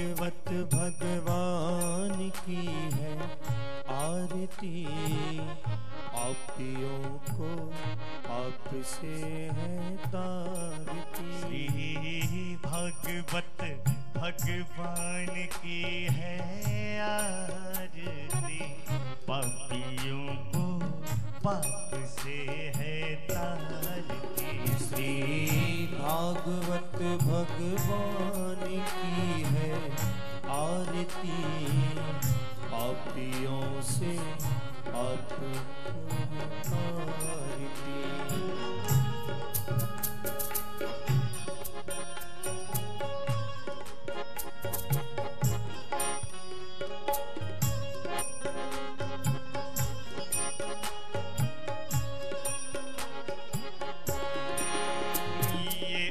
भागवत भगवान की है आरती। आपियों को आप से है तारती। श्री भागवत भगवान की है आरती। पापियों को पाप से है तारती। श्री भागवत भगवान पापियों से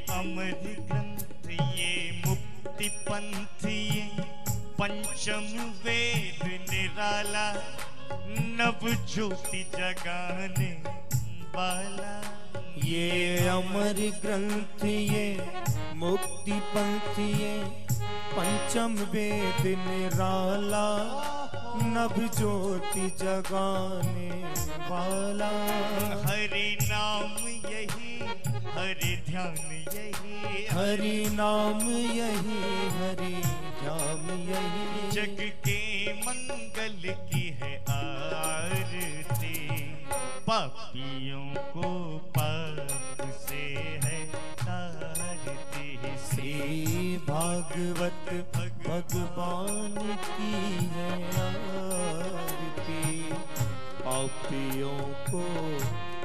अमर मुक्ति पंथ ये पंचम नव ज्योति जगाने वाला। ये अमर ग्रंथ ये मुक्ति पंथ ये पंचम वेद निराला नभ ज्योति जगाने वाला। हरि नाम यही हरि ध्यान यही। हरि नाम यही हरि ध्यान यही। जग के पापियों को पाप से है तारती से। भागवत भगवान की है आरती। पापियों को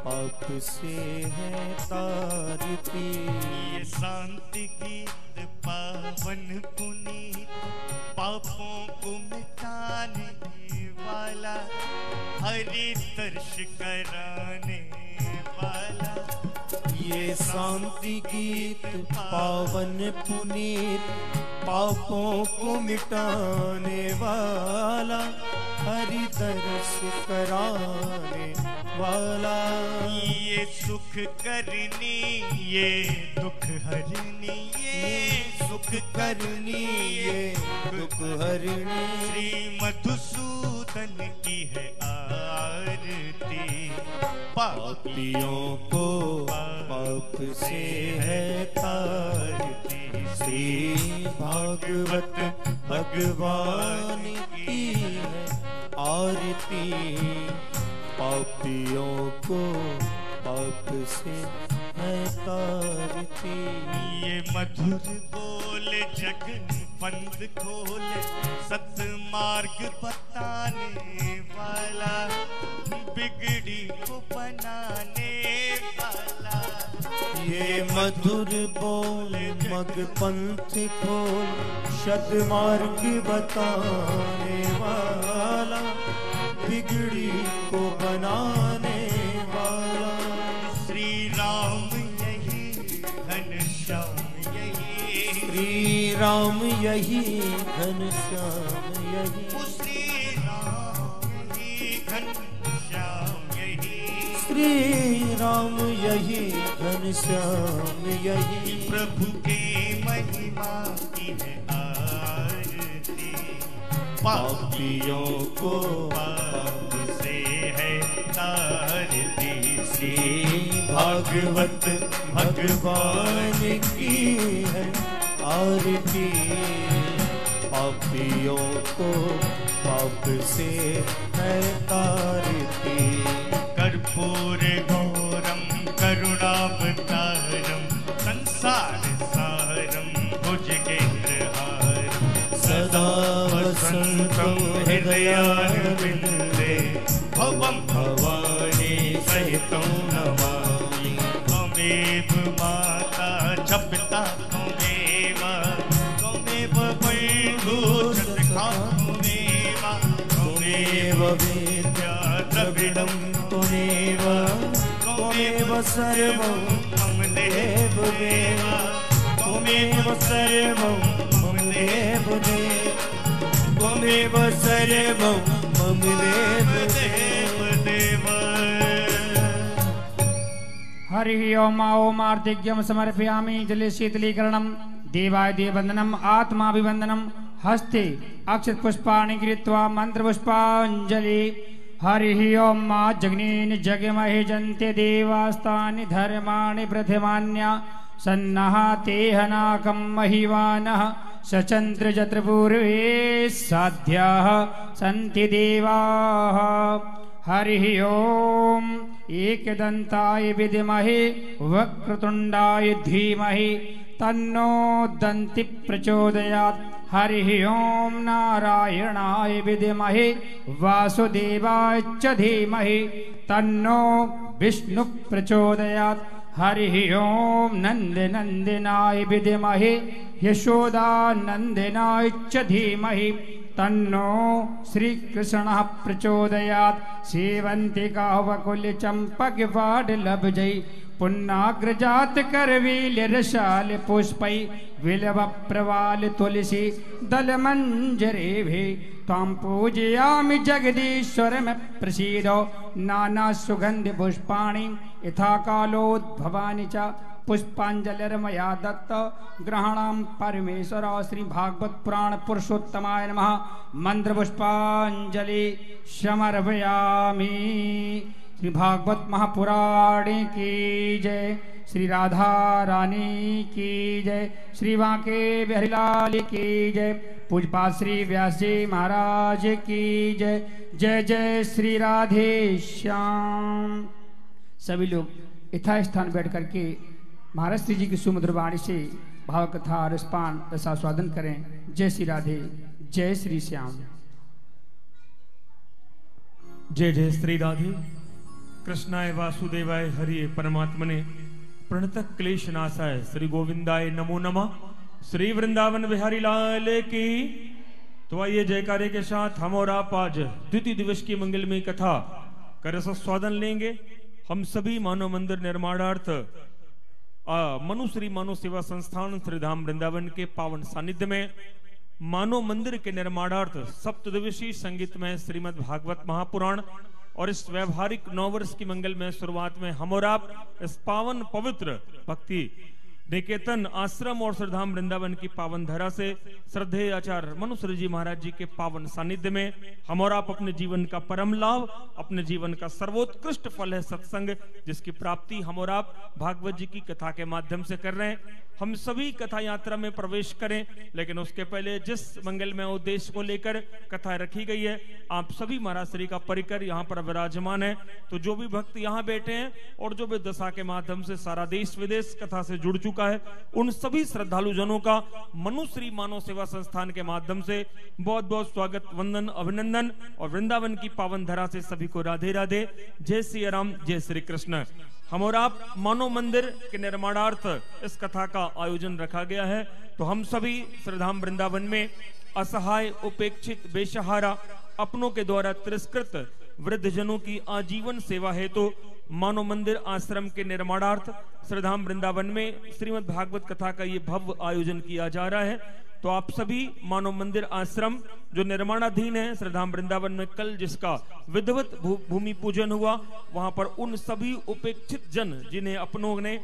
पाप से है तारती। ये शांति गीत पावन पुनीत पापों को मिटाने वाला हरी दर्श कराने वाला। ये शांति गीत पावन पुनीत पापों को मिटाने वाला हरि दर्श कराने वाला। ये सुख करनी ये दुख हरनी ये सुख करनी ये दुख हरणी श्री मधुसूदन की है पापियों को पाप से है तारती श्री भागवत भगवान की है आरती। पापियों को पाप से है तारती ये मधुर बोल जग बंद खोल सत मार्ग बताने वाला बिगड़ी को बनाने वाला। ये मधुर बोल मग पंथ खोल शत मार्ग बताने वाला बिगड़ी को बनाने श्री राम यही घन श्याम यही। श्री राम यही घनश्याम यही। श्री राम यही घन श्याम यही। प्रभु के महिमा की है आरती। पापियों को पाप से है तारती श्री भागवत भगवान की है आरती पापियों को पाप से है तारती कर्पूर घोरम करुणावतारम संसार सारम भुजगेन्द्रहारम सदा वसन्तं हृदयारविन्दे सर्वं देव देव। देव देव। देव देव देव। हरि ओम ओम आर्तिज्ञम समर्पयामि, जले शीतलीकरणम देवाय देववंदनम आत्माभिवंदनम हस्ते अक्षत पुष्पाणि कृत्वा मंत्र पुष्पांजलि हरिः ओम मा जग्नेन जगमहि जन्ते देवास्तानि धर्माणि प्रथिमान्या सन्नः तेहनाकं महिवानः सचन्द्रजत्रपूर्वे साध्याः सन्ति देवाः। हरिः ओम् एकदन्ताय विद्महे वक्रतुण्डाय धीमहि तन्नो दन्ति प्रचोदयात् हरिः ॐ नारायणाय विद्महे वासुदेवाय च धीमहि तन्नो विष्णु प्रचोदयात् हरिः ॐ नन्दनन्दनाय विद्महे यशोदानन्दनाय च धीमहि तन्नो श्रीकृष्णः प्रचोदयात्। सेवन्तिका वकुलचम्पकवाडलभजै विलव प्रवाल तुलसी दल मंजरे भे तां पूजयामि में प्रसीदो नाना सुगंध पुष्पाणी यथा कालोद्भवानि च पुष्पांजलिर्मया दत्त ग्रहणं परमेश्वर श्री भागवत पुराण पुरुषोत्तमाय नमः। मंत्र पुष्पांजलि समर्पयामि। श्री भागवत महापुराण की जय। श्री राधा रानी की जय। श्री बांके बिहारीलाल की जय। पूजपा श्री व्यास जी महाराज की जय। जय जय श्री राधे श्याम। सभी लोग यथा स्थान बैठ करके महाराज श्री जी की सुमधुर वाणी से भाव कथा रसपान, रसास्वादन करें। जय श्री राधे, जय श्री श्याम। जय जय श्री राधे। कृष्णाय वासुदेवाय हरिये परमात्मने। प्रणत क्लेश नाशाय श्री गोविंदाय नमो नमः। श्री वृंदावन बिहारी लाल की तो आइए जयकारे के साथ हम और आप आज द्वितीय दिवस की मंगलमय कथा कर स्वादन लेंगे। हम सभी मानव मंदिर निर्माणार्थ मनुश्री मानव सेवा संस्थान श्रीधाम वृंदावन के पावन सानिध्य में मानव मंदिर के निर्माणार्थ सप्तदिवसीय संगीत में श्रीमद भागवत महापुराण और इस व्यवहारिक नौ वर्ष की मंगल में शुरुआत में हम और आप इस पावन पवित्र भक्ति निकेतन आश्रम और श्रद्धाम वृंदावन की पावन धरा से श्रद्धेय आचार्य मनुष्य जी महाराज जी के पावन सानिध्य में हम और आप अपने जीवन का परम लाभ, अपने जीवन का सर्वोत्कृष्ट फल है सत्संग, जिसकी प्राप्ति हम और आप भागवत जी की कथा के माध्यम से कर रहे हैं। हम सभी कथा यात्रा में प्रवेश करें, लेकिन उसके पहले जिस मंगल में उद्देश्य को लेकर कथा रखी गई है, आप सभी महाराज श्री का परिकर यहाँ पर विराजमान है। तो जो भी भक्त यहाँ बैठे हैं और जो भी दशा के माध्यम से सारा देश विदेश कथा से जुड़ चुका है। उन सभी श्रद्धालु जनों का मनुश्री मानव सेवा संस्थान के माध्यम से बहुत बहुत स्वागत, वंदन, अभिनंदन और वृंदावन की पावन धरा से सभी को राधे राधे। जय श्री राम, जय श्री कृष्ण। हम और आप मानव मंदिर के निर्माणार्थ इस कथा का आयोजन रखा गया है। तो हम सभी श्रद्धाम वृंदावन में असहाय, उपेक्षित, बेसहारा अपनों के द्वारा तिरस्कृत वृद्ध जनों की आजीवन सेवा हेतु तो मानव मंदिर आश्रम के निर्माणार्थ श्रीधाम वृंदावन में श्रीमद भागवत कथा का ये भव्य आयोजन किया जा रहा है। तो आप सभी मानव मंदिर आश्रम जो निर्माणाधीन है श्रद्धाम वृंदावन में कल जिसका विधवत भूमि पूजन हुआ, वहाँ पर उन सभी उपेक्षित जन जिन्हें अपनों ने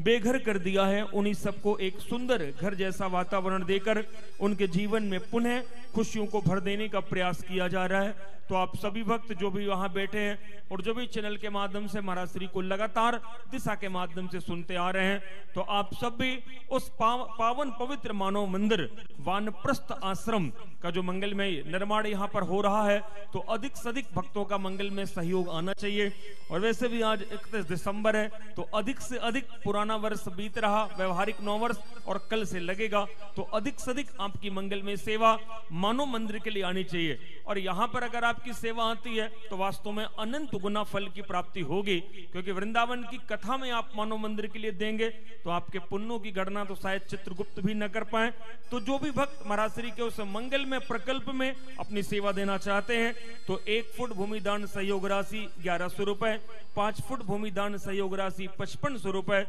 बेघर कर दिया है उन्हीं सबको एक सुंदर घर जैसा वातावरण देकर उनके जीवन में पुनः खुशियों को भर देने का प्रयास किया जा रहा है। तो आप सभी भक्त जो भी वहाँ बैठे हैं और जो भी चैनल के माध्यम से महाराज श्री को लगातार दिशा के माध्यम से सुनते आ रहे हैं तो आप सब भी उस पाव, पावन पवित्र मानव मंदिर वानप्रस्थ आश्रम का जो मंगल में निर्माण यहाँ पर हो रहा है तो अधिक से अधिक भक्तों का मंगल में सहयोग आना चाहिए। और वैसे भी आज इकतीस दिसंबर है तो अधिक से अधिक पुराना वर्ष बीत रहा, व्यवहारिक नौ वर्ष और कल से लगेगा तो अधिक से अधिक आपकी मंगल में सेवा मानव मंदिर के लिए आनी चाहिए। और यहाँ पर अगर आपकी सेवा आती है तो वास्तव में अनंत गुना फल की प्राप्ति होगी, क्योंकि वृंदावन की कथा में आप मानव मंदिर के लिए देंगे तो आपके पुण्यों की गणना तो शायद चित्रगुप्त भी न कर पाए। तो जो भी भक्त महाराश्री के उस मंगल में प्रकल्प में अपनी सेवा देना चाहते हैं तो एक फुट भूमि दान सहयोग राशि ग्यारह सौ रुपए, पाँच फुट भूमि दान सहयोग राशि पचपन सौ रुपए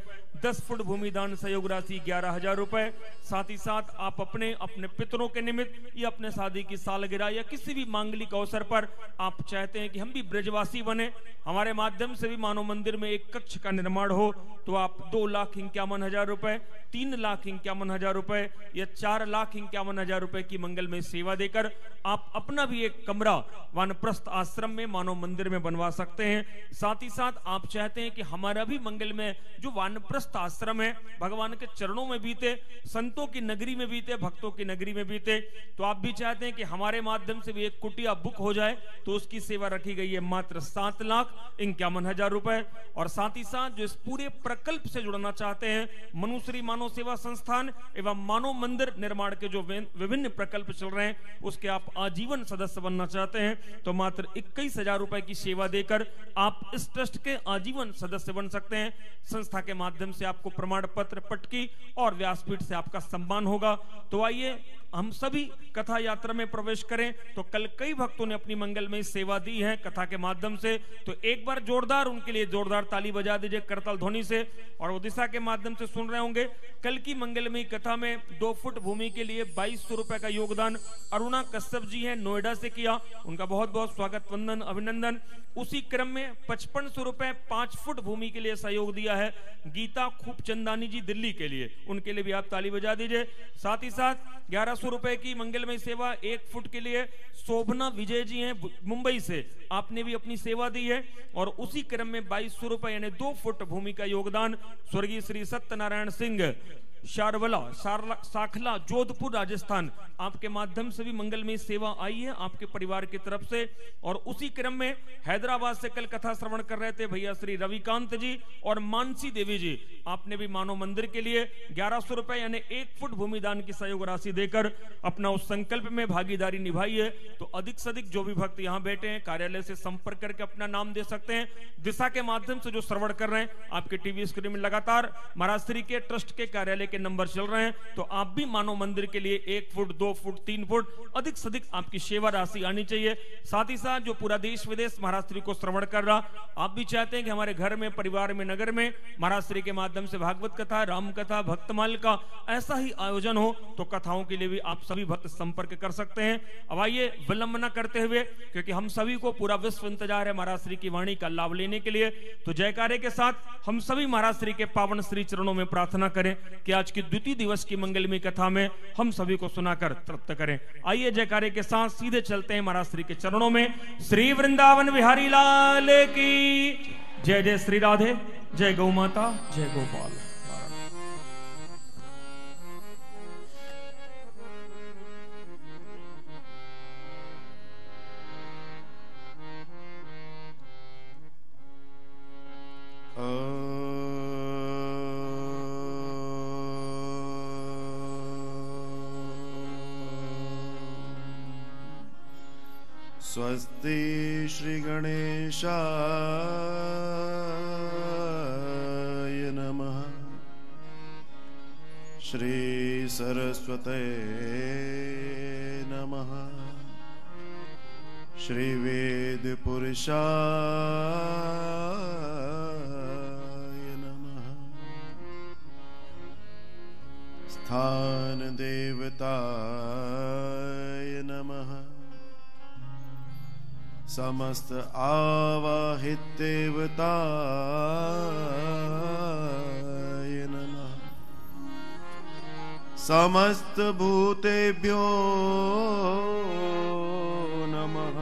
दस फुट भूमि दान सहयोग राशि ग्यारह हज़ार रुपए। साथ ही साथ आप अपने अपने पितरों के निमित्त या अपने शादी की सालगिरह या किसी भी मांगलिक अवसर पर आप चाहते हैं कि हम भी ब्रजवासी बने, हमारे माध्यम से भी मानव मंदिर में एक कक्ष का निर्माण हो तो आप दो लाख इक्यावन हज़ार रुपए, तीन लाख इक्यावन हज़ार रुपए या चार लाख इक्यावन हज़ार रुपए की मंगल में सेवा देकर आप अपना भी एक कमरा वानप्रस्थ आश्रम में मानव मंदिर में बनवा सकते हैं। साथ ही साथ आप चाहते हैं कि हमारा भी मंगल में जो वानप्रस्थ आश्रम है, भगवान के चरणों में बीते, संतों की नगरी में बीते, भक्तों की नगरी में बीते। तो आप भी चाहते हैं कि हमारे माध्यम से भी एक कुटिया बुक हो जाए तो उसकी सेवा रखी गई है मात्र सात लाख इक्यावन हज़ार रुपए। और साथ ही साथ जो इस पूरे प्रकल्प से जुड़ना चाहते हैं मनुश्री मानव सेवा संस्थान एवं मानव मंदिर निर्माण के जो विभिन्न प्रकल्प चल रहे हैं, उसके आप आजीवन सदस्य बनना चाहते हैं तो मात्र इक्कीस हज़ार रुपए की सेवा देकर आप इस ट्रस्ट के आजीवन सदस्य बन सकते हैं। संस्था के माध्यम से आपको प्रमाण पत्र पटकी और व्यासपीठ से आपका सम्मान होगा। तो आइए, हम सभी कथा यात्रा में प्रवेश करें तो कल कई भक्तों ने अपनी मंगल में सेवा दी है कथा के माध्यम से। तो एक बार जोरदार उनके लिए जोरदार ताली बजा दीजिए करतल ध्वनि से और ओडिशा के माध्यम से सुन रहे होंगे। कल की मंगल में कथा में दो फुट भूमि के लिए बाईस सौ रुपए का योगदान अरुणा कश्यप जी है, नोएडा से किया। उनका बहुत बहुत स्वागत, वंदन, अभिनंदन। उसी क्रम में पचपन सौ रुपए पाँच फुट भूमि के लिए सहयोग दिया है गीता खूब चंदानी जी दिल्ली के लिए। उनके लिए भी आप ताली बजा दीजिए। साथ ही साथ ग्यारह सौ रुपए की मंगलमय सेवा एक फुट के लिए। शोभना विजय जी हैं मुंबई से। आपने भी अपनी सेवा दी है और उसी क्रम में बाईस सौ रुपए यानी दो फुट भूमि का योगदान स्वर्गीय श्री सत्यनारायण सिंह शारवला साखला, जोधपुर, राजस्थान। आपके माध्यम से भी मंगल में सेवा आई है आपके परिवार की तरफ़ से। और उसी क्रम में हैदराबाद से कल कथा श्रवण कर रहे थे भैया श्री रविकांत जी और मानसी देवी जी। आपने भी मानव मंदिर के लिए ग्यारह सौ रुपए यानी एक फुट भूमि दान की सहयोग राशि देकर अपना उस संकल्प में भागीदारी निभाई है। तो अधिक से अधिक जो भी भक्त यहाँ बैठे हैं, कार्यालय से संपर्क करके अपना नाम दे सकते हैं। दिशा के माध्यम से जो श्रवण कर रहे हैं, आपके टीवी स्क्रीन में लगातार महाराज श्री के ट्रस्ट के कार्यालय के नंबर चल रहे हैं तो आप भी मानव मंदिर के लिए एक फुट, दो फुट, तीन फुट, अधिक से अधिक आपकी सेवा राशि आनी चाहिए। साथ ही साथ जो पूरा देश विदेश महाराष्ट्री को श्रवण कर रहा, आप भी चाहते हैं कि हमारे घर में, परिवार में, नगर में महाराष्ट्री के माध्यम से भागवत कथा, राम कथा भक्तमाल का ऐसा ही आयोजन हो तो कथाओं के लिए भी आप सभी भक्त संपर्क कर सकते हैं। अब आइए विलंब न करते हुए, क्योंकि हम सभी को पूरा विश्व इंतज़ार है महाराज श्री की वाणी का लाभ लेने के लिए तो जयकारे के साथ हम सभी महाराज श्री के पावन श्री चरणों में प्रार्थना करें कि आज की द्वितीय दिवस की मंगलमय कथा में हम सभी को सुनाकर तृप्त करें। आइए जयकारे के साथ सीधे चलते हैं महाराज श्री के चरणों में। श्री वृंदावन बिहारी लाल की। जय जय श्री राधे, जय गौ माता, जय गोपाल। स्वस्ति श्रीगणेशाय नमः। श्रीसरस्वते नमः। श्रीवेदपुरुषाय नमः। स्थानदेवताय नमः। समस्त आवाहित देवताय नमः। समस्त भूतेभ्यो नमः।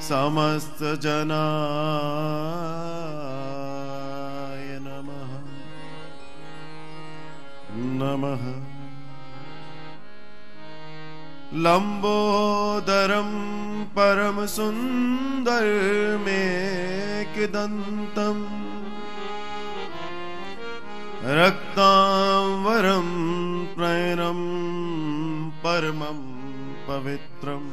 समस्त जनाय नमः। नमः। लम्बोदरं परम सुन्दर मेकदन्तम् रक्ताम्बरं प्रयनं परमं पवित्रम्।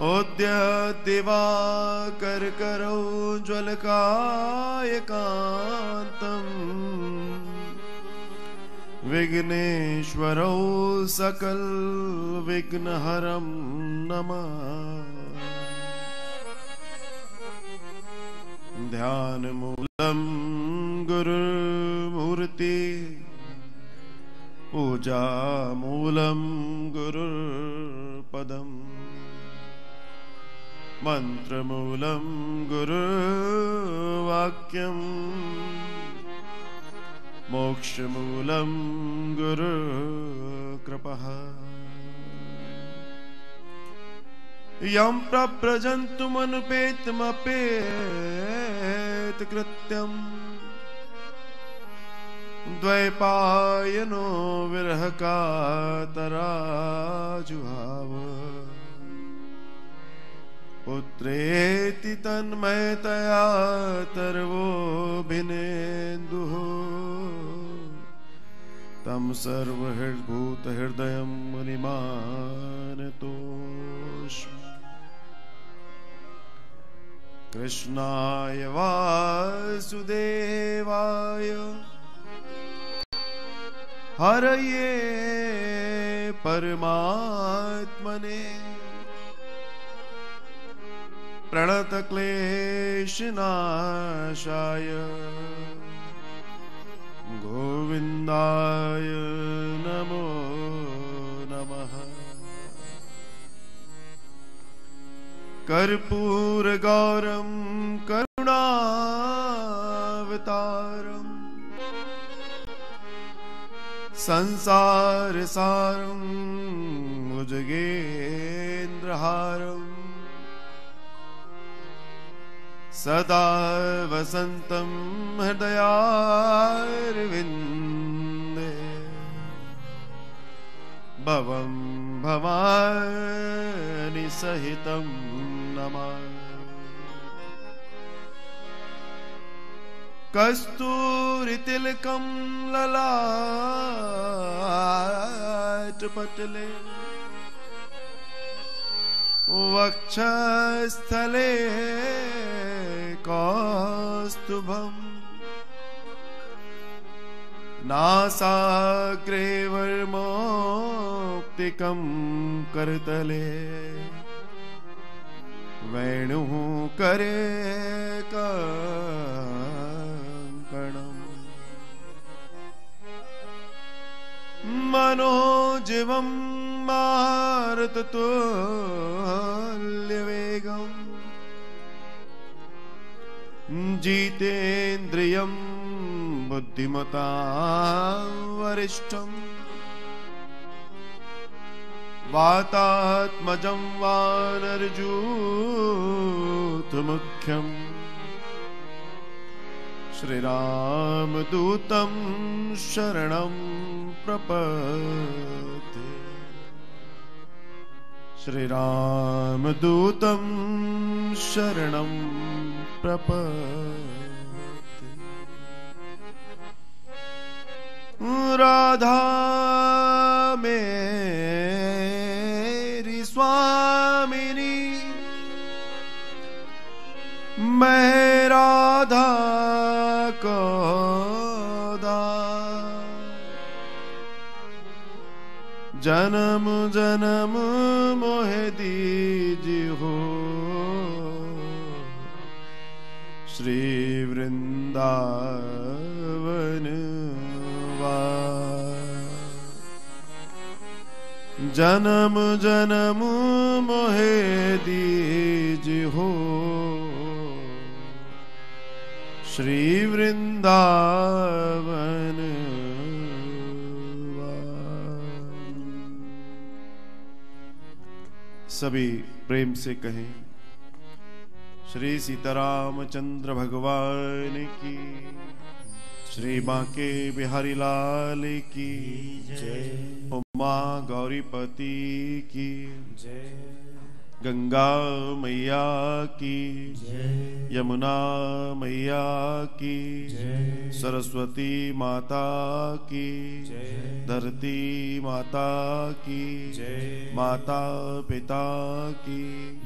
ओद्यदिवाकरकरौ ज्वलकायकान्तम् विघ्नेश्वरौ सकल विघ्नहरं नमः। ध्यानमूलं गुरुमूर्ति पूजामूलं गुरुर्पदम्। मन्त्रमूलं गुरुवाक्यम् मोक्षमूलं गुरुकृपः यं प्रव्रजन्तुमनुपेतमपेतकृत्यम् द्वैपायनो विरहकातराजुहाव। पुत्रेति तन्मयतया तर्वोऽभिनेन्दुः। तं सर्वहृद्भूतहृदयं मुनिमानतोऽस्मि कृष्णाय वासुदेवाय। हरये परमात्मने। प्रणतक्लेशनाशाय। गोविन्दाय नमो नमः। कर्पूरगौरं करुणावतारम् संसारसारं भुजगेन्द्रहारम् सदा वसन्तं हृदयार्विन्दे। भवं भवानि सहितं नमः। कस्तूरितिलकं ललाटपटले वक्षस्थले कौस्तुभम्। नासाग्रे वर्मोक्तिकं करतले। वेणुः करे कङ्कणम्। मनोजीवं मारुततुल्यवेगम् जितेन्द्रियं बुद्धिमता वरिष्ठम् वातात्मजं वानर्जूतमुख्यम् श्रीरामदूतं शरणं प्रपद्ये। श्रीरामदूतं शरणं प्रपद्ये। राधा मेरी स्वामिनी मैं राधा को जन्म जन्म मोह दीजी हो श्री वृंदावन जन्म जन्म मोह दीज हो श्री वृंदावन सभी प्रेम से कहें श्री सीताराम चंद्र भगवान की श्री बांके बिहारी लाल की जय। उमा गौरीपति की। जय। गंगा मैया की, यमुना मैया की, सरस्वती माता की, धरती माता की, माता पिता की।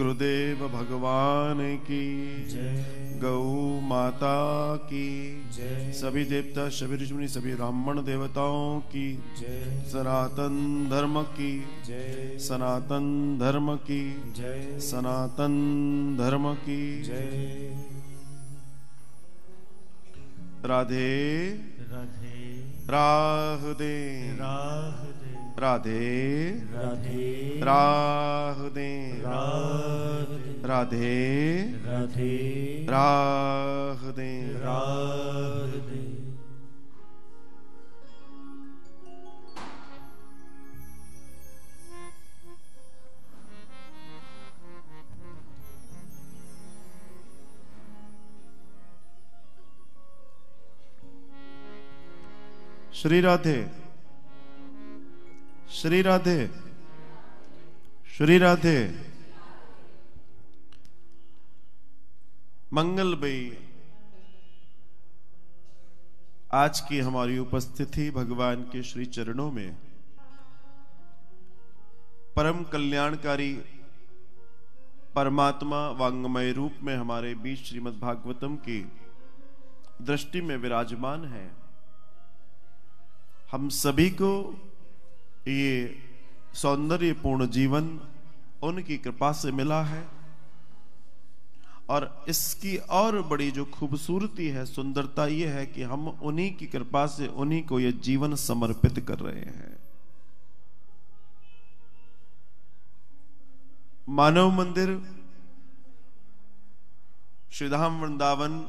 गुरुदेव भगवान की। गौ माता की। सभी देवता सभी ऋषि सभी ब्राह्मण देवताओं की। सनातन धर्म की। सनातन धर्म की। सनातन धर्म की। राधे। राधे। राह दे राधे। राधे। राधे राधे। राधे। राधे राधे श्री राधे। श्री राधे श्री राधे। मंगल भाई, आज की हमारी उपस्थिति भगवान के श्री चरणों में। परम कल्याणकारी परमात्मा वांगमय रूप में हमारे बीच श्रीमद् भागवतम की दृष्टि में विराजमान है। हम सभी को ये सौंदर्यपूर्ण जीवन उनकी कृपा से मिला है और इसकी और बड़ी जो खूबसूरती है, सुंदरता ये है कि हम उन्हीं की कृपा से उन्हीं को ये जीवन समर्पित कर रहे हैं। मानव मंदिर, श्रीधाम वृंदावन,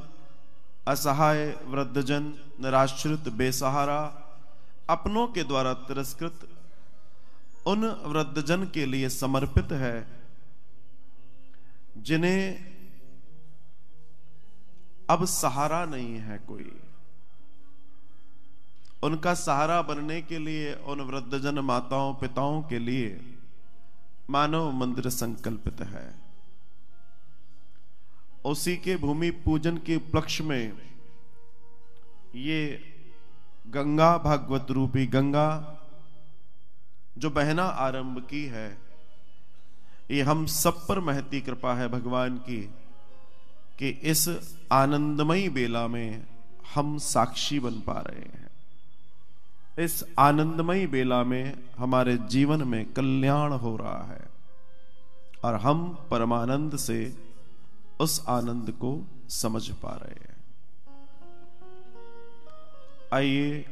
असहाय वृद्धजन, निराश्रित बेसहारा, अपनों के द्वारा तिरस्कृत उन वृद्धजन के लिए समर्पित है, जिन्हें अब सहारा नहीं है कोई। उनका सहारा बनने के लिए, उन वृद्धजन माताओं, पिताओं के लिए मानव मंदिर संकल्पित है। उसी के भूमि पूजन के उपलक्ष्य में ये गंगा भागवत रूपी गंगा जो बहना आरंभ की है, ये हम सब पर महती कृपा है भगवान की, कि इस आनंदमयी बेला में हम साक्षी बन पा रहे हैं। इस आनंदमयी बेला में हमारे जीवन में कल्याण हो रहा है, और हम परमानंद से उस आनंद को समझ पा रहे हैं। आइए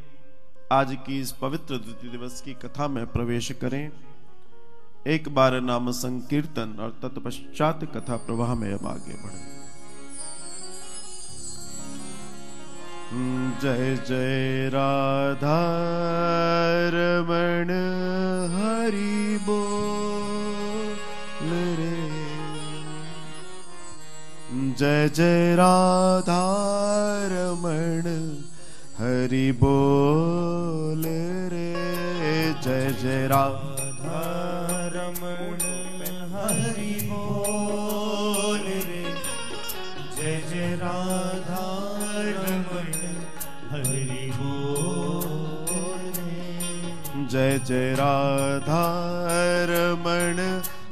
आज की इस पवित्र द्वितीय दिवस की कथा में प्रवेश करें। एक बार नाम संकीर्तन और तत्पश्चात कथा प्रवाह में अब आगे बढ़े। जय जय राधा रमण हरि बोल रे। जय जय राधा रमण हरि बोल रे, जय जय राधा रमण हरि बोल रे, जय जय राधा रमण हरि बोल रे, जय जय राधा रमण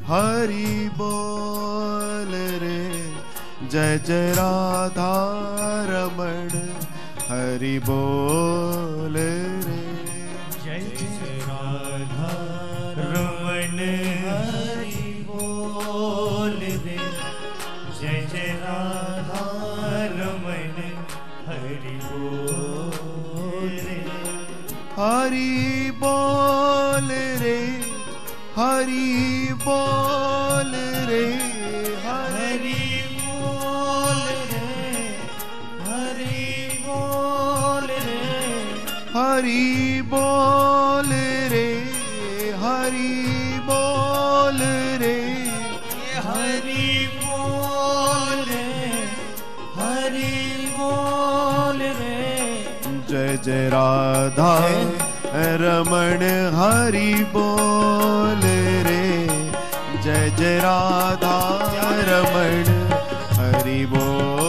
हरि बोल रे, जय जय राधा हरि बोल रे। जय राधा रमण हरि बोल रे। जय जय राधा रमण हरि बोल रे। हरि बोल रे हरि बोल हरि बोल रे हरि बोल रे। हरि बोल रे हरि बोल रे। जय जय राधा रमण हरि बोल रे। जय जय राधा रमण हरि बोल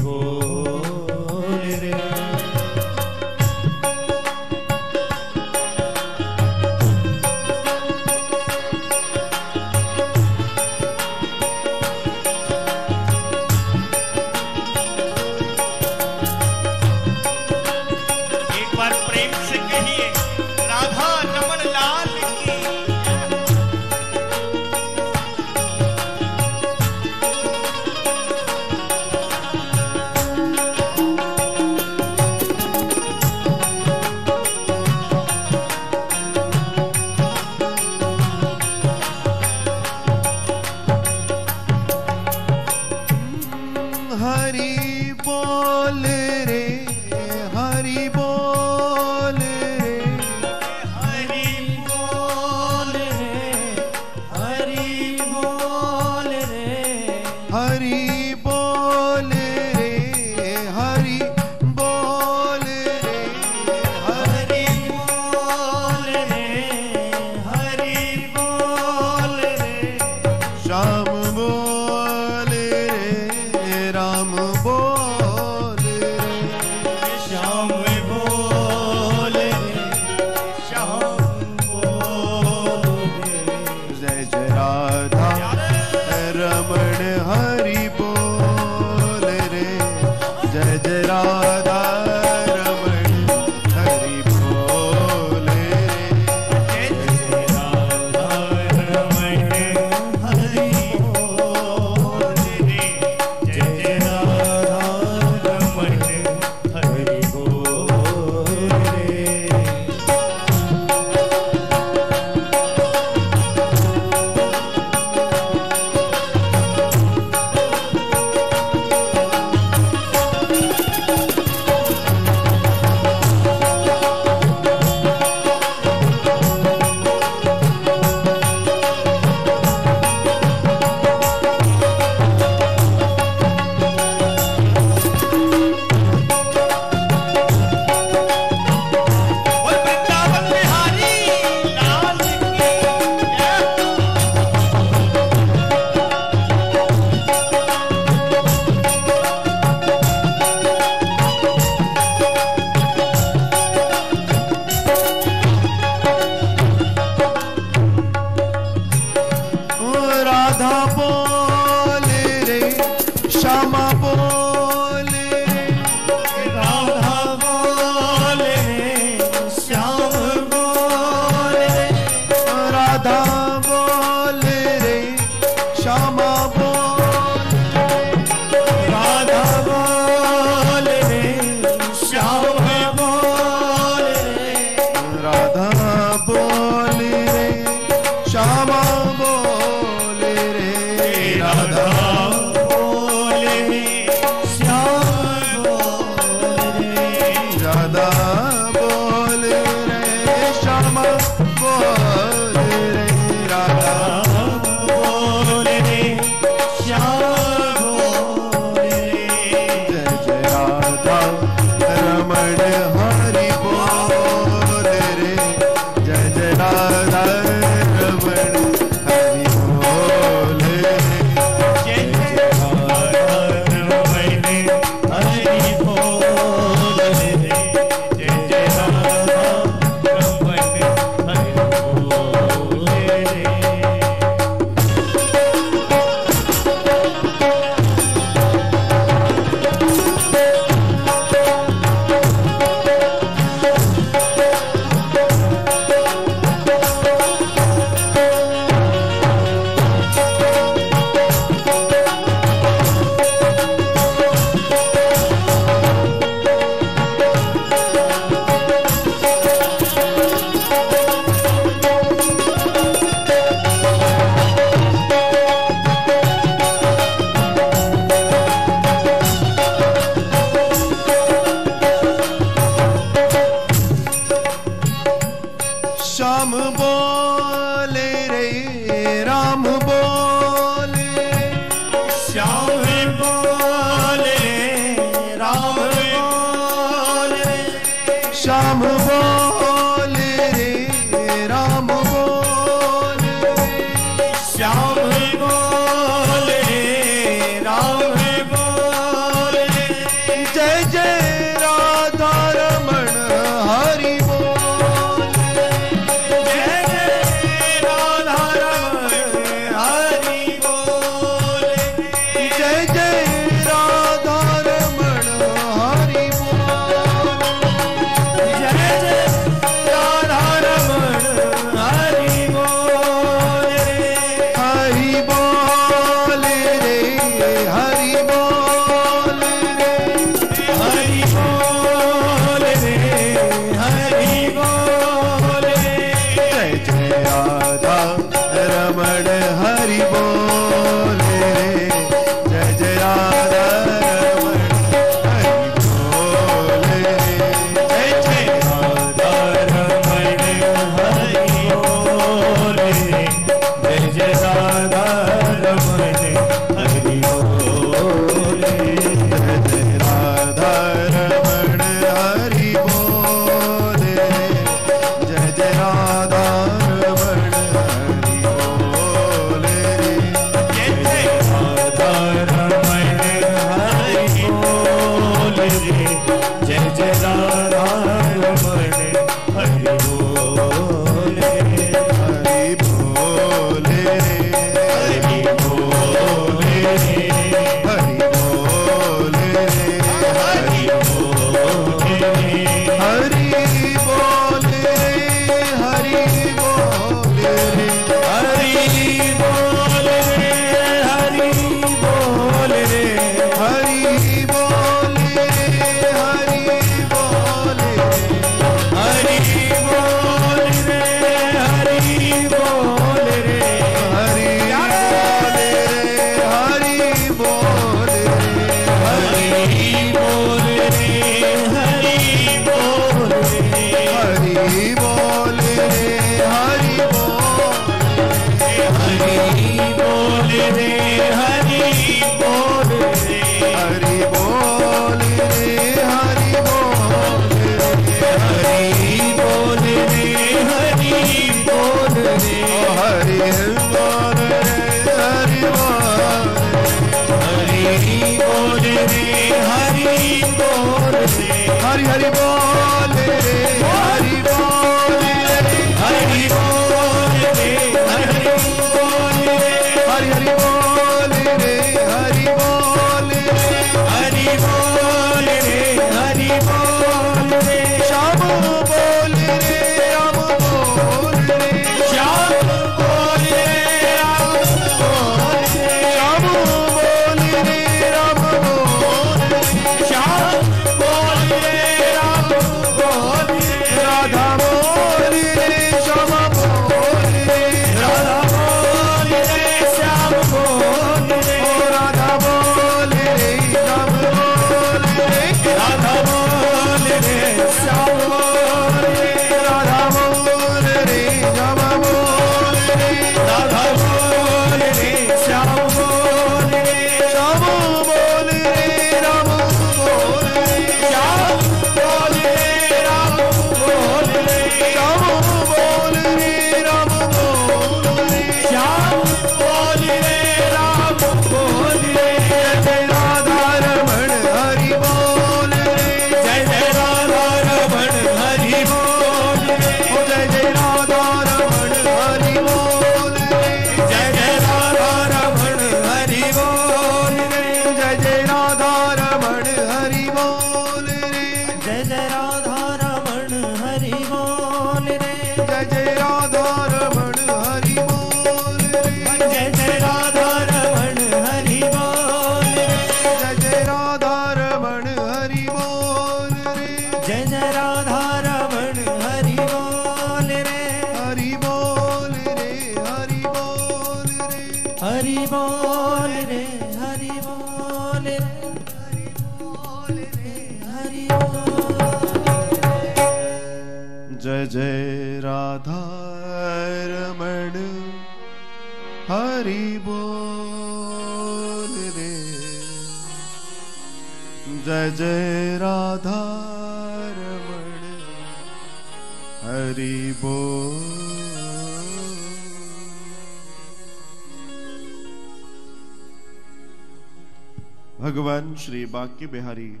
श्री बिहारी।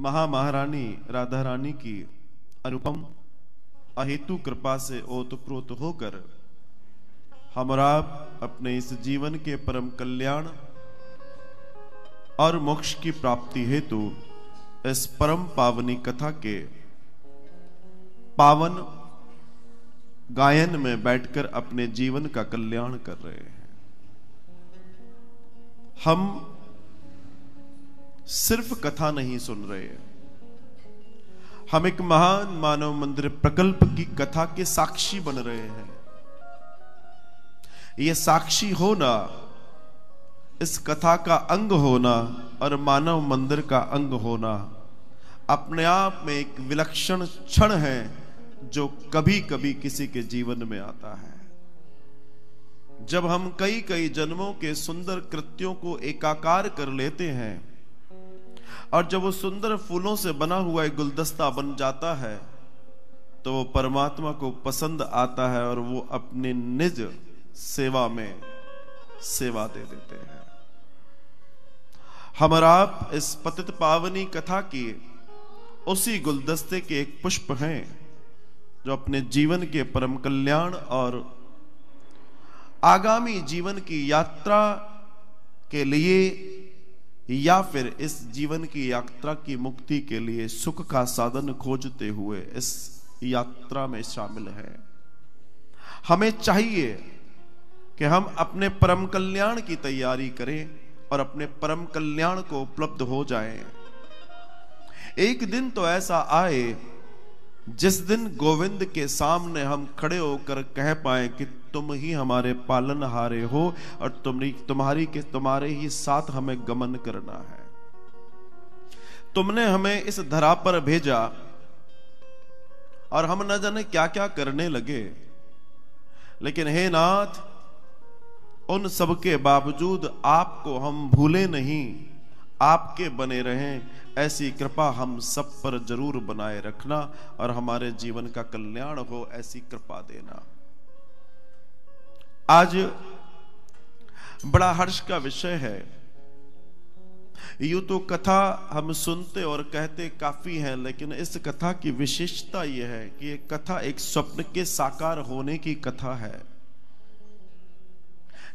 महा महारानी राधा रानी की अनुपम, अहेतु कृपा से ओतप्रोत होकर हमरा अपने इस जीवन के परम कल्याण और मोक्ष की प्राप्ति हेतु इस परम पावनी कथा के पावन गायन में बैठकर अपने जीवन का कल्याण कर रहे हैं। हम सिर्फ़ कथा नहीं सुन रहे हम एक महान मानव मंदिर प्रकल्प की कथा के साक्षी बन रहे हैं। यह साक्षी होना, इस कथा का अंग होना और मानव मंदिर का अंग होना, अपने आप में एक विलक्षण क्षण है जो कभी कभी किसी के जीवन में आता है। जब हम कई कई जन्मों के सुंदर कृत्यों को एकाकार कर लेते हैं और जब वो सुंदर फूलों से बना हुआ एक गुलदस्ता बन जाता है तो वो परमात्मा को पसंद आता है और वो अपने निज सेवा में सेवा दे देते हैं। हम आप इस पतित पावनी कथा की उसी गुलदस्ते के एक पुष्प हैं, जो अपने जीवन के परम कल्याण और आगामी जीवन की यात्रा के लिए या फिर इस जीवन की यात्रा की मुक्ति के लिए सुख का साधन खोजते हुए इस यात्रा में शामिल है हमें चाहिए कि हम अपने परम कल्याण की तैयारी करें और अपने परम कल्याण को उपलब्ध हो जाएँ। एक दिन तो ऐसा आए जिस दिन गोविंद के सामने हम खड़े होकर कह पाए कि तुम ही हमारे पालन हारे हो और तुम तुम्हारी के, तुम्हारे ही साथ हमें गमन करना है। तुमने हमें इस धरा पर भेजा और हम न जाने क्या क्या करने लगे। लेकिन हे नाथ, उन सब के बावजूद आपको हम भूले नहीं, आपके बने रहें। ऐसी कृपा हम सब पर ज़रूर बनाए रखना और हमारे जीवन का कल्याण हो, ऐसी कृपा देना। आज बड़ा हर्ष का विषय है। यू तो कथा हम सुनते और कहते काफ़ी है, लेकिन इस कथा की विशेषता यह है कि यह कथा एक स्वप्न के साकार होने की कथा है।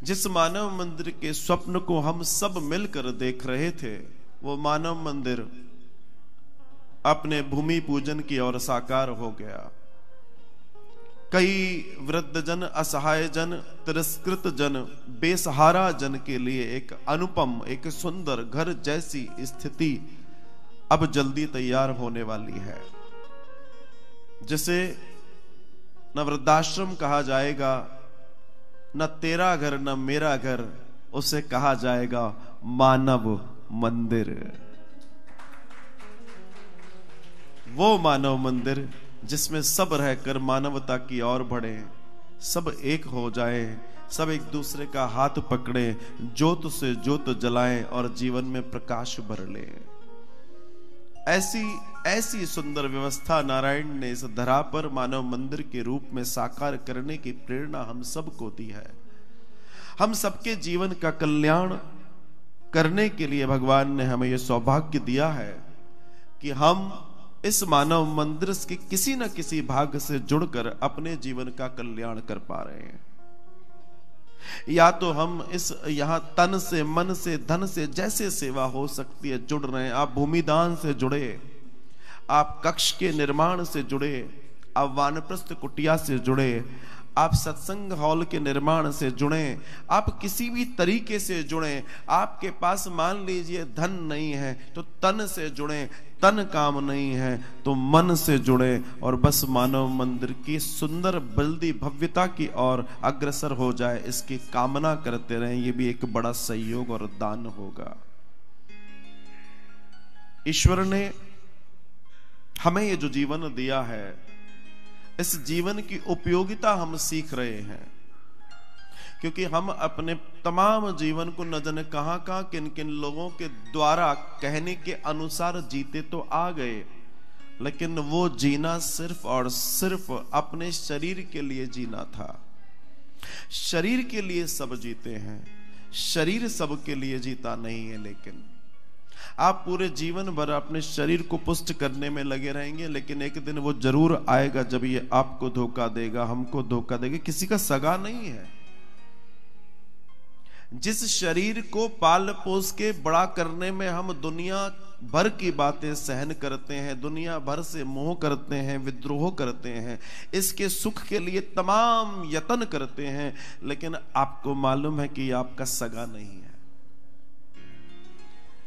जिस मानव मंदिर के स्वप्न को हम सब मिलकर देख रहे थे वो मानव मंदिर अपने भूमि पूजन की ओर साकार हो गया। कई वृद्ध जन असहाय जन तिरस्कृत जन बेसहारा जन के लिए एक अनुपम, एक सुंदर घर जैसी स्थिति अब जल्दी तैयार होने वाली है। जिसे न वृद्धाश्रम कहा जाएगा, न तेरा घर, न मेरा घर, उसे कहा जाएगा मानव। मंदिर। वो मानव मंदिर जिसमें सब रहकर मानवता की ओर बढ़े, सब एक हो जाए, सब एक दूसरे का हाथ पकड़े जोत से जोत जलाएँ और जीवन में प्रकाश भर ले। ऐसी ऐसी सुंदर व्यवस्था नारायण ने इस धरा पर मानव मंदिर के रूप में साकार करने की प्रेरणा हम सबको दी है। हम सबके जीवन का कल्याण करने के लिए भगवान ने हमें यह सौभाग्य दिया है कि हम इस मानव मंदिर के किसी न किसी भाग से जुड़कर अपने जीवन का कल्याण कर पा रहे हैं। या तो हम इस यहाँ तन से, मन से, धन से जैसे सेवा हो सकती है, जुड़ रहे हैं। आप भूमिदान से जुड़े, आप कक्ष के निर्माण से जुड़े, आप वानप्रस्थ कुटिया से जुड़े आप सत्संग हॉल के निर्माण से जुड़े, आप किसी भी तरीके से जुड़े, आपके पास मान लीजिए धन नहीं है तो तन से जुड़े, तन काम नहीं है तो मन से जुड़े और बस मानव मंदिर की सुंदर बल्दी भव्यता की ओर अग्रसर हो जाए, इसकी कामना करते रहें, ये भी एक बड़ा सहयोग और दान होगा। ईश्वर ने हमें ये जो जीवन दिया है इस जीवन की उपयोगिता हम सीख रहे हैं। क्योंकि हम अपने तमाम जीवन को न जाने कहाँ कहाँ किन किन लोगों के द्वारा कहने के अनुसार जीते तो आ गए, लेकिन वो जीना सिर्फ़ और सिर्फ़ अपने शरीर के लिए जीना था। शरीर के लिए सब जीते हैं, शरीर सबके लिए जीता नहीं है, लेकिन आप पूरे जीवन भर अपने शरीर को पुष्ट करने में लगे रहेंगे, लेकिन एक दिन वो ज़रूर आएगा जब ये आपको धोखा देगा, हमको धोखा देगा। किसी का सगा नहीं है। जिस शरीर को पाल पोस के बड़ा करने में हम दुनिया भर की बातें सहन करते हैं, दुनिया भर से मोह करते हैं, विद्रोह करते हैं, इसके सुख के लिए तमाम यत्न करते हैं, लेकिन आपको मालूम है कि आपका सगा नहीं है।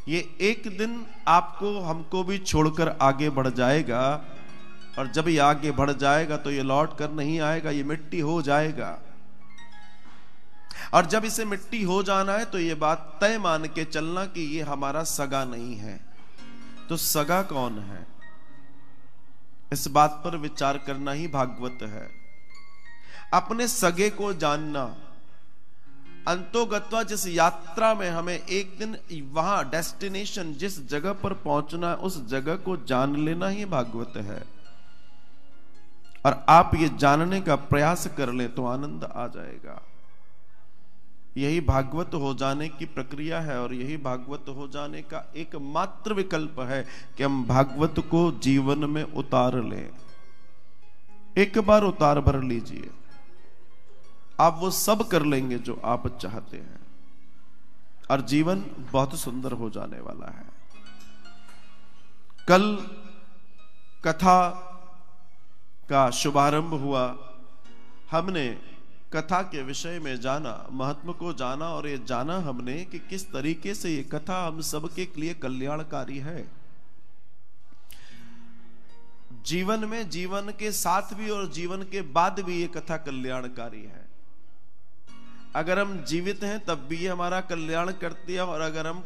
ये एक दिन आपको, हमको भी छोड़कर आगे बढ़ जाएगा। और जब ये आगे बढ़ जाएगा तो ये लौट कर नहीं आएगा, ये मिट्टी हो जाएगा। और जब इसे मिट्टी हो जाना है तो ये बात तय मान के चलना कि ये हमारा सगा नहीं है। तो सगा कौन है? इस बात पर विचार करना ही भागवत है। अपने सगे को जानना अंतोगत्वा जिस यात्रा में हमें एक दिन वहाँ डेस्टिनेशन जिस जगह पर पहुँचना है, उस जगह को जान लेना ही भागवत है। और आप ये जानने का प्रयास कर ले तो आनंद आ जाएगा। यही भागवत हो जाने की प्रक्रिया है और यही भागवत हो जाने का एकमात्र विकल्प है कि हम भागवत को जीवन में उतार लें। एक बार उतार भर लीजिए। आप वो सब कर लेंगे जो आप चाहते हैं। और जीवन बहुत सुंदर हो जाने वाला है। कल कथा का शुभारंभ हुआ। हमने कथा के विषय में जाना, महत्व को जाना और ये जाना हमने कि किस तरीके से ये कथा हम सबके लिए कल्याणकारी है। जीवन में जीवन के साथ भी और जीवन के बाद भी ये कथा कल्याणकारी है। अगर हम जीवित हैं, तब भी ये हमारा कल्याण करती है, और अगर हम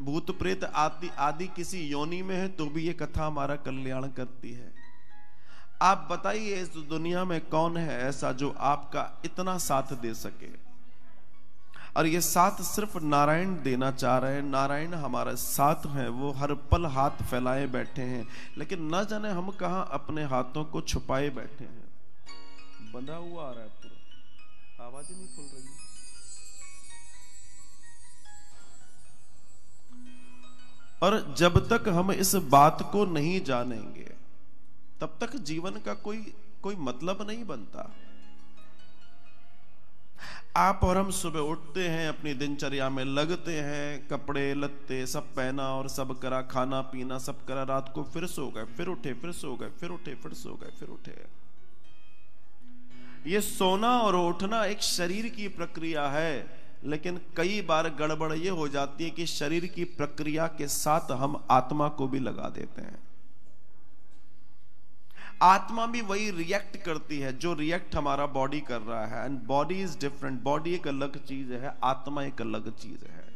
भूत प्रेत आदि आदि किसी योनि में है तो भी ये कथा हमारा कल्याण करती है। आप बताइए, इस दुनिया में कौन है ऐसा जो आपका इतना साथ दे सके? और ये साथ सिर्फ़ नारायण देना चाह रहे हैं। नारायण हमारे साथ हैं, वो हर पल हाथ फैलाए बैठे हैं। लेकिन न जाने हम कहा अपने हाथों को छुपाए बैठे हैं। बंधा हुआ आ रहा है पूरा। आवाज़ ही नहीं खुल रही। और जब तक हम इस बात को नहीं जानेंगे, तब तक जीवन का कोई कोई मतलब नहीं बनता। आप और हम सुबह उठते हैं, अपनी दिनचर्या में लगते हैं, कपड़े, लत्ते सब पहना और सब करा, खाना पीना सब करा, रात को फिर सो गए, फिर उठे, फिर सो गए, फिर उठे, फिर सो गए, फिर उठे। ये सोना और उठना एक शरीर की प्रक्रिया है। लेकिन कई बार गड़बड़ ये हो जाती है कि शरीर की प्रक्रिया के साथ हम आत्मा को भी लगा देते हैं। आत्मा भी वही रिएक्ट करती है जो रिएक्ट हमारा बॉडी कर रहा है। And body is different body एक अलग चीज़ है, आत्मा एक अलग चीज़ है।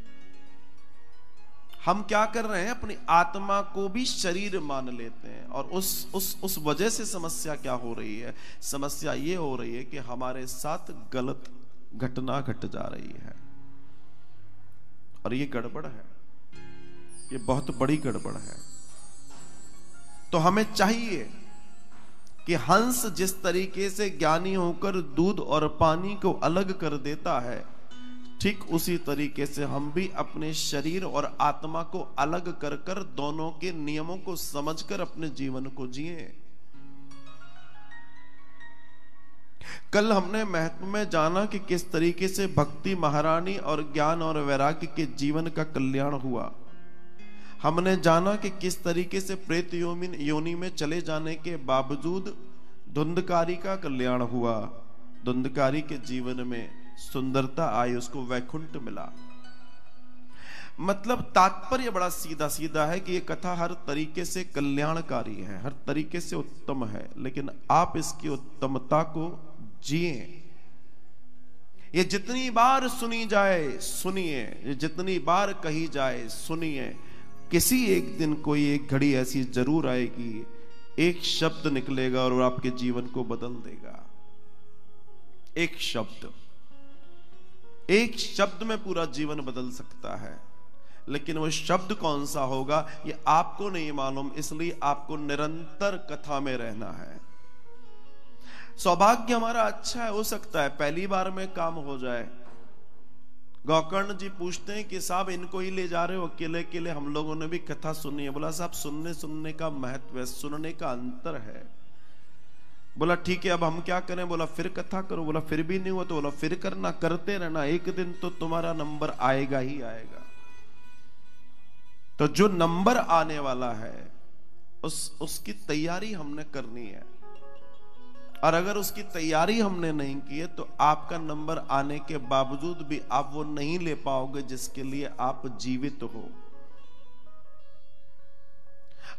हम क्या कर रहे हैं? अपनी आत्मा को भी शरीर मान लेते हैं। और उस उस उस वजह से समस्या क्या हो रही है? समस्या ये हो रही है कि हमारे साथ गलत घटना घट जा रही है। और ये गड़बड़ है। ये बहुत बड़ी गड़बड़ है। तो हमें चाहिए कि हंस जिस तरीके से ज्ञानी होकर दूध और पानी को अलग कर देता है, ठीक उसी तरीके से हम भी अपने शरीर और आत्मा को अलग कर कर दोनों के नियमों को समझकर अपने जीवन को जिए। कल हमने महत्व में जाना कि किस तरीके से भक्ति महारानी और ज्ञान और वैराग्य के जीवन का कल्याण हुआ। हमने जाना कि किस तरीके से प्रेत योनि में चले जाने के बावजूद धुंधकारी का कल्याण हुआ। धुंधकारी के जीवन में सुंदरता आई, उसको वैकुंठ मिला। मतलब तात्पर्य बड़ा सीधा सीधा है कि ये कथा हर तरीके से कल्याणकारी है, हर तरीके से उत्तम है, लेकिन आप इसकी उत्तमता को जिए। ये जितनी बार सुनी जाए, सुनिए। ये जितनी बार कही जाए, सुनिए। किसी एक दिन कोई एक घड़ी ऐसी ज़रूर आएगी, एक शब्द निकलेगा और आपके जीवन को बदल देगा। एक शब्द। एक शब्द में पूरा जीवन बदल सकता है। लेकिन वो शब्द कौन सा होगा, ये आपको नहीं मालूम, इसलिए आपको निरंतर कथा में रहना है। सौभाग्य हमारा अच्छा है, हो सकता है, पहली बार में काम हो जाए। गौकर्ण जी पूछते हैं कि साहब, इनको ही ले जा रहे हो अकेले अकेले हम लोगों ने भी कथा सुनी है। बोला, साहब सुनने सुनने का महत्व है, सुनने का अंतर है। बोला, ठीक है, अब हम क्या करें? बोला, फिर कथा करो। बोला, फिर भी नहीं हुआ तो बोला, फिर करना, करते रहना। एक दिन तो तुम्हारा नंबर आएगा ही आएगा। तो जो नंबर आने वाला है, उस, उसकी तैयारी हमने करनी है। और अगर उसकी तैयारी हमने नहीं की है तो आपका नंबर आने के बावजूद भी आप वो नहीं ले पाओगे जिसके लिए आप जीवित हो।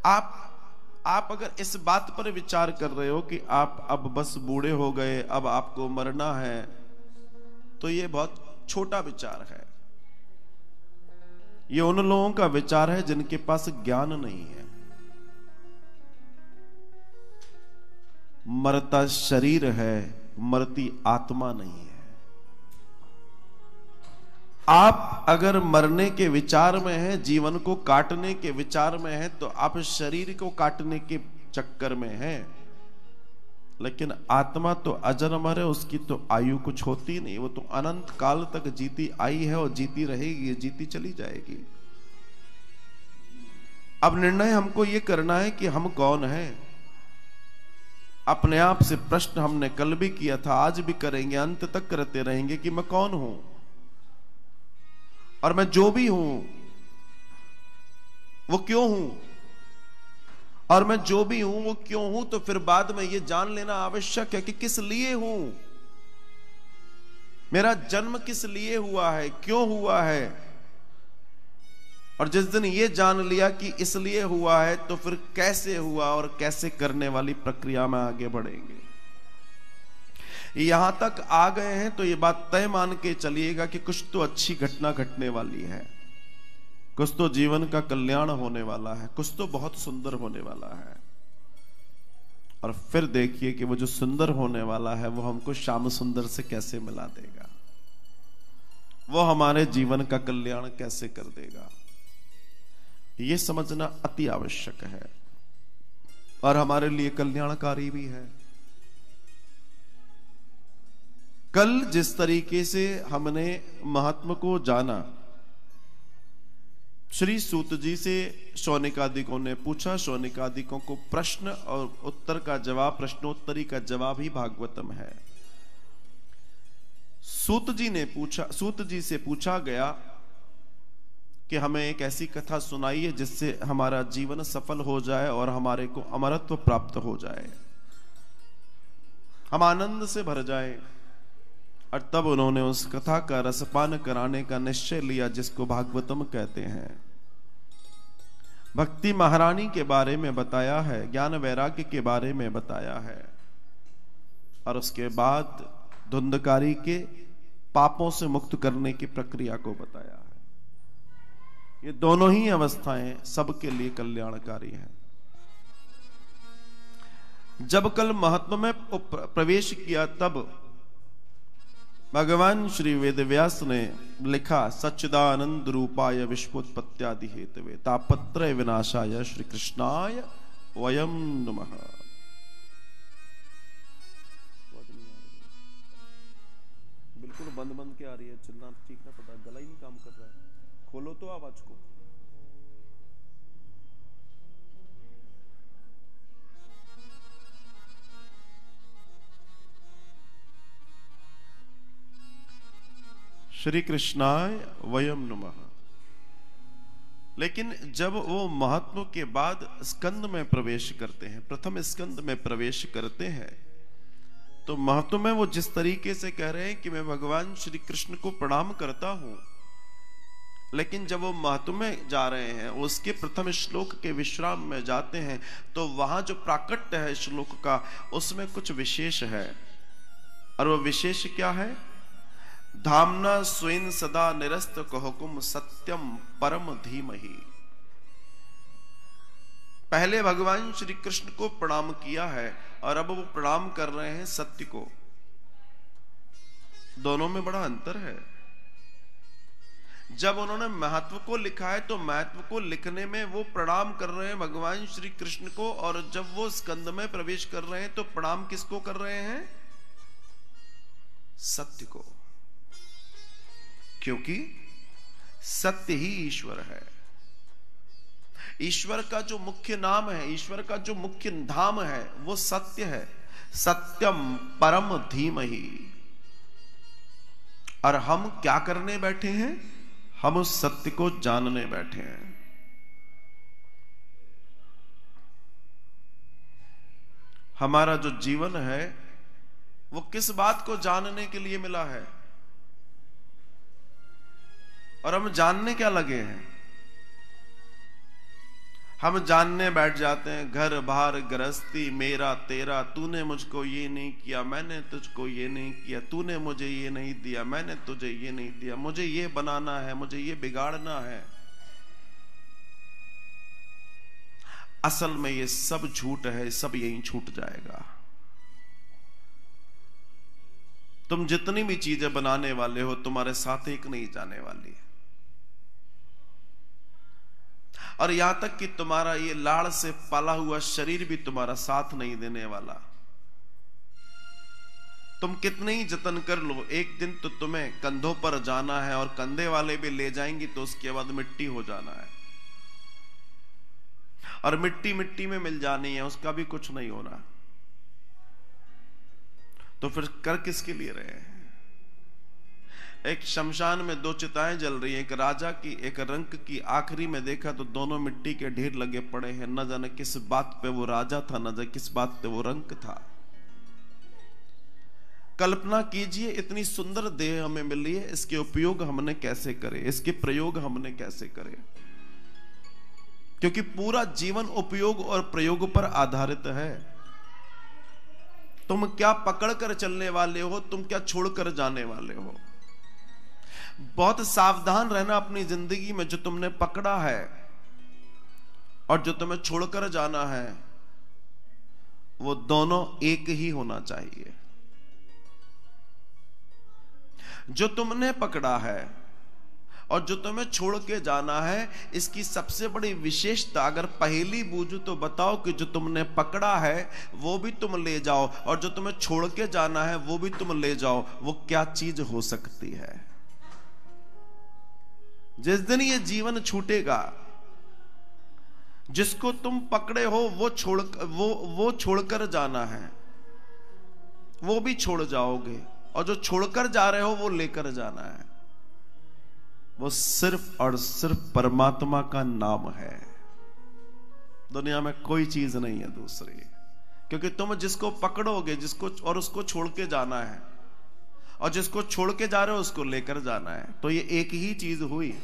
आप आप अगर इस बात पर विचार कर रहे हो कि आप अब बस बूढ़े हो गए, अब आपको मरना है तो ये बहुत छोटा विचार है। ये उन लोगों का विचार है जिनके पास ज्ञान नहीं है। मरता शरीर है, मरती आत्मा नहीं है। आप अगर मरने के विचार में हैं, जीवन को काटने के विचार में हैं तो आप शरीर को काटने के चक्कर में हैं। लेकिन आत्मा तो अजर है, उसकी तो आयु कुछ होती नहीं। वो तो अनंत काल तक जीती आई है और जीती रहेगी, जीती चली जाएगी। अब निर्णय हमको ये करना है कि हम कौन हैं? अपने आप से प्रश्न हमने कल भी किया था, आज भी करेंगे, अंत तक करते रहेंगे कि मैं कौन हूँ? और मैं जो भी हूँ, वो क्यों हूँ? और मैं जो भी हूँ, वो क्यों हूँ? तो फिर बाद में ये जान लेना आवश्यक है कि किस लिए हूँ। मेरा जन्म किस लिए हुआ है? क्यों हुआ है? और जिस दिन ये जान लिया कि इसलिए हुआ है तो फिर कैसे हुआ और कैसे करने वाली प्रक्रिया में आगे बढ़ेंगे? यहाँ तक आ गए हैं तो ये बात तय मान के चलिएगा कि कुछ तो अच्छी घटना घटने वाली है। कुछ तो जीवन का कल्याण होने वाला है, कुछ तो बहुत सुंदर होने वाला है। और फिर देखिए कि वो जो सुंदर होने वाला है, वो हमको श्याम सुंदर से कैसे मिला देगा? वो हमारे जीवन का कल्याण कैसे कर देगा? ये समझना अति आवश्यक है। और हमारे लिए कल्याणकारी भी है। कल जिस तरीके से हमने महात्मा को जाना, श्री सूत जी से शौनिकादिकों ने पूछा शौनिकादिकों को प्रश्न और उत्तर का जवाब, प्रश्नोत्तरी का जवाब ही भागवतम है। सूत जी ने पूछा, सूत जी से पूछा गया कि हमें एक ऐसी कथा सुनाइए जिससे हमारा जीवन सफल हो जाए और हमारे को अमरत्व प्राप्त हो जाए। हम आनंद से भर जाए, और तब उन्होंने उस कथा का रसपान कराने का निश्चय लिया जिसको भागवतम कहते हैं। भक्ति महारानी के बारे में बताया है, ज्ञान वैराग्य के बारे में बताया है। और उसके बाद धुंधकारी के पापों से मुक्त करने की प्रक्रिया को बताया। ये दोनों ही अवस्थाएँ सबके लिए कल्याणकारी हैं। जब कल महत्व में प्रवेश किया तब भगवान श्री वेद व्यास ने लिखा, सच्चिदानंद रूपाय विश्वोत्पत्त्यादि हेतवे तापत्र विनाशाय श्री कृष्णाय वयम नमः। बिल्कुल बंद बंद के आ रही है चिल्ला ठीक ना पता, गला ही नहीं काम कर रहा है। खोलो तो आवाज़ को। श्री कृष्णाय वयम नुमः। लेकिन जब वो महात्मा के बाद स्कंद में प्रवेश करते हैं, प्रथम स्कंद में प्रवेश करते हैं तो महत्व में वो जिस तरीके से कह रहे हैं कि मैं भगवान श्री कृष्ण को प्रणाम करता हूँ, लेकिन जब वो महत्व में जा रहे हैं, उसके प्रथम श्लोक के विश्राम में जाते हैं तो वहाँ जो प्राकट्य है श्लोक का, उसमें कुछ विशेष है। और वो विशेष क्या है? धामना स्वयं सदा निरस्त कहुकुम सत्यम परम धीमही। पहले भगवान श्री कृष्ण को प्रणाम किया है और अब वो प्रणाम कर रहे हैं सत्य को। दोनों में बड़ा अंतर है। जब उन्होंने महत्व को लिखा है तो महत्व को लिखने में वो प्रणाम कर रहे हैं भगवान श्री कृष्ण को और जब वो स्कंद में प्रवेश कर रहे हैं तो प्रणाम किसको कर रहे हैं? सत्य को। क्योंकि सत्य ही ईश्वर है। ईश्वर का जो मुख्य नाम है, ईश्वर का जो मुख्य धाम है, वो सत्य है। सत्यम परम धीम ही और हम क्या करने बैठे हैं? हम उस सत्य को जानने बैठे हैं। हमारा जो जीवन है, वो किस बात को जानने के लिए मिला है? और हम जानने क्या लगे हैं? हम जानने बैठ जाते हैं, घर, बाहर, गृहस्थी, मेरा, तेरा, तूने मुझको ये नहीं किया, मैंने तुझको ये नहीं किया, तूने मुझे ये नहीं दिया, मैंने तुझे ये नहीं दिया, मुझे ये बनाना है, मुझे ये बिगाड़ना है। असल में ये सब झूठ है सब यहीं छूट जाएगा। तुम जितनी भी चीज़ें बनाने वाले हो, तुम्हारे साथ एक नहीं जाने वाली। है और यहाँ तक कि तुम्हारा ये लाड़ से पाला हुआ शरीर भी तुम्हारा साथ नहीं देने वाला। तुम कितने ही जतन कर लो, एक दिन तो तुम्हें कंधों पर जाना है और कंधे वाले भी ले जाएँगे तो उसके बाद मिट्टी हो जाना है। और मिट्टी मिट्टी में मिल जानी है, उसका भी कुछ नहीं होना। तो फिर कर किसके लिए रहे हैं? एक शमशान में दो चिताएँ जल रही हैं। एक राजा की, एक रंक की। आखिरी में देखा तो दोनों मिट्टी के ढेर लगे पड़े हैं। न जाने किस बात पे वो राजा था, न जाने किस बात पे वो रंक था। कल्पना कीजिए, इतनी सुंदर देह हमें मिली है। इसके उपयोग हमने कैसे करे? इसके प्रयोग हमने कैसे करे? क्योंकि पूरा जीवन उपयोग और प्रयोग पर आधारित है। तुम क्या पकड़ कर चलने वाले हो? तुम क्या छोड़कर जाने वाले हो? बहुत सावधान रहना अपनी ज़िंदगी में जो तुमने पकड़ा है और जो तुम्हें छोड़कर जाना है, वो दोनों एक ही होना चाहिए। जो तुमने पकड़ा है और जो तुम्हें छोड़ के जाना है, इसकी सबसे बड़ी विशेषता, अगर पहली बूझू तो बताओ कि जो तुमने पकड़ा है, वो भी तुम ले जाओ और जो तुम्हें छोड़ के जाना है, वो भी तुम ले जाओ, वो क्या चीज़ हो सकती है? जिस दिन ये जीवन छूटेगा, जिसको तुम पकड़े हो, वो छोड़, वो वो छोड़कर जाना है। वो भी छोड़ जाओगे और जो छोड़कर जा रहे हो, वो लेकर जाना है। वो सिर्फ़ और सिर्फ़ परमात्मा का नाम है। दुनिया में कोई चीज़ नहीं है दूसरी। क्योंकि तुम जिसको पकड़ोगे, जिसको, और उसको छोड़ के जाना है, और जिसको छोड़ के जा रहे हो, उसको लेकर जाना है। तो ये एक ही चीज़ हुई।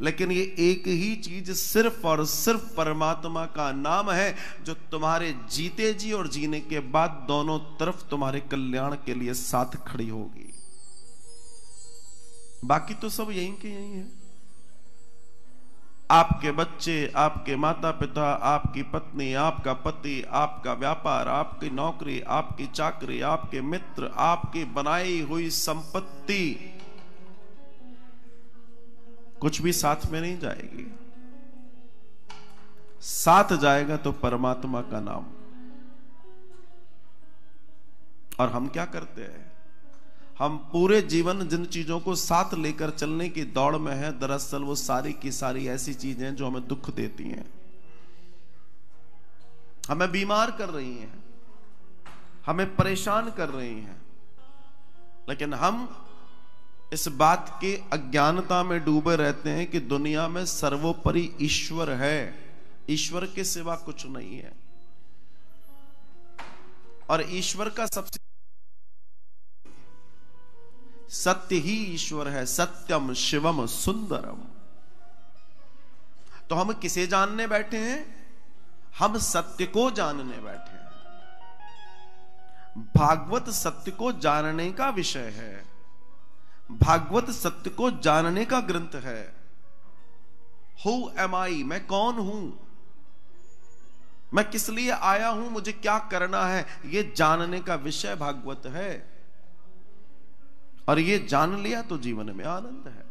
लेकिन ये एक ही चीज़ सिर्फ़ और सिर्फ़ परमात्मा का नाम है, जो तुम्हारे जीते जी और जीने के बाद दोनों तरफ़ तुम्हारे कल्याण के लिए साथ खड़ी होगी। बाकी तो सब यहीं के यहीं है। आपके बच्चे, आपके माता पिता आपकी पत्नी, आपका पति, आपका व्यापार, आपकी नौकरी, आपकी चाकरी, आपके मित्र, आपकी बनाई हुई संपत्ति कुछ भी साथ में नहीं जाएगी। साथ जाएगा तो परमात्मा का नाम। और हम क्या करते हैं? हम पूरे जीवन जिन चीज़ों को साथ लेकर चलने की दौड़ में है, दरअसल वो सारी की सारी ऐसी चीज़ें जो हमें दुख देती हैं। हमें बीमार कर रही हैं। हमें परेशान कर रही हैं। लेकिन हम इस बात के अज्ञानता में डूबे रहते हैं कि दुनिया में सर्वोपरि ईश्वर है। ईश्वर के सिवा कुछ नहीं है। और ईश्वर का सबसे सत्य ही ईश्वर है। सत्यम शिवम सुंदरम। तो हम किसे जानने बैठे हैं? हम सत्य को जानने बैठे हैं। भागवत सत्य को जानने का विषय है। भागवत सत्य को जानने का ग्रंथ है। हु एम आई मैं कौन हूँ? मैं किस लिए आया हूँ? मुझे क्या करना है? यह जानने का विषय भागवत है। और यह जान लिया तो जीवन में आनंद है।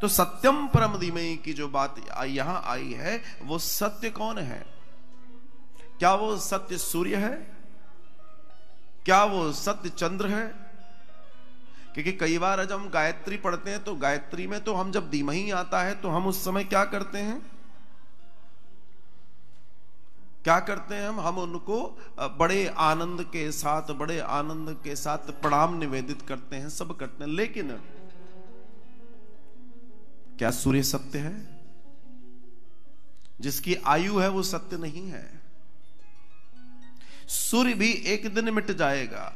तो सत्यम परम धीमयी की जो बात यहाँ आई है, वो सत्य कौन है? क्या वो सत्य सूर्य है? क्या वो सत्य चंद्र है? क्योंकि कई बार जब हम गायत्री पढ़ते हैं तो गायत्री में तो हम जब धीमही आता है तो हम उस समय क्या करते हैं? क्या करते हैं हम? हम उनको बड़े आनंद के साथ, बड़े आनंद के साथ प्रणाम निवेदित करते हैं, सब करते हैं। लेकिन क्या सूर्य सत्य है? जिसकी आयु है वो सत्य नहीं है। सूर्य भी एक दिन मिट जाएगा।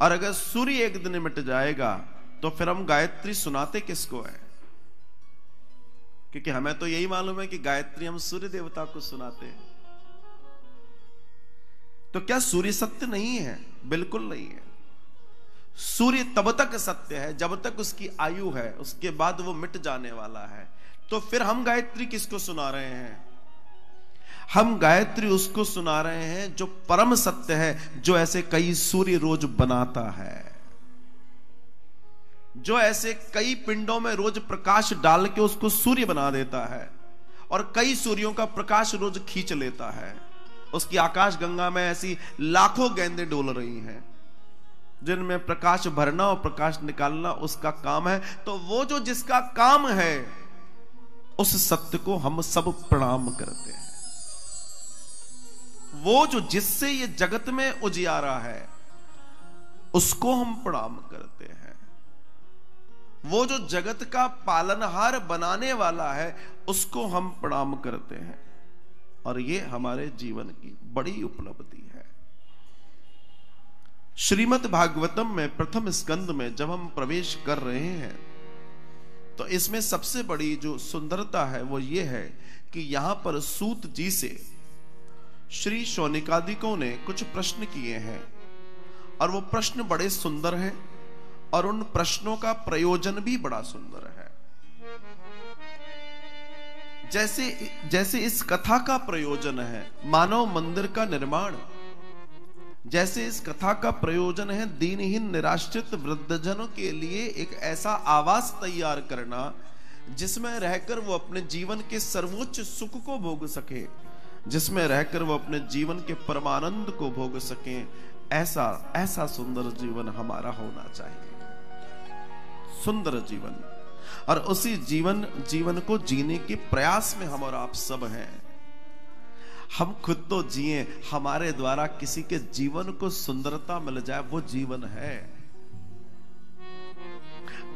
और अगर सूर्य एक दिन मिट जाएगा तो फिर हम गायत्री सुनाते किसको है? क्योंकि हमें तो यही मालूम है कि गायत्री हम सूर्य देवता को सुनाते हैं। तो क्या सूर्य सत्य नहीं है? बिल्कुल नहीं है। सूर्य तब तक सत्य है, जब तक उसकी आयु है, उसके बाद वो मिट जाने वाला है। तो फिर हम गायत्री किसको सुना रहे हैं? हम गायत्री उसको सुना रहे हैं जो परम सत्य है, जो ऐसे कई सूर्य रोज बनाता है। जो ऐसे कई पिंडों में रोज प्रकाश डाल के उसको सूर्य बना देता है और कई सूर्यों का प्रकाश रोज खींच लेता है। उसकी आकाश गंगा में ऐसी लाखों गेंदे डोल रही हैं, जिनमें प्रकाश भरना और प्रकाश निकालना उसका काम है। तो वो जो जिसका काम है, उस सत्य को हम सब प्रणाम करते हैं। वो जो जिससे ये जगत में उजियारा है, उसको हम प्रणाम करते हैं। वो जो जगत का पालनहार बनाने वाला है, उसको हम प्रणाम करते हैं। और ये हमारे जीवन की बड़ी उपलब्धि है। श्रीमद् भागवतम में प्रथम स्कंद में जब हम प्रवेश कर रहे हैं तो इसमें सबसे बड़ी जो सुंदरता है, वो ये है कि यहाँ पर सूत जी से श्री शौनिकादिकों ने कुछ प्रश्न किए हैं। और वो प्रश्न बड़े सुंदर हैं, और उन प्रश्नों का प्रयोजन भी बड़ा सुंदर है। जैसे जैसे इस कथा का प्रयोजन है, मानव मंदिर का निर्माण, जैसे इस कथा का प्रयोजन है दीनहीन निराश्रित वृद्धजनों के लिए एक ऐसा आवास तैयार करना, जिसमें रहकर वो अपने जीवन के सर्वोच्च सुख को भोग सके। जिसमें रहकर वो अपने जीवन के परमानंद को भोग सके, ऐसा ऐसा सुंदर जीवन हमारा होना चाहिए। सुंदर जीवन। और उसी जीवन जीवन को जीने के प्रयास में हम और आप सब हैं। हम खुद तो जिए, हमारे द्वारा किसी के जीवन को सुंदरता मिल जाए, वो जीवन है।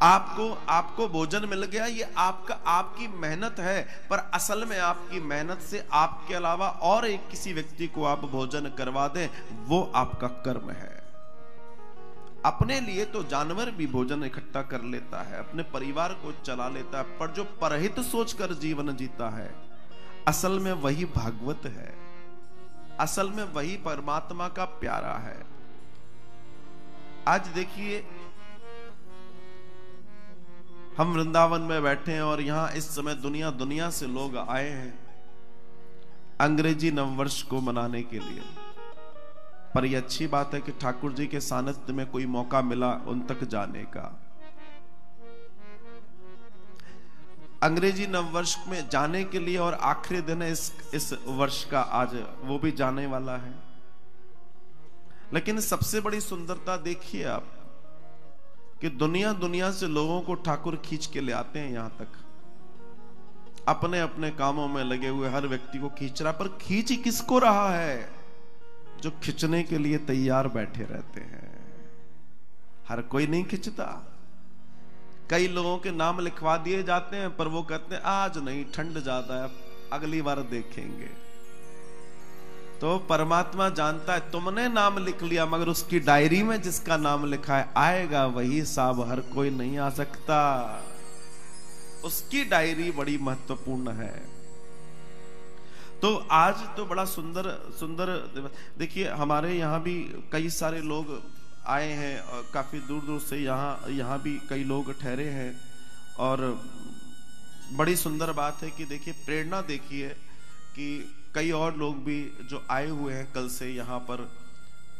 आपको आपको भोजन मिल गया, ये आपका, आपकी मेहनत है, पर असल में आपकी मेहनत से आपके अलावा और एक किसी व्यक्ति को आप भोजन करवा दें, वो आपका कर्म है। अपने लिए तो जानवर भी भोजन इकट्ठा कर लेता है, अपने परिवार को चला लेता है, पर जो परहित सोचकर जीवन जीता है, असल में वही भागवत है। असल में वही परमात्मा का प्यारा है। आज देखिए हम वृंदावन में बैठे हैं और यहाँ इस समय दुनिया दुनिया से लोग आए हैं अंग्रेज़ी नववर्ष को मनाने के लिए। पर यह अच्छी बात है कि ठाकुर जी के सानिध्य में कोई मौका मिला उन तक जाने का। अंग्रेज़ी नववर्ष में जाने के लिए और आखिरी दिन है इस इस वर्ष का आज वो भी जाने वाला है। लेकिन सबसे बड़ी सुंदरता देखिए आप कि दुनिया दुनिया से लोगों को ठाकुर खींच के ले आते हैं यहाँ तक। अपने अपने कामों में लगे हुए हर व्यक्ति को खींच रहा पर खींच किसको रहा है? जो खींचने के लिए तैयार बैठे रहते हैं। हर कोई नहीं खींचता। कई लोगों के नाम लिखवा दिए जाते हैं, पर वो कहते हैं, आज नहीं, ठंड ज़्यादा है अगली बार देखेंगे। तो परमात्मा जानता है, तुमने नाम लिख लिया, मगर उसकी डायरी में जिसका नाम लिखा है, आएगा वही साहब, हर कोई नहीं आ सकता। उसकी डायरी बड़ी महत्वपूर्ण है। तो आज तो बड़ा सुंदर सुंदर देखिए, हमारे यहाँ भी कई सारे लोग आए हैं, और काफ़ी दूर दूर से यहाँ यहाँ भी कई लोग ठहरे हैं, और बड़ी सुंदर बात है कि देखिए, प्रेरणा देखिए कि कई और लोग भी जो आए हुए हैं कल से यहाँ पर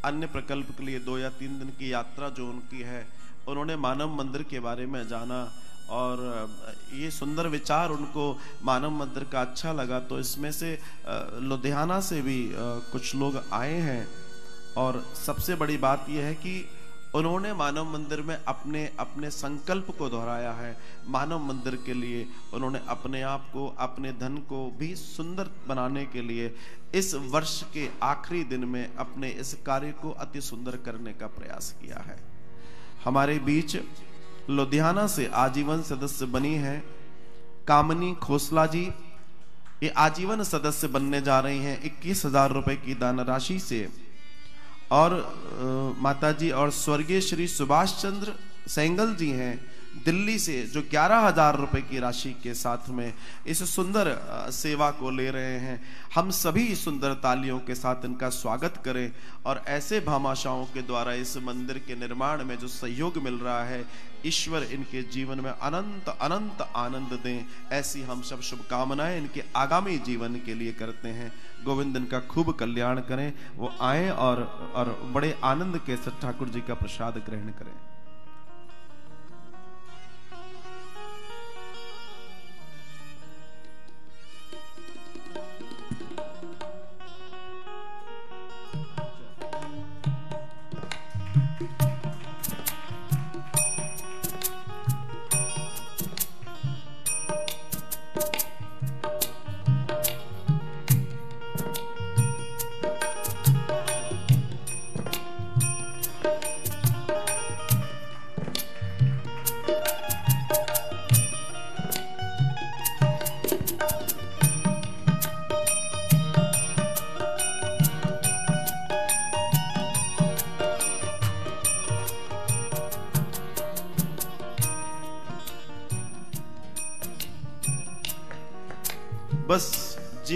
अन्य प्रकल्प के लिए दो या तीन दिन की यात्रा जो उनकी है, उन्होंने मानव मंदिर के बारे में जाना और ये सुंदर विचार उनको मानव मंदिर का अच्छा लगा। तो इसमें से लुधियाना से भी कुछ लोग आए हैं और सबसे बड़ी बात यह है कि उन्होंने मानव मंदिर में अपने अपने संकल्प को दोहराया है। मानव मंदिर के लिए उन्होंने अपने आप को, अपने धन को भी सुंदर बनाने के लिए इस वर्ष के आखिरी दिन में अपने इस कार्य को अति सुंदर करने का प्रयास किया है। हमारे बीच लुधियाना से आजीवन सदस्य बनी है कामनी खोसला जी। ये आजीवन सदस्य बनने जा रही हैं। इक्कीस हज़ार रुपए की दान राशि से और माताजी और स्वर्गीय श्री सुभाष चंद्र सेंगल जी हैं दिल्ली से, जो ग्यारह हज़ार रुपए की राशि के साथ में इस सुंदर सेवा को ले रहे हैं। हम सभी सुंदर तालियों के साथ इनका स्वागत करें और ऐसे भामाशाओं के द्वारा इस मंदिर के निर्माण में जो सहयोग मिल रहा है ईश्वर इनके जीवन में अनंत अनंत आनंद दें। ऐसी हम सब शुभकामनाएँ इनके आगामी जीवन के लिए करते हैं। गोविंद इनका खूब कल्याण करें। वो आए और और बड़े आनंद के साथ ठाकुर जी का प्रसाद ग्रहण करें।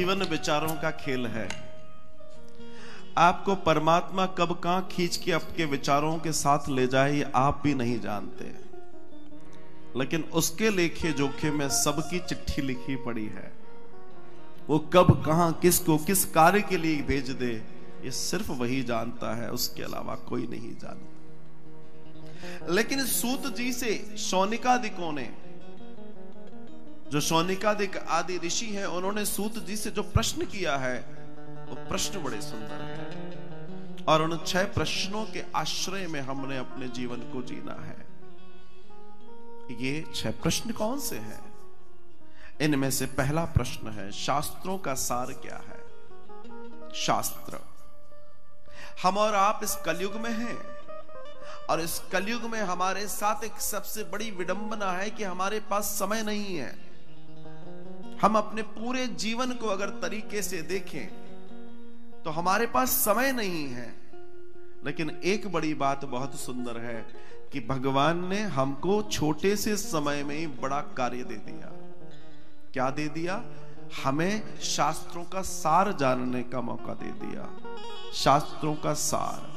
जीवन विचारों का खेल है। आपको परमात्मा कब कहाँ खींच के आपके विचारों के साथ ले जाए आप भी नहीं जानते। लेकिन उसके लेखे जोखे में सबकी चिट्ठी लिखी पड़ी है। वो कब कहाँ किसको किस कार्य के लिए भेज दे, ये सिर्फ़ वही जानता है, उसके अलावा कोई नहीं जानता। लेकिन सूत जी से सोनिकादिकों ने जो सोनिकादिक आदि ऋषि हैं, उन्होंने सूत जी से जो प्रश्न किया है, वो प्रश्न बड़े सुंदर हैं। और उन छह प्रश्नों के आश्रय में हमने अपने जीवन को जीना है। ये छह प्रश्न कौन से हैं? इनमें से पहला प्रश्न है, शास्त्रों का सार क्या है? शास्त्र। हम और आप इस कलयुग में हैं, और इस कलयुग में हमारे साथ एक सबसे बड़ी विडंबना है कि हमारे पास समय नहीं है। हम अपने पूरे जीवन को अगर तरीके से देखें तो हमारे पास समय नहीं है। लेकिन एक बड़ी बात बहुत सुंदर है कि भगवान ने हमको छोटे से समय में ही बड़ा कार्य दे दिया। क्या दे दिया? हमें शास्त्रों का सार जानने का मौका दे दिया। शास्त्रों का सार।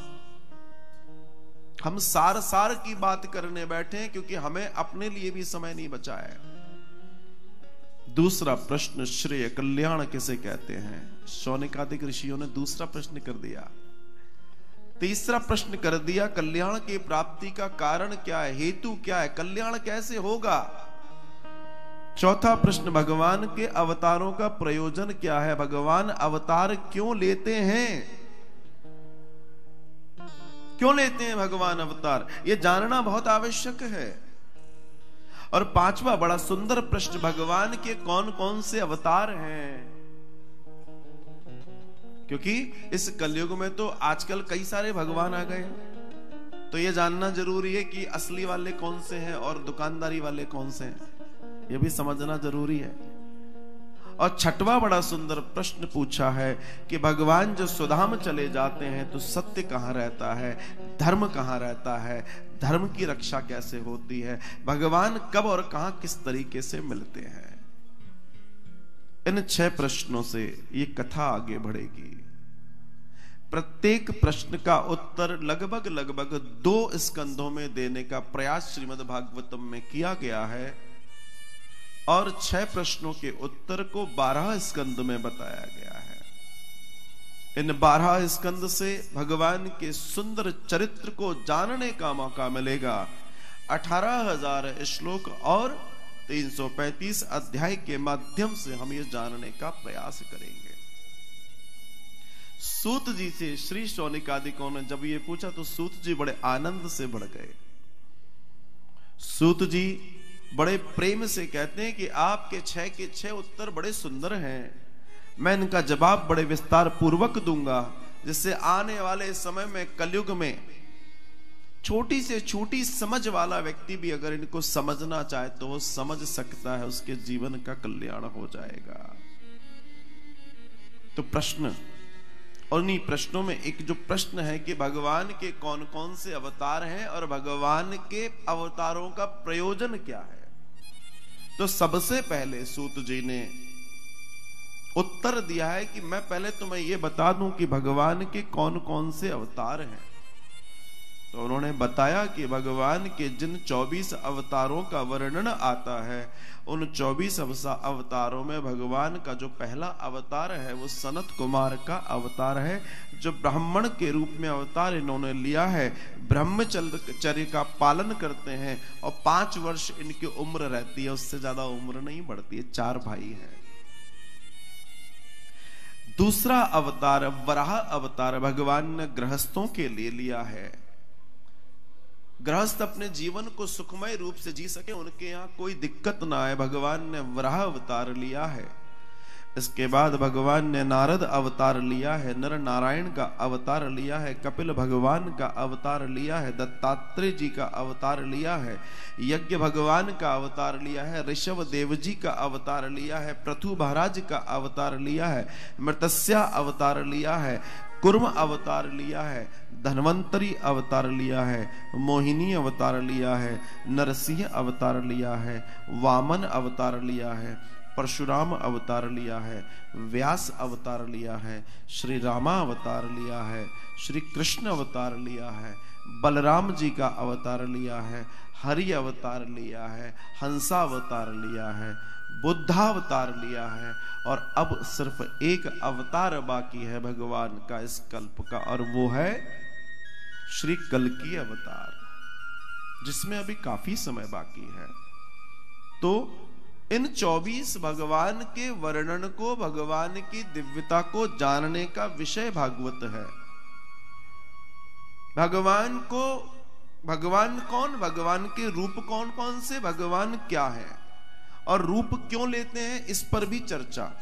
हम सार सार की बात करने बैठे क्योंकि हमें अपने लिए भी समय नहीं बचा है। दूसरा प्रश्न श्रेय कल्याण किसे कहते हैं? शौनिकादिक ऋषियों ने दूसरा प्रश्न कर दिया। तीसरा प्रश्न कर दिया, कल्याण की प्राप्ति का कारण क्या है? हेतु क्या है? कल्याण कैसे होगा? चौथा प्रश्न, भगवान के अवतारों का प्रयोजन क्या है? भगवान अवतार क्यों लेते हैं? क्यों लेते हैं भगवान अवतार? यह जानना बहुत आवश्यक है। और पांचवा बड़ा सुंदर प्रश्न, भगवान के कौन कौन से अवतार हैं? क्योंकि इस कलयुग में तो आजकल कई सारे भगवान आ गए तो यह जानना ज़रूरी है कि असली वाले कौन से हैं और दुकानदारी वाले कौन से हैं। यह भी समझना ज़रूरी है। और छठवा बड़ा सुंदर प्रश्न पूछा है कि भगवान जो सुधाम चले जाते हैं तो सत्य कहाँ रहता है, धर्म कहाँ रहता है धर्म की रक्षा कैसे होती है? भगवान कब और कहाँ किस तरीके से मिलते हैं? इन छह प्रश्नों से ये कथा आगे बढ़ेगी। प्रत्येक प्रश्न का उत्तर लगभग लगभग दो स्कंधों में देने का प्रयास श्रीमद् भागवतम में किया गया है और छह प्रश्नों के उत्तर को बारह स्कंद में बताया गया है इन बारह स्कंद से भगवान के सुंदर चरित्र को जानने का मौका मिलेगा। अठारह हज़ार श्लोक और 335 अध्याय के माध्यम से हम ये जानने का प्रयास करेंगे। सूत जी से श्री शौनिकादिकों ने जब ये पूछा तो सूत जी बड़े आनंद से बढ़ गए। सूत जी बड़े प्रेम से कहते हैं कि आपके छह के छह उत्तर बड़े सुंदर हैं। मैं इनका जवाब बड़े विस्तार पूर्वक दूँगा, जिससे आने वाले समय में कलयुग में छोटी से छोटी समझ वाला व्यक्ति भी अगर इनको समझना चाहे तो वो समझ सकता है, उसके जीवन का कल्याण हो जाएगा। तो प्रश्न, और इन्हीं प्रश्नों में एक जो प्रश्न है कि भगवान के कौन कौन से अवतार हैं और भगवान के अवतारों का प्रयोजन क्या है? तो सबसे पहले सूत जी ने उत्तर दिया है कि मैं पहले तुम्हें यह बता दूँ कि भगवान के कौन कौन से अवतार हैं। तो उन्होंने बताया कि भगवान के जिन 24 अवतारों का वर्णन आता है, उन 24 अवतारों में भगवान का जो पहला अवतार है, वो सनत कुमार का अवतार है, जो ब्राह्मण के रूप में अवतार इन्होंने लिया है। ब्रह्मचर्य का पालन करते हैं और पाँच वर्ष इनकी उम्र रहती है, उससे ज़्यादा उम्र नहीं बढ़ती है, चार भाई हैं। दूसरा अवतार, वराह अवतार भगवान ने गृहस्थों के लिए लिया है। गृहस्थ अपने जीवन को सुखमय रूप से जी सके, उनके यहाँ कोई दिक्कत ना आए। भगवान ने वराह अवतार लिया है। इसके बाद भगवान ने नारद अवतार लिया है नर नारायण का अवतार लिया है कपिल भगवान का अवतार लिया है दत्तात्रेय जी का अवतार लिया है यज्ञ भगवान का अवतार लिया है ऋषभ देव जी का अवतार लिया है पृथु महाराज का अवतार लिया है मृतस्या अवतार लिया है कुर्म अवतार लिया है धनवंतरी अवतार लिया है मोहिनी अवतार लिया है नरसिंह अवतार लिया है वामन अवतार लिया है परशुराम अवतार लिया है, व्यास अवतार लिया है श्री रामा अवतार लिया है श्री कृष्ण अवतार लिया है, बलराम जी का अवतार लिया है, हरि अवतार लिया है, हंसा अवतार लिया है बुद्धावतार लिया है, और अब सिर्फ़ एक अवतार बाकी है भगवान का इस कल्प का, और वो है श्री कल की अवतार, जिसमें अभी काफ़ी समय बाकी है। तो इन 24 भगवान के वर्णन को, भगवान की दिव्यता को जानने का विषय भागवत है। भगवान को, भगवान कौन, भगवान के रूप कौन कौन से, भगवान क्या है? और रूप क्यों लेते हैं, इस पर भी चर्चा।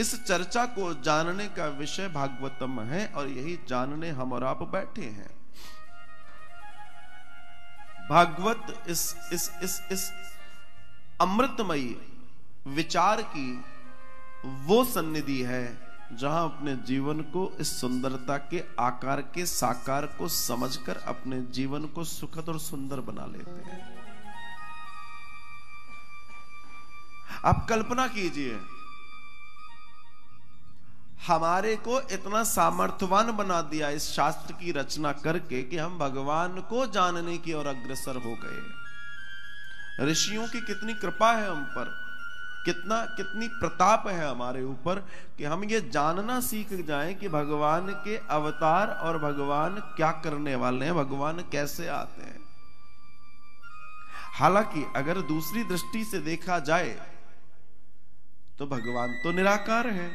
इस चर्चा को जानने का विषय भागवतम है और यही जानने हम और आप बैठे हैं। भागवत इस इस इस इस अमृतमयी विचार की वो सन्निधि है जहाँ अपने जीवन को इस सुंदरता के आकार के साकार को समझकर अपने जीवन को सुखद और सुंदर बना लेते हैं। आप कल्पना कीजिए, हमारे को इतना सामर्थ्यवान बना दिया इस शास्त्र की रचना करके कि हम भगवान को जानने की ओर अग्रसर हो गए। ऋषियों की कितनी कृपा है हम पर, कितना, कितनी प्रताप है हमारे ऊपर कि हम ये जानना सीख जाएँ कि भगवान के अवतार और भगवान क्या करने वाले हैं, भगवान कैसे आते हैं। हालाँकि अगर दूसरी दृष्टि से देखा जाए तो भगवान तो निराकार है।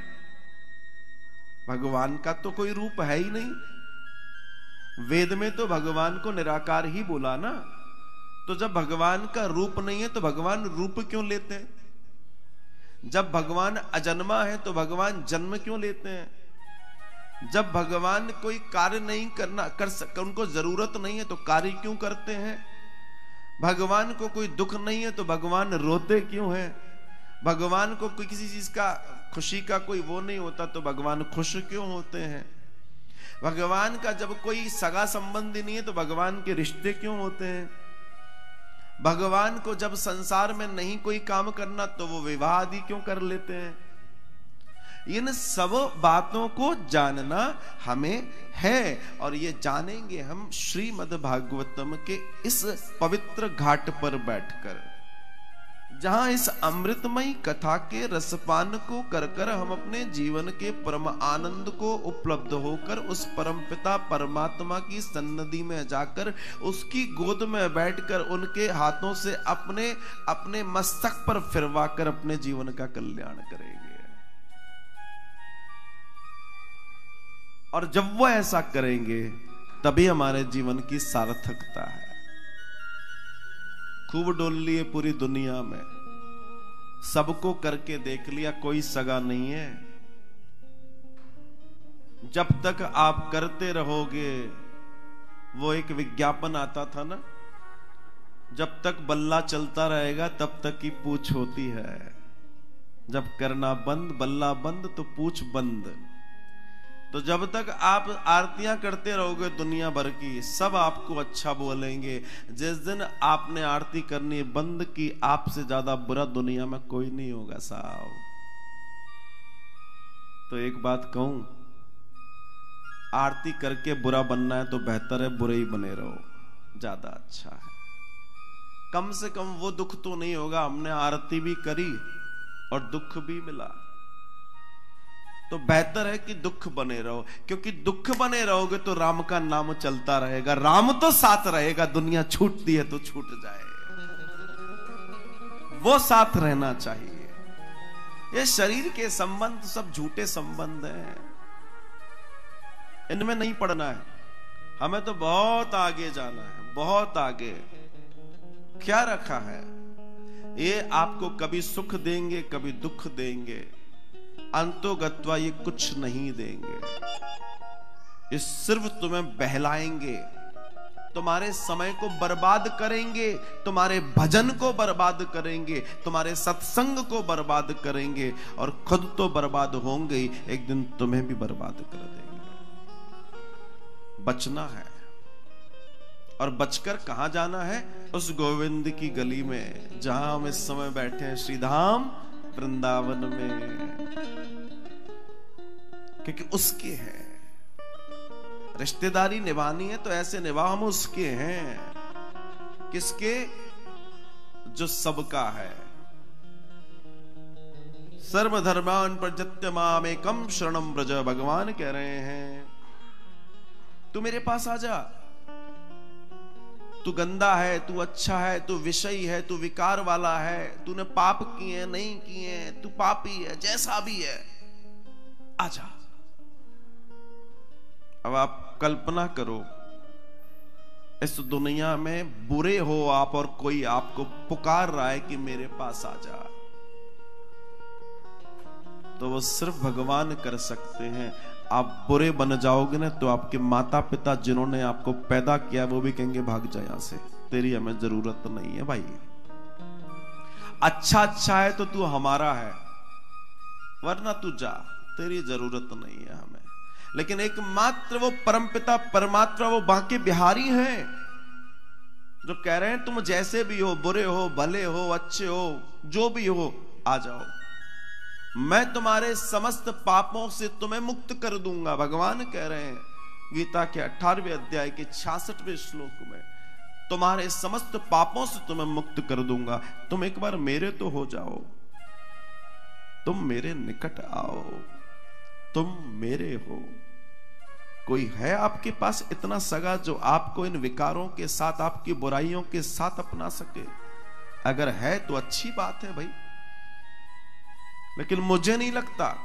भगवान का तो कोई रूप है ही नहीं। वेद में तो भगवान को निराकार ही बोला ना। तो जब भगवान का रूप नहीं है तो भगवान रूप क्यों लेते हैं? जब भगवान अजन्मा है तो भगवान जन्म क्यों लेते हैं? जब भगवान कोई कार्य नहीं करना, कर सक, उनको ज़रूरत नहीं है तो कार्य क्यों करते हैं? भगवान को कोई दुख नहीं है तो भगवान रोते क्यों है? भगवान को कोई किसी चीज़ का खुशी का कोई वो नहीं होता तो भगवान खुश क्यों होते हैं? भगवान का जब कोई सगा संबंधी नहीं है तो भगवान के रिश्ते क्यों होते हैं? भगवान को जब संसार में नहीं कोई काम करना तो वो विवाह आदि क्यों कर लेते हैं? इन सब बातों को जानना हमें है, और ये जानेंगे हम श्रीमद भागवतम के इस पवित्र घाट पर बैठकर। जहाँ इस अमृतमयी कथा के रसपान को कर कर हम अपने जीवन के परम आनंद को उपलब्ध होकर उस परम पिता परमात्मा की सन्नति में जाकर, उसकी गोद में बैठकर उनके हाथों से अपने अपने मस्तक पर फिरवा कर अपने जीवन का कल्याण करेंगे। और जब वो ऐसा करेंगे, तभी हमारे जीवन की सार्थकता है। खूब डोल लिए पूरी दुनिया में। सबको करके देख लिया कोई सगा नहीं है। जब तक आप करते रहोगे, वो एक विज्ञापन आता था ना? जब तक बल्ला चलता रहेगा, तब तक की पूछ होती है। जब करना बंद, बल्ला बंद तो पूछ बंद। तो जब तक आप आरतियाँ करते रहोगे दुनिया भर की, सब आपको अच्छा बोलेंगे। जिस दिन आपने आरती करनी बंद की, आपसे ज़्यादा बुरा दुनिया में कोई नहीं होगा साहब। तो एक बात कहूँ, आरती करके बुरा बनना है तो बेहतर है बुरे ही बने रहो, ज़्यादा अच्छा है। कम से कम वो दुख तो नहीं होगा, हमने आरती भी करी और दुख भी मिला। तो बेहतर है कि दुख बने रहो, क्योंकि दुख बने रहोगे तो राम का नाम चलता रहेगा। राम तो साथ रहेगा, दुनिया छूटती है तो छूट जाए वो साथ रहना चाहिए। ये शरीर के संबंध, सब झूठे संबंध हैं। इनमें नहीं पड़ना है। हमें तो बहुत आगे जाना है, बहुत आगे। क्या रखा है? ये आपको कभी सुख देंगे, कभी दुख देंगे। अंतोगत्वा ये कुछ नहीं देंगे। ये सिर्फ़ तुम्हें बहलाएँगे। तुम्हारे समय को बर्बाद करेंगे, तुम्हारे भजन को बर्बाद करेंगे, तुम्हारे सत्संग को बर्बाद करेंगे और खुद तो बर्बाद होंगे ही, एक दिन तुम्हें भी बर्बाद कर देंगे। बचना है। और बचकर कहा जाना है? उस गोविंद की गली में, जहाँ हम इस समय बैठे हैं, श्रीधाम। वृंदावन में, क्योंकि उसके हैं। रिश्तेदारी निभानी है तो ऐसे निभा हम उसके हैं। किसके? जो सबका है। सर्वधर्मान में कम शरणम ब्रज भगवान कह रहे हैं, तू मेरे पास आ जा। तू गंदा है, तू अच्छा है, तू विषयी है, तू विकार वाला है, तूने पाप किए, नहीं किए, तू पापी है, जैसा भी है। आजा। अब आप कल्पना करो, इस दुनिया में बुरे हो आप और कोई आपको पुकार रहा है कि मेरे पास आ जा। तो वो सिर्फ़ भगवान कर सकते हैं। आप बुरे बन जाओगे ना तो आपके माता पिता जिन्होंने आपको पैदा किया, वो भी कहेंगे, भाग जा यहाँ से। तेरी हमें ज़रूरत नहीं है भाई। अच्छा अच्छा है तो तू हमारा है, वरना तू जा। तेरी ज़रूरत नहीं है हमें। लेकिन एकमात्र वो परमपिता, परमात्मा, वो बाकी बिहारी हैं, जो कह रहे हैं, तुम जैसे भी हो, बुरे हो, भले हो, अच्छे हो, जो भी हो, आ जाओ। मैं तुम्हारे समस्त पापों से तुम्हें मुक्त कर दूँगा। भगवान कह रहे हैं, गीता के अठारहवें अध्याय के छियासठवें श्लोक में, तुम्हारे समस्त पापों से तुम्हें मुक्त कर दूँगा। तुम एक बार मेरे तो हो जाओ। तुम मेरे निकट आओ। तुम मेरे हो। कोई है आपके पास इतना सगा जो आपको इन विकारों के साथ, आपकी बुराइयों के साथ अपना सके? अगर है तो अच्छी बात है भाई। लेकिन मुझे नहीं लगता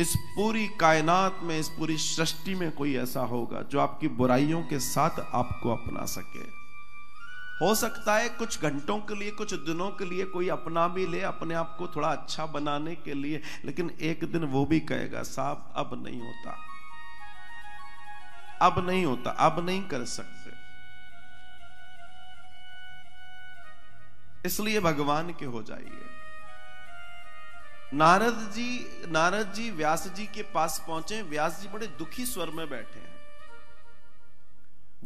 इस पूरी कायनात में, इस पूरी सृष्टि में कोई ऐसा होगा जो आपकी बुराइयों के साथ आपको अपना सके। हो सकता है कुछ घंटों के लिए, कुछ दिनों के लिए कोई अपना भी ले, अपने आप को थोड़ा अच्छा बनाने के लिए, लेकिन एक दिन वो भी कहेगा, साहब, अब नहीं होता। अब नहीं होता, अब नहीं कर सकते। इसलिए भगवान के हो जाइए। नारद जी नारद जी व्यास जी के पास पहुँचे। व्यास जी बड़े दुखी स्वर में बैठे हैं।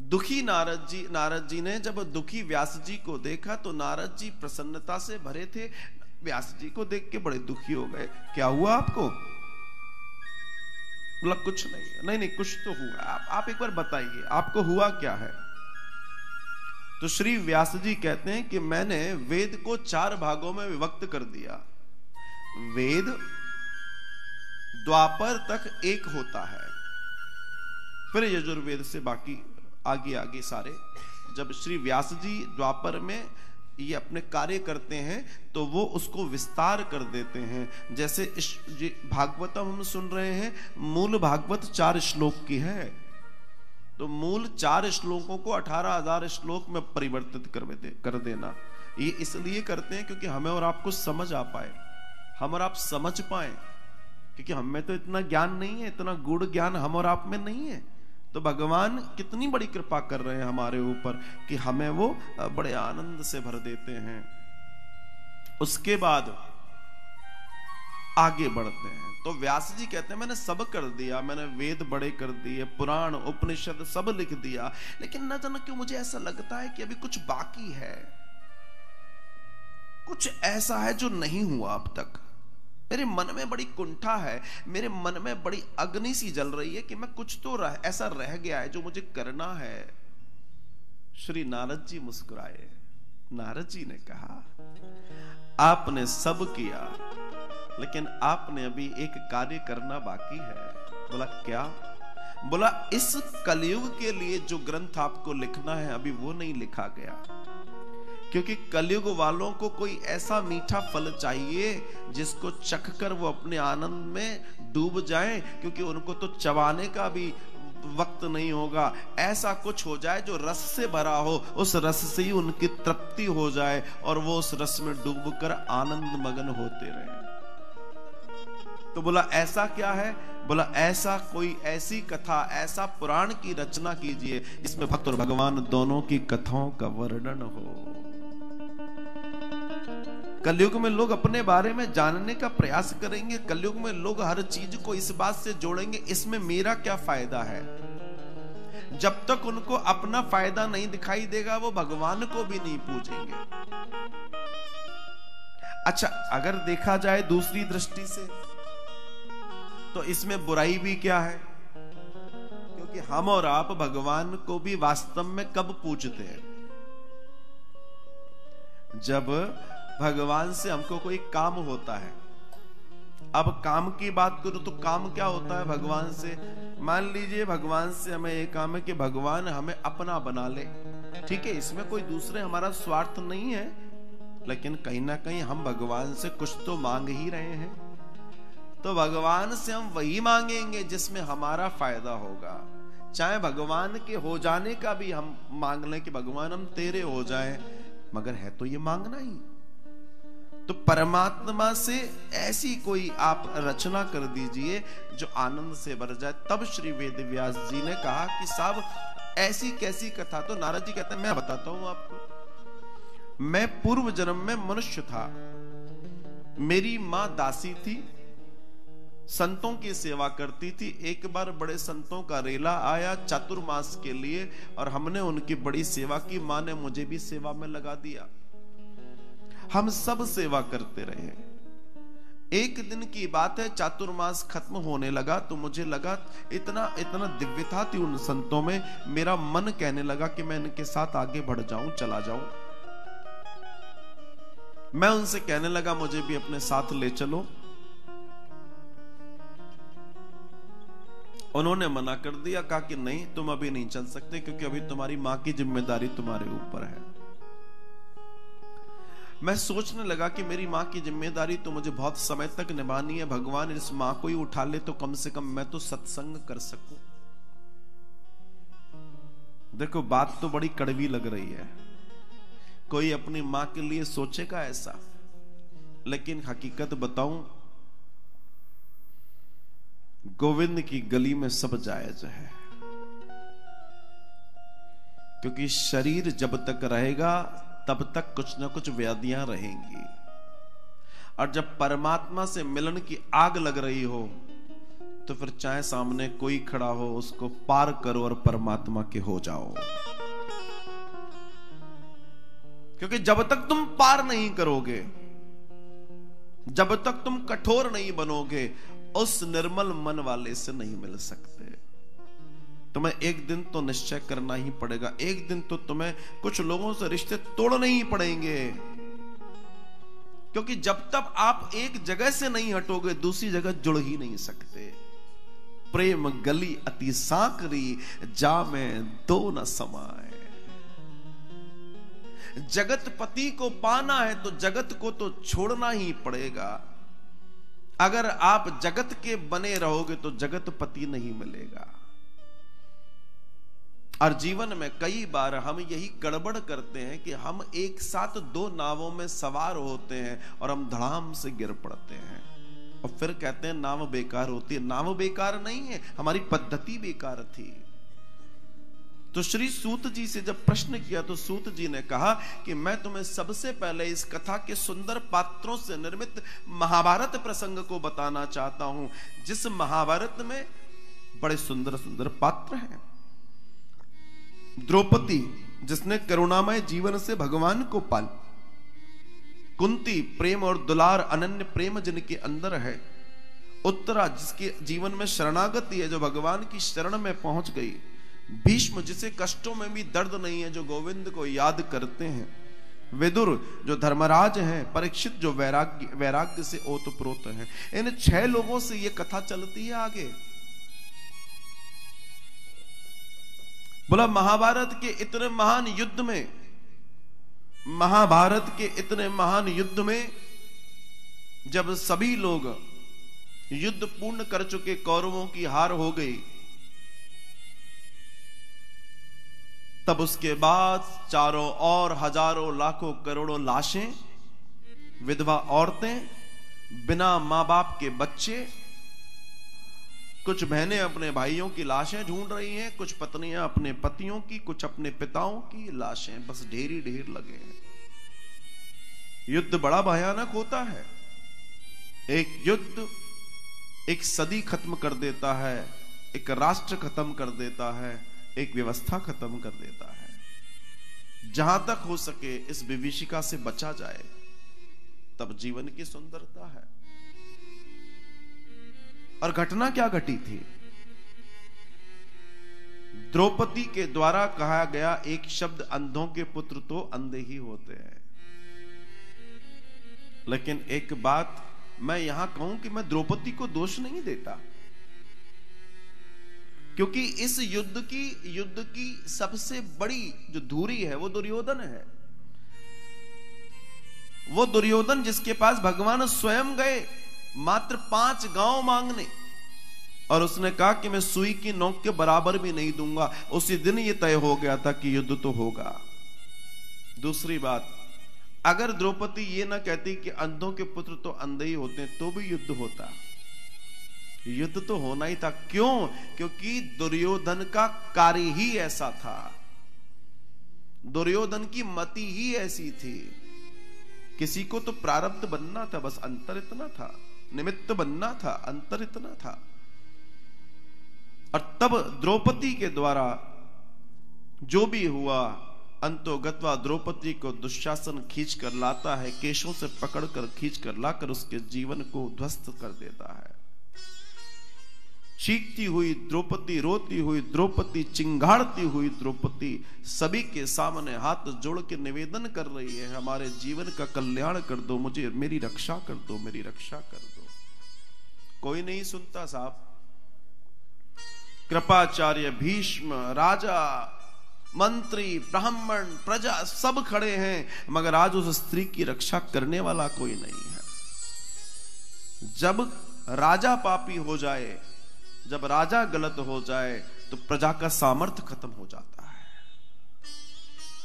दुखी नारद जी नारद जी ने जब दुखी व्यास जी को देखा तो नारद जी प्रसन्नता से भरे थे। व्यास जी को देख के बड़े दुखी हो गए। क्या हुआ आपको? बोला कुछ नहीं नहीं नहीं कुछ तो हुआ। आप, आप एक बार बताइए आपको हुआ क्या है? तो श्री व्यास जी कहते हैं कि मैंने वेद को चार भागों में विभक्त कर दिया। वेद द्वापर तक एक होता है। फिर यजुर्वेद से बाकी, आगे आगे सारे। जब श्री व्यास जी द्वापर में ये अपने कार्य करते हैं तो वो उसको विस्तार कर देते हैं। जैसे इस भागवतम हम सुन रहे हैं, मूल भागवत चार श्लोक की है। तो मूल चार श्लोकों को अठारह हज़ार श्लोक में परिवर्तित कर देना। ये इसलिए करते हैं क्योंकि हमें और आपको समझ आ पाए। हम और आप समझ पाए, क्योंकि हमें तो इतना ज्ञान नहीं है, इतना गुड़ ज्ञान हम और आप में नहीं है। तो भगवान कितनी बड़ी कृपा कर रहे हैं हमारे ऊपर कि हमें वो बड़े आनंद से भर देते हैं। उसके बाद आगे बढ़ते हैं। तो व्यास जी कहते हैं, मैंने सब कर दिया, मैंने वेद बड़े कर दिए, पुराण, उपनिषद सब लिख दिया, लेकिन न जाना क्यों मुझे ऐसा लगता है कि अभी कुछ बाकी है। कुछ ऐसा है जो नहीं हुआ अब तक। मेरे मन में बड़ी कुंठा है मेरे मन में बड़ी अग्नि सी जल रही है कि मैं कुछ तो रह, ऐसा रह गया है जो मुझे करना है। श्री नारद जी मुस्कुराए। नारद जी ने कहा आपने सब किया लेकिन आपने अभी एक कार्य करना बाकी है। बोला क्या? बोला इस कलयुग के लिए जो ग्रंथ आपको लिखना है अभी वो नहीं लिखा गया। क्योंकि कलयुग वालों को कोई ऐसा मीठा फल चाहिए जिसको चख कर वो अपने आनंद में डूब जाएँ, क्योंकि उनको तो चबाने का भी वक्त नहीं होगा। ऐसा कुछ हो जाए जो रस से भरा हो, उस रस से ही उनकी तृप्ति हो जाए और वो उस रस में डूबकर आनंद मगन होते रहे। तो बोला, ऐसा क्या है? बोला, ऐसा कोई ऐसी कथा, ऐसा पुराण की रचना कीजिए इसमें भक्त और भगवान दोनों की कथाओं का वर्णन हो। कलयुग में लोग अपने बारे में जानने का प्रयास करेंगे, कलयुग में लोग हर चीज़ को इस बात से जोड़ेंगे, इसमें मेरा क्या फ़ायदा है? जब तक उनको अपना फ़ायदा नहीं दिखाई देगा, वो भगवान को भी नहीं पूछेंगे अच्छा अगर देखा जाए दूसरी दृष्टि से तो इसमें बुराई भी क्या है? क्योंकि हम और आप भगवान को भी वास्तव में कब पूछते हैं? जब भगवान से हमको कोई काम होता है। अब काम की बात करूँ तो काम क्या होता है भगवान से? मान लीजिए भगवान से हमें एक काम है कि भगवान हमें अपना बना ले। ठीक है, इसमें कोई दूसरे हमारा स्वार्थ नहीं है, लेकिन कहीं ना कहीं हम भगवान से कुछ तो मांग ही रहे हैं। तो भगवान से हम वही मांगेंगे जिसमें हमारा फ़ायदा होगा। चाहे भगवान के हो जाने का भी हम मांग लें कि भगवान हम तेरे हो जाएँ, मगर है तो ये मांगना ही। तो परमात्मा से ऐसी कोई आप रचना कर दीजिए जो आनंद से भर जाए। तब श्री वेद व्यास जी ने कहा कि साहब, ऐसी कैसी कथा? तो नारद जी कहते हैं, मैं बताता हूँ आपको। मैं पूर्व जन्म में मनुष्य था। मेरी माँ दासी थी, संतों की सेवा करती थी। एक बार बड़े संतों का रेला आया चतुर्मास के लिए और हमने उनकी बड़ी सेवा की। माँ ने मुझे भी सेवा में लगा दिया। हम सब सेवा करते रहे। एक दिन की बात है, चातुर्मास खत्म होने लगा तो मुझे लगा, इतना इतना दिव्यता थी उन संतों में मेरा मन कहने लगा कि मैं इनके साथ आगे बढ़ जाऊँ, चला जाऊँ। मैं उनसे कहने लगा, मुझे भी अपने साथ ले चलो। उन्होंने मना कर दिया, कहा कि नहीं, तुम अभी नहीं चल सकते, क्योंकि अभी तुम्हारी माँ की ज़िम्मेदारी तुम्हारे ऊपर है। मैं सोचने लगा कि मेरी माँ की ज़िम्मेदारी तो मुझे बहुत समय तक निभानी है। भगवान, इस माँ को ही उठा ले तो कम से कम मैं तो सत्संग कर सकूँ। देखो, बात तो बड़ी कड़वी लग रही है। कोई अपनी माँ के लिए सोचेगा ऐसा? लेकिन हकीकत बताऊँ, गोविंद की गली में सब जायज़ है। क्योंकि शरीर जब तक रहेगा तब तक कुछ ना कुछ व्याधियाँ रहेंगी। और जब परमात्मा से मिलन की आग लग रही हो तो फिर चाहे सामने कोई खड़ा हो, उसको पार करो और परमात्मा के हो जाओ। क्योंकि जब तक तुम पार नहीं करोगे, जब तक तुम कठोर नहीं बनोगे, उस निर्मल मन वाले से नहीं मिल सकते। तुम्हें एक दिन तो निश्चय करना ही पड़ेगा। एक दिन तो तुम्हें कुछ लोगों से रिश्ते तोड़ने ही पड़ेंगे। क्योंकि जब तक आप एक जगह से नहीं हटोगे, दूसरी जगह जुड़ ही नहीं सकते। प्रेम गली अति साकरी, जा में दो न समाए। जगत पति को पाना है तो जगत को तो छोड़ना ही पड़ेगा। अगर आप जगत के बने रहोगे तो जगत पति नहीं मिलेगा। और जीवन में कई बार हम यही गड़बड़ करते हैं कि हम एक साथ दो नावों में सवार होते हैं और हम धड़ाम से गिर पड़ते हैं। और फिर कहते हैं, नाव बेकार होती है। नाव बेकार नहीं है, हमारी पद्धति बेकार थी। तो श्री सूत जी से जब प्रश्न किया तो सूत जी ने कहा कि मैं तुम्हें सबसे पहले इस कथा के सुंदर पात्रों से निर्मित महाभारत प्रसंग को बताना चाहता हूँ, जिस महाभारत में बड़े सुंदर सुंदर पात्र हैं। द्रौपदी, जिसने करुणामय जीवन से भगवान को पाल। कुंती प्रेम और दुलार अनन्य प्रेम जिनके अंदर है, उत्तरा जिसके जीवन में शरणागति है, जो भगवान की शरण में पहुँच गई। भीष्म, जिसे कष्टों में भी दर्द नहीं है, जो गोविंद को याद करते हैं। विदुर, जो धर्मराज हैं, परीक्षित, जो वैराग्य वैराग्य से ओतप्रोत हैं। इन छह लोगों से यह कथा चलती है आगे। बोला, महाभारत के इतने महान युद्ध में, महाभारत के इतने महान युद्ध में, जब सभी लोग युद्ध पूर्ण कर चुके कौरवों की हार हो गई, तब उसके बाद चारों और हज़ारों, लाखों, करोड़ों लाशें, विधवा औरतें, बिना माँ बाप के बच्चे कुछ बहनें अपने भाइयों की लाशें ढूंढ रही हैं, कुछ पत्नियाँ अपने पतियों की, कुछ अपने पिताओं की लाशें, बस ढेरी ढेर लगे हैं। युद्ध बड़ा भयानक होता है। एक युद्ध एक सदी खत्म कर देता है, एक राष्ट्र खत्म कर देता है, एक व्यवस्था खत्म कर देता है। जहाँ तक हो सके इस विभिषिका से बचा जाए, तब जीवन की सुंदरता है। और घटना क्या घटी थी? द्रौपदी के द्वारा कहा गया एक शब्द, अंधों के पुत्र तो अंधे ही होते हैं। लेकिन एक बात मैं यहाँ कहूँ कि मैं द्रौपदी को दोष नहीं देता। क्योंकि इस युद्ध की युद्ध की सबसे बड़ी जो धूरी है, वो दुर्योधन है। वो दुर्योधन जिसके पास भगवान स्वयं गए मात्र पाँच गाँव मांगने। और उसने कहा कि मैं सुई की नोक के बराबर भी नहीं दूँगा। उसी दिन यह तय हो गया था कि युद्ध तो होगा। दूसरी बात, अगर द्रौपदी ये ना कहती कि अंधों के पुत्र तो अंधे ही होते तो भी युद्ध होता। युद्ध तो होना ही था। क्यों? क्योंकि दुर्योधन का कार्य ही ऐसा था। दुर्योधन की मति ही ऐसी थी। किसी को तो प्रारब्ध बनना था, बस अंतर इतना था। निमित्त बनना था, अंतर इतना था। और तब द्रौपदी के द्वारा जो भी हुआ, अंतोगतवा द्रौपदी को दुशासन खींच कर लाता है, केशों से पकड़कर खींच कर लाकर उसके जीवन को ध्वस्त कर देता है। चीखती हुई द्रौपदी, रोती हुई द्रौपदी, चिंगाड़ती हुई द्रौपदी सभी के सामने हाथ जोड़ के निवेदन कर रही है, हमारे जीवन का कल्याण कर दो मुझे, मेरी रक्षा कर दो, मेरी रक्षा कर दो। कोई नहीं सुनता साहब। कृपाचार्य, भीष्म, राजा, मंत्री, ब्राह्मण, प्रजा सब खड़े हैं, मगर आज उस स्त्री की रक्षा करने वाला कोई नहीं है। जब राजा पापी हो जाए, जब राजा गलत हो जाए तो प्रजा का सामर्थ्य खत्म हो जाता है।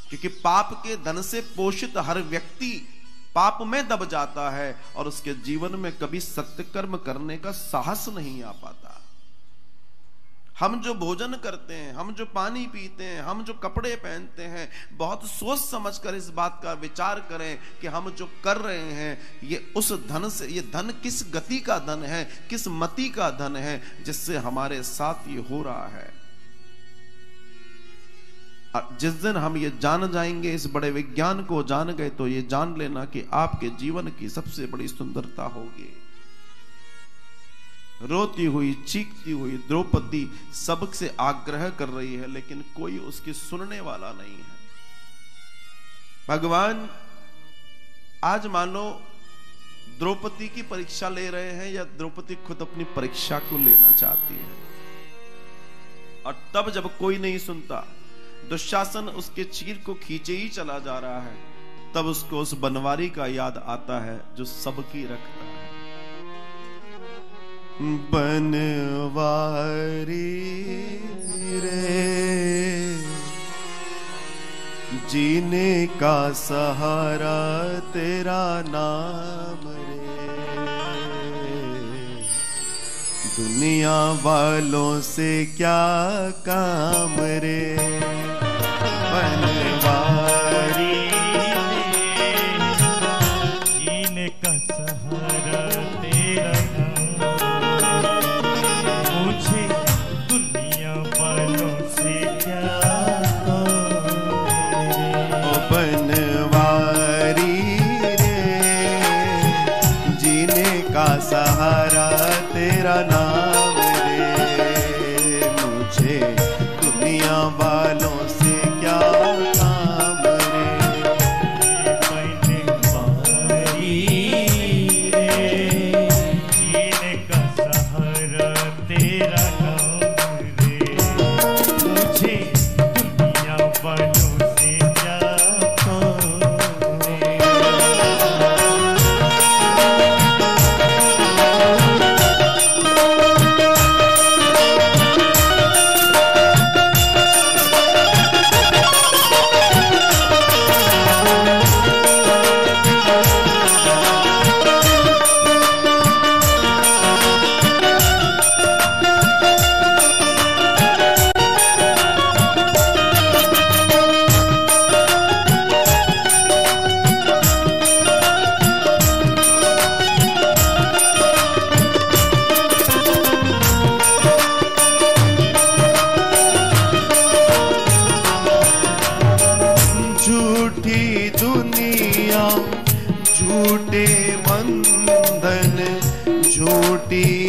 क्योंकि पाप के धन से पोषित हर व्यक्ति पाप में दब जाता है और उसके जीवन में कभी सत्यकर्म करने का साहस नहीं आ पाता। हम जो भोजन करते हैं, हम जो पानी पीते हैं, हम जो कपड़े पहनते हैं, बहुत सोच समझ कर इस बात का विचार करें कि हम जो कर रहे हैं, ये उस धन से, ये धन किस गति का धन है, किस मति का धन है, जिससे हमारे साथ ये हो रहा है। जिस दिन हम ये जान जाएँगे, इस बड़े विज्ञान को जान गए तो ये जान लेना कि आपके जीवन की सबसे बड़ी सुंदरता होगी। रोती हुई, चीखती हुई द्रौपदी सबसे आग्रह कर रही है, लेकिन कोई उसकी सुनने वाला नहीं है। भगवान, आज मानो द्रौपदी की परीक्षा ले रहे हैं या द्रौपदी खुद अपनी परीक्षा को लेना चाहती है? और तब जब कोई नहीं सुनता दुशासन उसके चीर को खींचे ही चला जा रहा है। तब उसको उस बनवारी का याद आता है, जो सबकी रखता है। बनवारी रे, जीने का सहारा तेरा नाम रे। दुनिया वालों से क्या काम रे? वनवा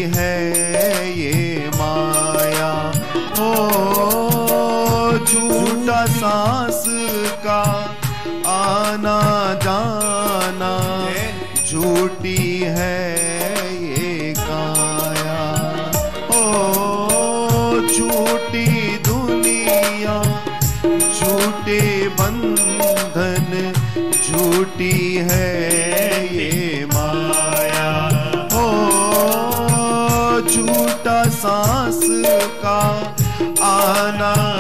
है ये माया? ओ, झूठा सांस का आना जाना झूठी है ये काया? ओ, झूठी दुनिया, झूठे बंधन, झूठी है आना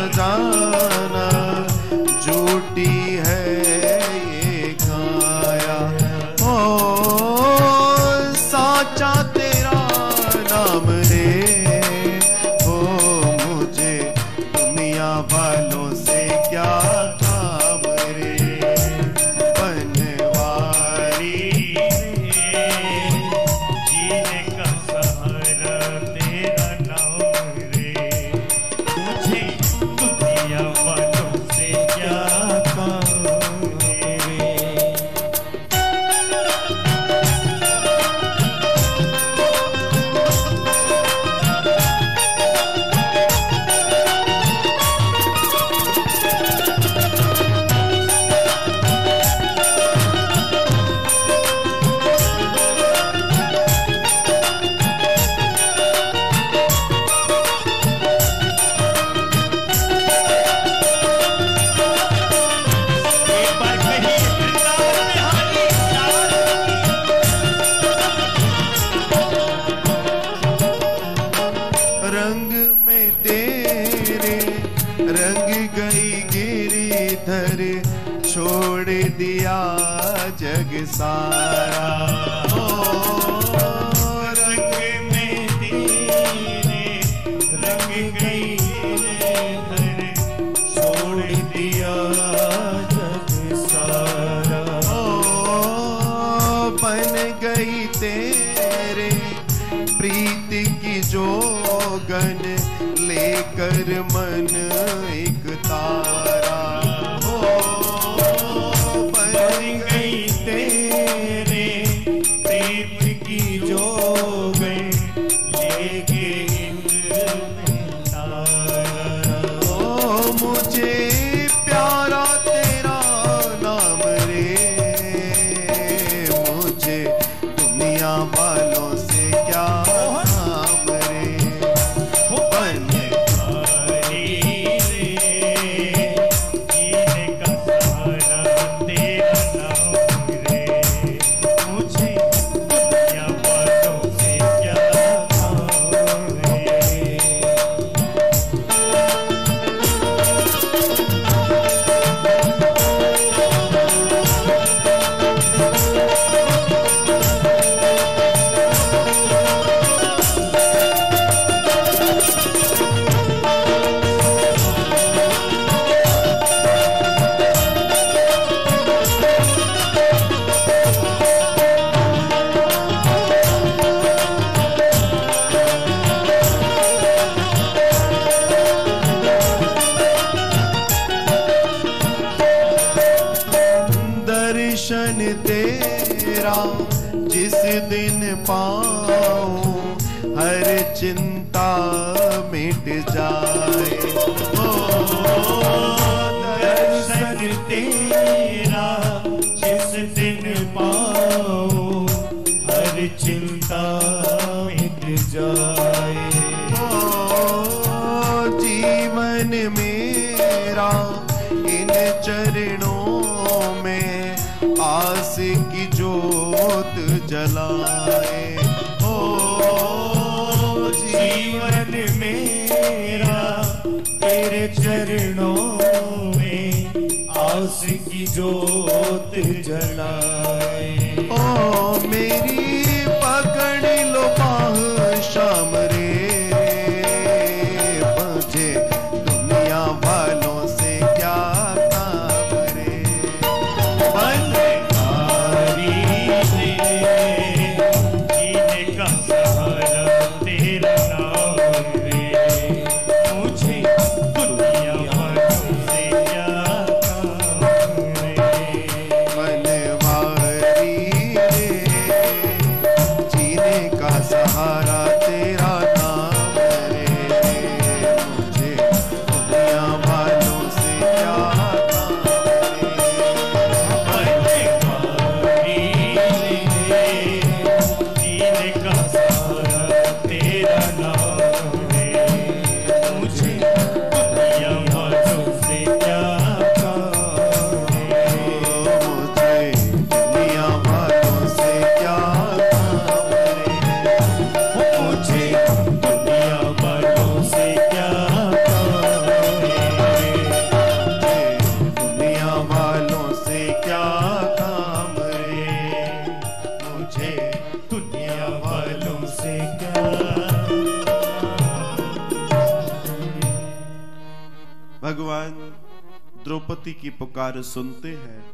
द्रौपदी की पुकार सुनते हैं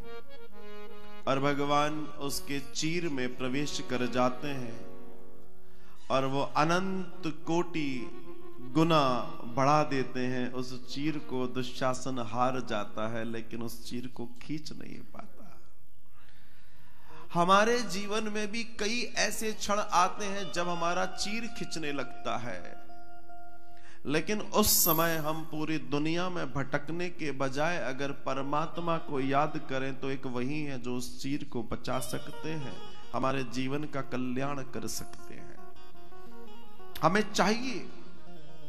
और भगवान उसके चीर में प्रवेश कर जाते हैं और वो अनंत कोटि गुना बढ़ा देते हैं। उस चीर को दुशासन हार जाता है, लेकिन उस चीर को खींच नहीं पाता। हमारे जीवन में भी कई ऐसे क्षण आते हैं जब हमारा चीर खींचने लगता है। लेकिन उस समय हम पूरी दुनिया में भटकने के बजाय अगर परमात्मा को याद करें तो एक वही है जो उस चीर को बचा सकते हैं, हमारे जीवन का कल्याण कर सकते हैं। हमें चाहिए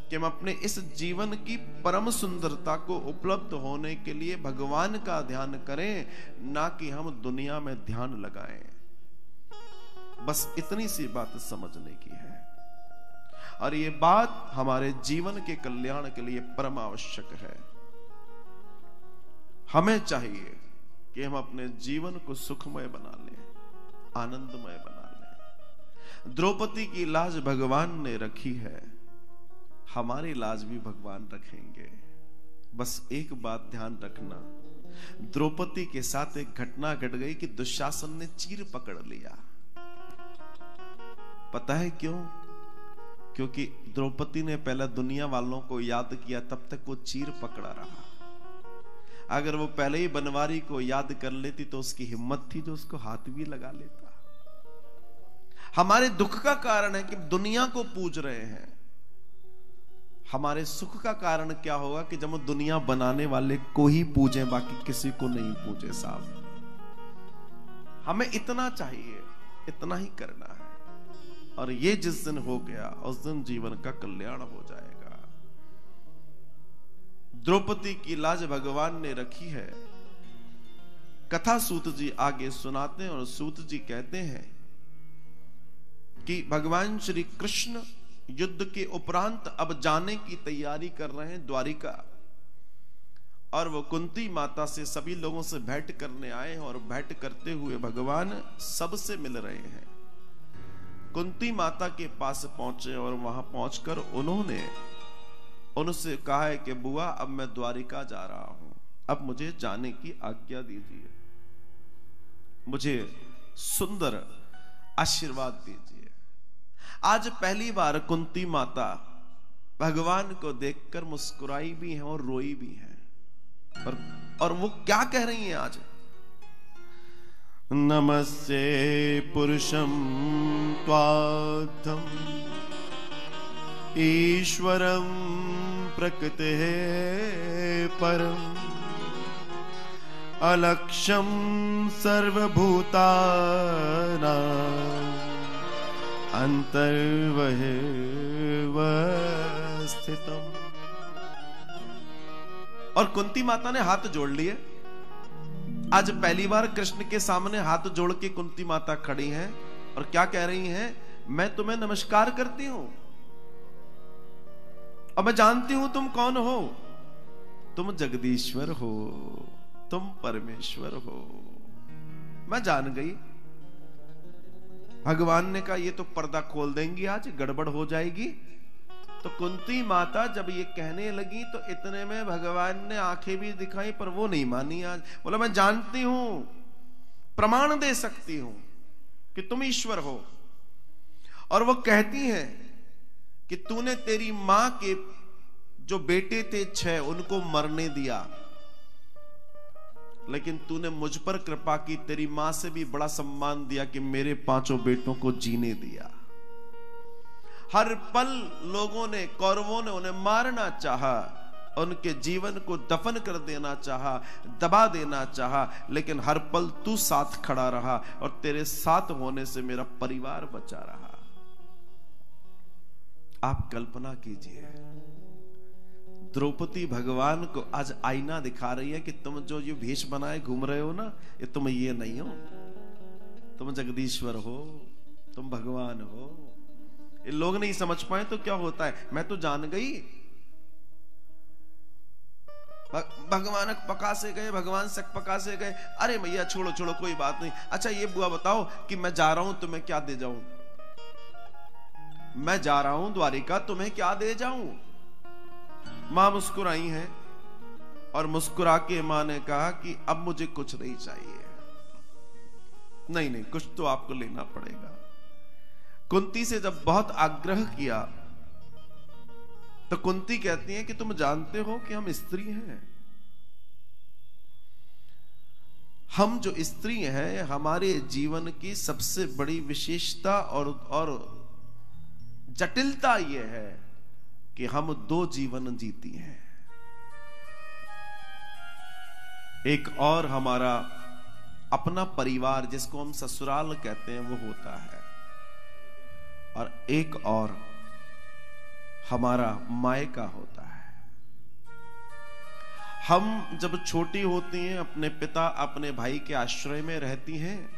कि हम अपने इस जीवन की परम सुंदरता को उपलब्ध होने के लिए भगवान का ध्यान करें, ना कि हम दुनिया में ध्यान लगाएँ। बस इतनी सी बात समझने की है। और ये बात हमारे जीवन के कल्याण के लिए परम आवश्यक है। हमें चाहिए कि हम अपने जीवन को सुखमय बना लें, आनंदमय बना लें। द्रौपदी की लाज भगवान ने रखी है। हमारी लाज भी भगवान रखेंगे। बस एक बात ध्यान रखना, द्रौपदी के साथ एक घटना घट गई कि दुशासन ने चीर पकड़ लिया। पता है क्यों? क्योंकि द्रौपदी ने पहले दुनिया वालों को याद किया, तब तक वो चीर पकड़ा रहा। अगर वो पहले ही बनवारी को याद कर लेती तो उसकी हिम्मत थी जो उसको हाथ भी लगा लेता। हमारे दुख का कारण है कि दुनिया को पूज रहे हैं। हमारे सुख का कारण क्या होगा कि जब हम दुनिया बनाने वाले को ही पूजें, बाकी किसी को नहीं पूजे साहब। हमें इतना चाहिए, इतना ही करना। और ये जिस दिन हो गया, उस दिन जीवन का कल्याण हो जाएगा। द्रौपदी की लाज भगवान ने रखी है। कथा सूत जी आगे सुनाते हैं और सूत जी कहते हैं कि भगवान श्री कृष्ण युद्ध के उपरांत अब जाने की तैयारी कर रहे हैं द्वारिका। और वो कुंती माता से सभी लोगों से भेंट करने आए हैं और भेंट करते हुए भगवान सबसे मिल रहे हैं। कुंती माता के पास पहुँचे और वहाँ पहुंचकर उन्होंने उनसे कहा है कि बुआ अब मैं द्वारिका जा रहा हूँ। अब मुझे जाने की आज्ञा दीजिए। मुझे सुंदर आशीर्वाद दीजिए। आज पहली बार कुंती माता भगवान को देखकर मुस्कुराई भी है और रोई भी है। और, और वो क्या कह रही हैं आज? नमस्ते पुरुषम त्वाथम ईश्वरम प्रकृते परम। अलक्षम सर्वभूताना अंतर्वह स्थितम और कुंती माता ने हाथ जोड़ लिए। आज पहली बार कृष्ण के सामने हाथ जोड़ के कुंती माता खड़ी हैं और क्या कह रही हैं? मैं तुम्हें नमस्कार करती हूँ। और मैं जानती हूँ तुम कौन हो? तुम जगदीश्वर हो, तुम परमेश्वर हो। मैं जान गई। भगवान ने कहा, ये तो पर्दा खोल देंगी आज, गड़बड़ हो जाएगी। तो कुंती माता जब ये कहने लगी तो इतने में भगवान ने आँखें भी दिखाई, पर वो नहीं मानी आज। बोला, मैं जानती हूँ, प्रमाण दे सकती हूँ कि तुम ईश्वर हो। और वो कहती है कि तूने तेरी माँ के जो बेटे थे छह, उनको मरने दिया। लेकिन तूने मुझ पर कृपा की, तेरी माँ से भी बड़ा सम्मान दिया कि मेरे पाँचों बेटों को जीने दिया। हर पल लोगों ने, कौरवों ने उन्हें मारना चाहा, उनके जीवन को दफन कर देना चाहा, दबा देना चाहा, लेकिन हर पल तू साथ खड़ा रहा और तेरे साथ होने से मेरा परिवार बचा रहा। आप कल्पना कीजिए, द्रौपदी भगवान को आज आईना दिखा रही है कि तुम जो ये भेष बनाए घूम रहे हो ना, ये तुम ये नहीं हो। तुम जगदीश्वर हो, तुम भगवान हो लोग नहीं समझ पाए तो क्या होता है? मैं तो जान गई। भगवान पका से गए, भगवान सक पका से गए। अरे मैया, छोड़ो छोड़ो, कोई बात नहीं। अच्छा ये बुआ बताओ कि मैं जा रहा हूँ, तुम्हें क्या दे जाऊँ? मैं जा रहा हूँ द्वारिका, तुम्हें क्या दे जाऊँ? माँ मुस्कुराई है और मुस्कुरा के माँ ने कहा कि अब मुझे कुछ नहीं चाहिए। नहीं नहीं, कुछ तो आपको लेना पड़ेगा। कुंती से जब बहुत आग्रह किया तो कुंती कहती है कि तुम जानते हो कि हम स्त्री हैं। हम जो स्त्री हैं, हमारे जीवन की सबसे बड़ी विशेषता और और जटिलता यह है कि हम दो जीवन जीती हैं। एक और हमारा अपना परिवार जिसको हम ससुराल कहते हैं, वो होता है। और एक और हमारा मायका होता है। हम जब छोटी होती हैं, अपने पिता अपने भाई के आश्रय में रहती हैं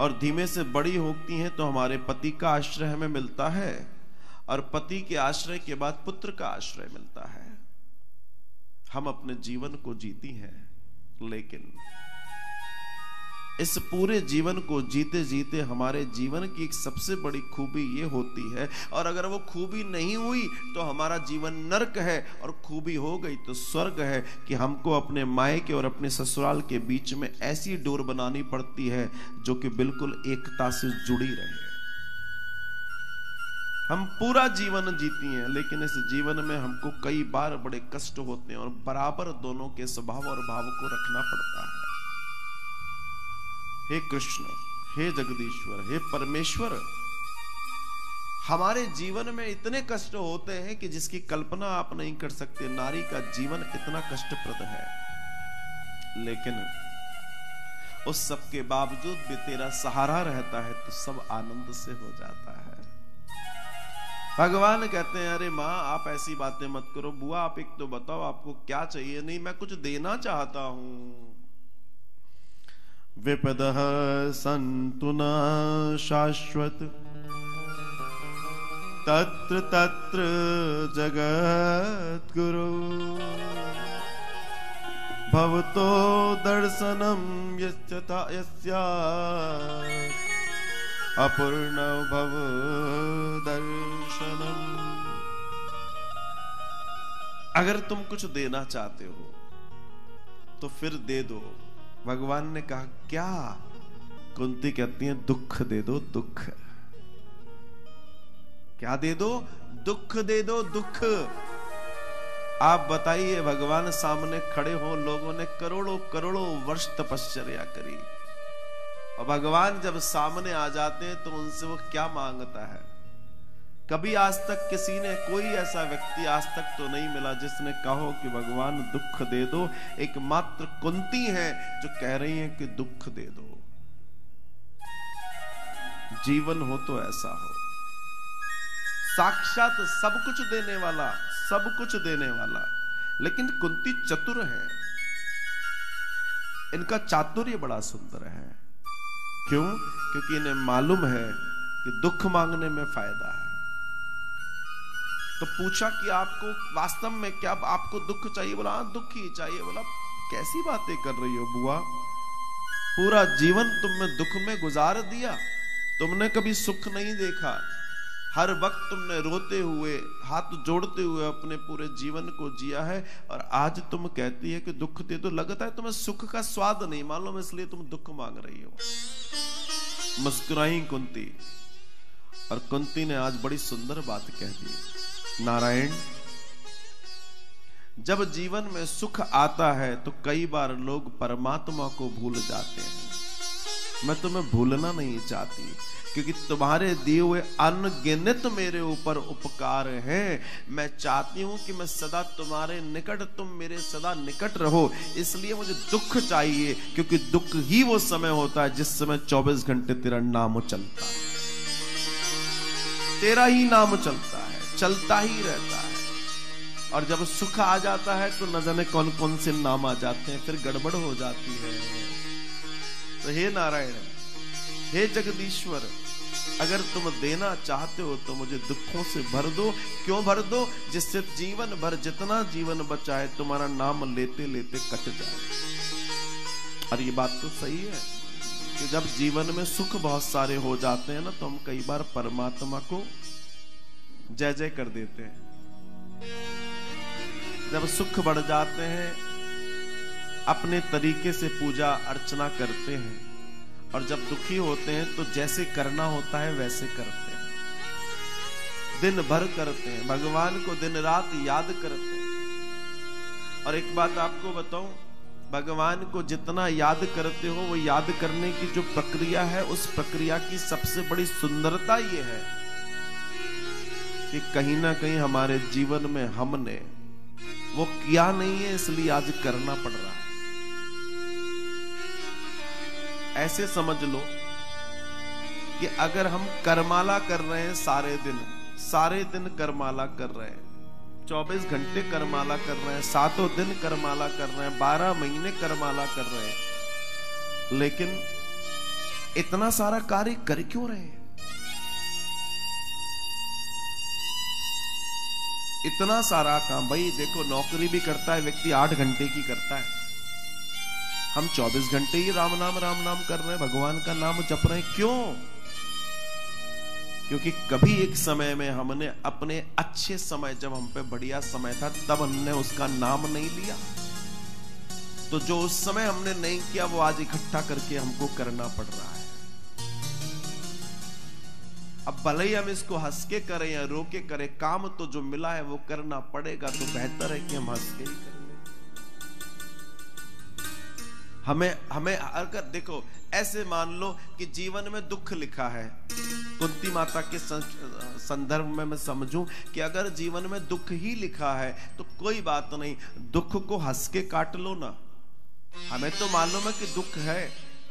और धीमे से बड़ी होती हैं तो हमारे पति का आश्रय हमें मिलता है और पति के आश्रय के बाद पुत्र का आश्रय मिलता है। हम अपने जीवन को जीती हैं, लेकिन इस पूरे जीवन को जीते जीते हमारे जीवन की एक सबसे बड़ी खूबी ये होती है, और अगर वो खूबी नहीं हुई तो हमारा जीवन नरक है, और खूबी हो गई तो स्वर्ग है, कि हमको अपने मायके और अपने ससुराल के बीच में ऐसी डोर बनानी पड़ती है, जो कि बिल्कुल एकता से जुड़ी रहे। हम पूरा जीवन जीती हैं, लेकिन इस जीवन में हमको कई बार बड़े कष्ट होते हैं, और बराबर दोनों के स्वभाव और भाव को रखना पड़ता है। हे कृष्ण, हे जगदीश्वर, हे परमेश्वर, हमारे जीवन में इतने कष्ट होते हैं कि जिसकी कल्पना आप नहीं कर सकते। नारी का जीवन इतना कष्टप्रद है। लेकिन उस सब के बावजूद भी तेरा सहारा रहता है तो सब आनंद से हो जाता है। भगवान कहते हैं, अरे माँ, आप ऐसी बातें मत करो। बुआ, आप एक तो बताओ, आपको क्या चाहिए? नहीं, मैं कुछ देना चाहता हूँ। विपद संतु न शाश्वत। तत्र तत्र जगत गुरु भवतो दर्शनम यस्या। अपूर्ण भव दर्शनम। अगर तुम कुछ देना चाहते हो तो फिर दे दो। भगवान ने कहा, क्या कुंती कहती है, दुख दे दो, दुख क्या दे दो? दुख दे दो, दुख। आप बताइए, भगवान सामने खड़े हो, लोगों ने करोड़ों करोड़ों वर्ष तपश्चर्या करी। और भगवान जब सामने आ जाते हैं तो उनसे वो क्या माँगता है? कभी आज तक किसी ने कोई ऐसा व्यक्ति आज तक तो नहीं मिला जिसने कहो कि भगवान दुख दे दो। एकमात्र कुंती है जो कह रही है कि दुख दे दो। जीवन हो तो ऐसा हो। साक्षात सब कुछ देने वाला, सब कुछ देने वाला, लेकिन कुंती चतुर है। इनका चातुर्य बड़ा सुंदर है। क्यों? क्योंकि इन्हें मालूम है कि दुख मांगने में फ़ायदा है। तो पूछा कि आपको वास्तव में क्या आपको दुख चाहिए? बोला हाँ दुख ही चाहिए। बोला, कैसी बातें कर रही हो बुआ? पूरा जीवन तुमने दुख में गुजार दिया। तुमने कभी सुख नहीं देखा। हर वक्त तुमने रोते हुए, हाथ जोड़ते हुए अपने पूरे जीवन को जिया है और आज तुम कहती है कि दुख दे तो लगता है तुम्हें सुख का स्वाद नहीं मालूम, इसलिए तुम दुख मांग रही हो। मुस्कुराई कुंती। और कुंती ने आज बड़ी सुंदर बात कह दी। नारायण, जब जीवन में सुख आता है तो कई बार लोग परमात्मा को भूल जाते हैं। मैं तुम्हें भूलना नहीं चाहती, क्योंकि तुम्हारे दिए हुए अनगिनित मेरे ऊपर उपकार है। मैं चाहती हूँ कि मैं सदा तुम्हारे निकट, तुम मेरे सदा निकट रहो। इसलिए मुझे दुख चाहिए, क्योंकि दुख ही वो समय होता है जिस समय 24 घंटे तेरा नाम चलता। तेरा ही नाम चलता। चलता ही रहता है। और जब सुख आ जाता है तो न जाने कौन कौन से नाम आ जाते हैं, फिर गड़बड़ हो जाती है। तो हे नारायण, हे जगदीश्वर, अगर तुम देना चाहते हो तो मुझे दुखों से भर दो। क्यों भर दो? जिससे जीवन भर, जितना जीवन बचा है तुम्हारा नाम लेते लेते कट जाए। और ये बात तो सही है कि जब जीवन में सुख बहुत सारे हो जाते हैं ना तो हम कई बार परमात्मा को जय जय कर देते हैं। जब सुख बढ़ जाते हैं, अपने तरीके से पूजा अर्चना करते हैं और जब दुखी होते हैं तो जैसे करना होता है, वैसे करते हैं। दिन भर करते हैं, भगवान को दिन रात याद करते हैं। और एक बात आपको बताऊँ, भगवान को जितना याद करते हो, वो याद करने की जो प्रक्रिया है, उस प्रक्रिया की सबसे बड़ी सुंदरता ये है। कि कहीं ना कहीं हमारे जीवन में हमने वो किया नहीं है, इसलिए आज करना पड़ रहा है। ऐसे समझ लो कि अगर हम करमाला कर रहे हैं सारे दिन सारे दिन करमाला कर रहे हैं 24 घंटे करमाला कर रहे हैं, सातों दिन करमाला कर रहे हैं, बारह महीने करमाला कर रहे हैं, लेकिन इतना सारा कार्य कर क्यों रहे हैं? इतना सारा काम, भाई, देखो, नौकरी भी करता है, व्यक्ति आठ घंटे की करता है। हम 24 घंटे ही राम नाम राम नाम कर रहे हैं, भगवान का नाम जप रहे हैं। क्यों? क्योंकि कभी एक समय में हमने अपने अच्छे समय, जब हम पे बढ़िया समय था, तब हमने उसका नाम नहीं लिया। तो जो उस समय हमने नहीं किया, वो आज इकट्ठा करके हमको करना पड़ रहा है। अब भले ही हम इसको हंस के करें या रो के करें, काम तो जो मिला है वो करना पड़ेगा तो बेहतर है कि हम हंस के ही करें। हमें हमें अगर देखो, ऐसे मान लो कि जीवन में दुख लिखा है, कुंती माता के संदर्भ में मैं समझूं कि अगर जीवन में दुख ही लिखा है तो कोई बात नहीं, दुख को हंस के काट लो ना। हमें तो मालूम है कि दुख है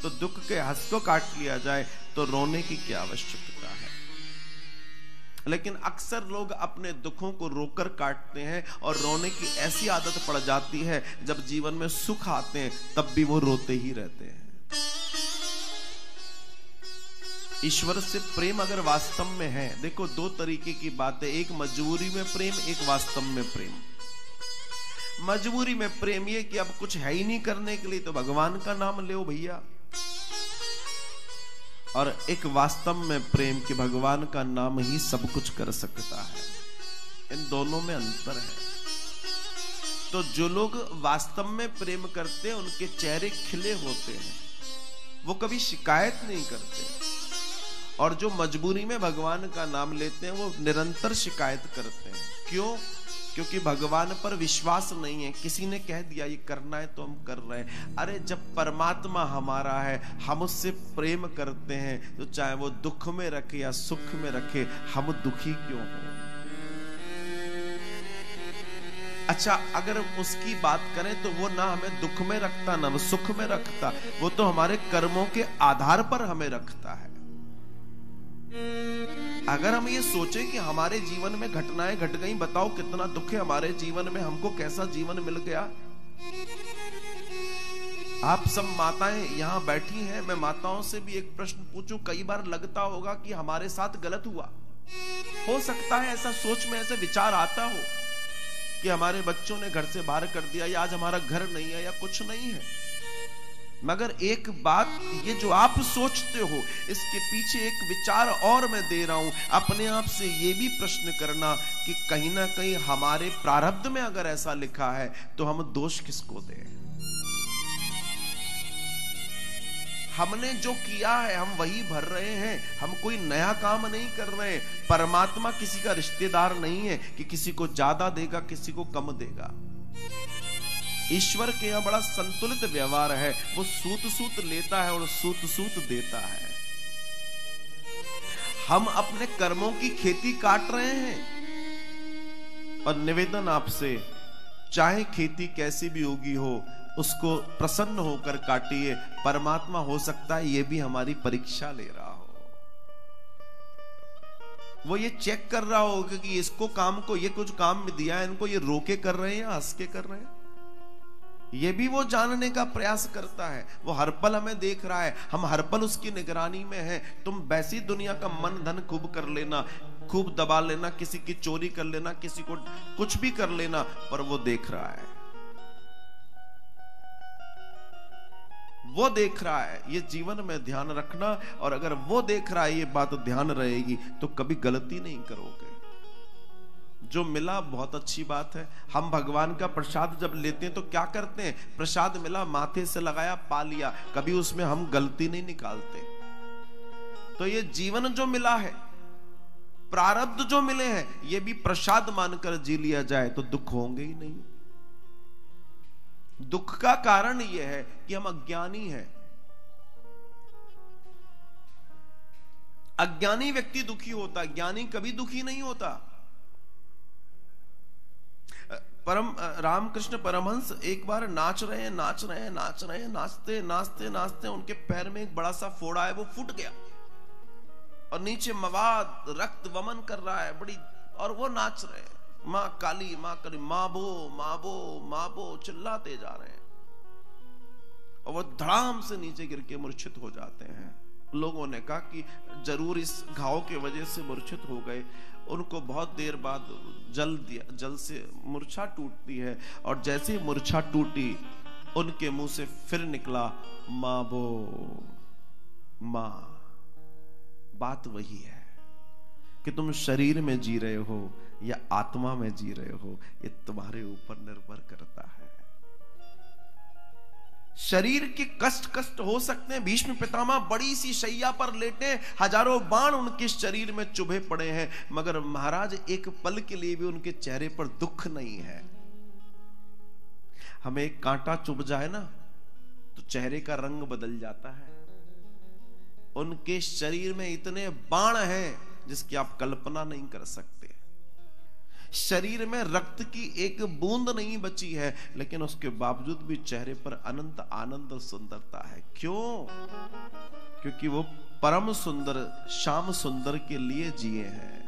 तो दुख के हंस को काट लिया जाए तो रोने की क्या आवश्यकता लेकिन अक्सर लोग अपने दुखों को रोकर काटते हैं और रोने की ऐसी आदत पड़ जाती है, जब जीवन में सुख आते हैं, तब भी वो रोते ही रहते हैं। ईश्वर से प्रेम अगर वास्तव में है, देखो दो तरीके की बात है एक मजबूरी में प्रेम, एक वास्तव में प्रेम। मजबूरी में प्रेम ये कि अब कुछ है ही नहीं करने के लिए तो भगवान का नाम ले भैया। और एक वास्तव में प्रेम कि भगवान का नाम ही सब कुछ कर सकता है। इन दोनों में अंतर है। तो जो लोग वास्तव में प्रेम करते हैं, उनके चेहरे खिले होते हैं। वो कभी शिकायत नहीं करते। और जो मजबूरी में भगवान का नाम लेते हैं, वो निरंतर शिकायत करते हैं। क्यों? क्योंकि भगवान पर विश्वास नहीं है। किसी ने कह दिया, ये करना है तो हम कर रहे हैं। अरे, जब परमात्मा हमारा है, हम उससे प्रेम करते हैं तो चाहे वो दुख में रखे या सुख में रखे, हम दुखी क्यों हो? अच्छा अगर उसकी बात करें तो वो ना हमें दुख में रखता, ना सुख में रखता, वो तो हमारे कर्मों के आधार पर हमें रखता है। अगर हम ये सोचे कि हमारे जीवन में घटनाएँ घट गई, बताओ कितना दुख है हमारे जीवन में, हमको कैसा जीवन मिल गया? आप सब माताएँ यहाँ बैठी हैं, मैं माताओं से भी एक प्रश्न पूछूँ। कई बार लगता होगा कि हमारे साथ गलत हुआ। हो सकता है ऐसा सोच में ऐसे विचार आता हो कि हमारे बच्चों ने घर से बाहर कर दिया या आज हमारा घर नहीं है या कुछ नहीं है। मगर एक बात, ये जो आप सोचते हो, इसके पीछे एक विचार और मैं दे रहा हूँ। अपने आप से ये भी प्रश्न करना कि कहीं ना कहीं हमारे प्रारब्ध में अगर ऐसा लिखा है तो हम दोष किसको दें? हमने जो किया है, हम वही भर रहे हैं। हम कोई नया काम नहीं कर रहे हैं। परमात्मा किसी का रिश्तेदार नहीं है कि किसी को ज़्यादा देगा, किसी को कम देगा। ईश्वर के यहाँ बड़ा संतुलित व्यवहार है। वो सूत सूत लेता है और सूत सूत देता है। हम अपने कर्मों की खेती काट रहे हैं। और निवेदन आपसे, चाहे खेती कैसी भी होगी हो, उसको प्रसन्न होकर काटिए। परमात्मा हो सकता है ये भी हमारी परीक्षा ले रहा हो। वो ये चेक कर रहा हो कि इसको काम को, ये कुछ काम में दिया है, इनको ये रोके कर रहे हैं या हंस के कर रहे हैं? ये भी वो जानने का प्रयास करता है। वो हर पल हमें देख रहा है। हम हर पल उसकी निगरानी में हैं। तुम वैसी दुनिया का मन धन खूब कर लेना, खूब दबा लेना, किसी की चोरी कर लेना, किसी को कुछ भी कर लेना, पर वो देख रहा है। वो देख रहा है। ये जीवन में ध्यान रखना और अगर वो देख रहा है, ये बात ध्यान रहेगी तो कभी गलती नहीं करोगे। जो मिला बहुत अच्छी बात है। हम भगवान का प्रसाद जब लेते हैं तो क्या करते हैं? प्रसाद मिला, माथे से लगाया, पा लिया। कभी उसमें हम गलती नहीं निकालते। तो ये जीवन जो मिला है, प्रारब्ध जो मिले हैं, ये भी प्रसाद मानकर जी लिया जाए तो दुख होंगे ही नहीं। दुख का कारण यह है कि हम अज्ञानी हैं। अज्ञानी व्यक्ति दुखी होता, ज्ञानी कभी दुखी नहीं होता। परम रामकृष्ण परमहंस एक बार नाच रहे हैं, नाच रहे हैं, नाच रहे हैं, नाचते नाचते नाचते उनके पैर में एक बड़ा सा फोड़ा है, वो फूट गया। और नीचे मवाद, रक्त वमन कर रहा है, बड़ी, और वो नाच रहे हैं। माँ काली माँ काली, माँ बो माँ बो माँ बो, चिल्लाते जा रहे हैं। और वो धड़ाम से नीचे गिर के मूर्छित हो जाते हैं। लोगों ने कहा कि ज़रूर इस घाव के वजह से मूर्छित हो गए। उनको बहुत देर बाद जल दिया, जल से मूर्छा टूटती है और जैसे ही मूर्छा टूटी, उनके मुँह से फिर निकला, माँ बो, माँ, बात वही है कि तुम शरीर में जी रहे हो या आत्मा में जी रहे हो, ये तुम्हारे ऊपर निर्भर करता है। शरीर के कष्ट कष्ट हो सकते हैं। भीष्म पितामह बड़ी सी शैया पर लेटे हज़ारों बाण उनके शरीर में चुभे पड़े हैं। मगर महाराज, एक पल के लिए भी उनके चेहरे पर दुख नहीं है। हमें एक कांटा चुभ जाए ना तो चेहरे का रंग बदल जाता है। उनके शरीर में इतने बाण हैं जिसकी आप कल्पना नहीं कर सकते। शरीर में रक्त की एक बूंद नहीं बची है, लेकिन उसके बावजूद भी चेहरे पर अनंत आनंद और सुंदरता है। क्यों? क्योंकि वो परम सुंदर, श्याम सुंदर के लिए जिए हैं।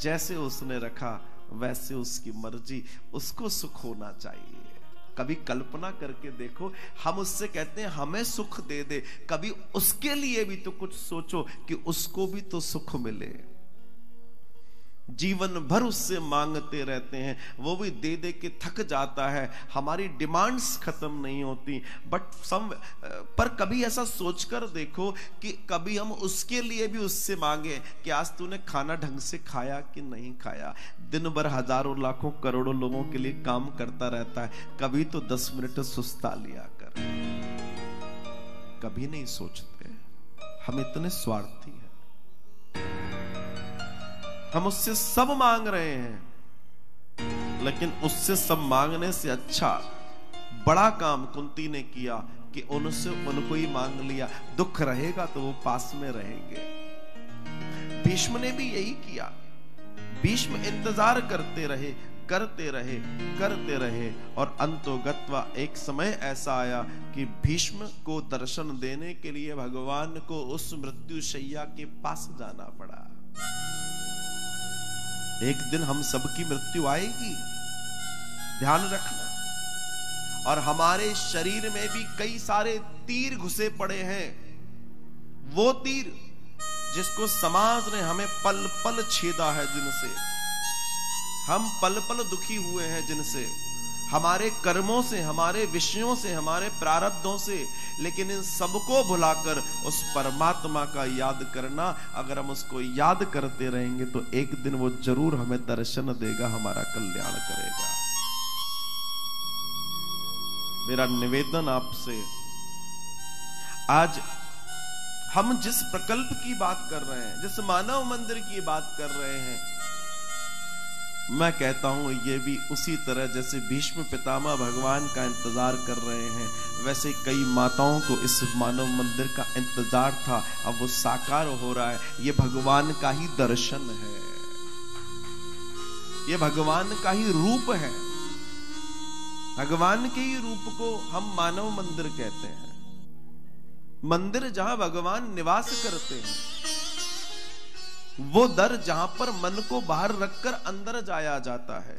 जैसे उसने रखा, वैसे उसकी मर्ज़ी, उसको सुख होना चाहिए। कभी कल्पना करके देखो, हम उससे कहते हैं, हमें सुख दे दे। कभी उसके लिए भी तो कुछ सोचो कि उसको भी तो सुख मिले। जीवन भर उससे मांगते रहते हैं। वो भी दे दे के थक जाता है। हमारी डिमांड्स खत्म नहीं होती। बट सम पर कभी ऐसा सोचकर देखो कि कभी हम उसके लिए भी उससे मांगे कि आज तूने खाना ढंग से खाया कि नहीं खाया। दिन भर हज़ारों, लाखों, करोड़ों लोगों के लिए काम करता रहता है। कभी तो दस मिनट सुस्ता लिया कर। कभी नहीं सोचते। हम इतने स्वार्थी हैं। हम उससे सब मांग रहे हैं। लेकिन उससे सब मांगने से अच्छा बड़ा काम कुंती ने किया कि उनसे उनको ही मांग लिया। दुख रहेगा तो वो पास में रहेंगे। भीष्म ने भी यही किया। भीष्म इंतज़ार करते रहे करते रहे करते रहे और अंतोगत्वा एक समय ऐसा आया कि भीष्म को दर्शन देने के लिए भगवान को उस मृत्यु शैया के पास जाना पड़ा। एक दिन हम सबकी मृत्यु आएगी। ध्यान रखना। और हमारे शरीर में भी कई सारे तीर घुसे पड़े हैं। वो तीर जिसको समाज ने हमें पल पल छेदा है जिनसे। हम पल पल दुखी हुए हैं जिनसे। हमारे कर्मों से, हमारे विषयों से, हमारे प्रारब्धों से, लेकिन इन सबको भुलाकर उस परमात्मा का याद करना, अगर हम उसको याद करते रहेंगे तो एक दिन वो ज़रूर हमें दर्शन देगा, हमारा कल्याण करेगा। मेरा निवेदन आपसे, आज हम जिस प्रकल्प की बात कर रहे हैं, जिस मानव मंदिर की बात कर रहे हैं मैं कहता हूँ, ये भी उसी तरह जैसे भीष्म पितामह भगवान का इंतज़ार कर रहे हैं, वैसे कई माताओं को इस मानव मंदिर का इंतज़ार था। अब वो साकार हो रहा है। ये भगवान का ही दर्शन है। ये भगवान का ही रूप है। भगवान के ही रूप को हम मानव मंदिर कहते हैं। मंदिर जहाँ भगवान निवास करते हैं वो दर जहाँ पर मन को बाहर रखकर अंदर जाया जाता है।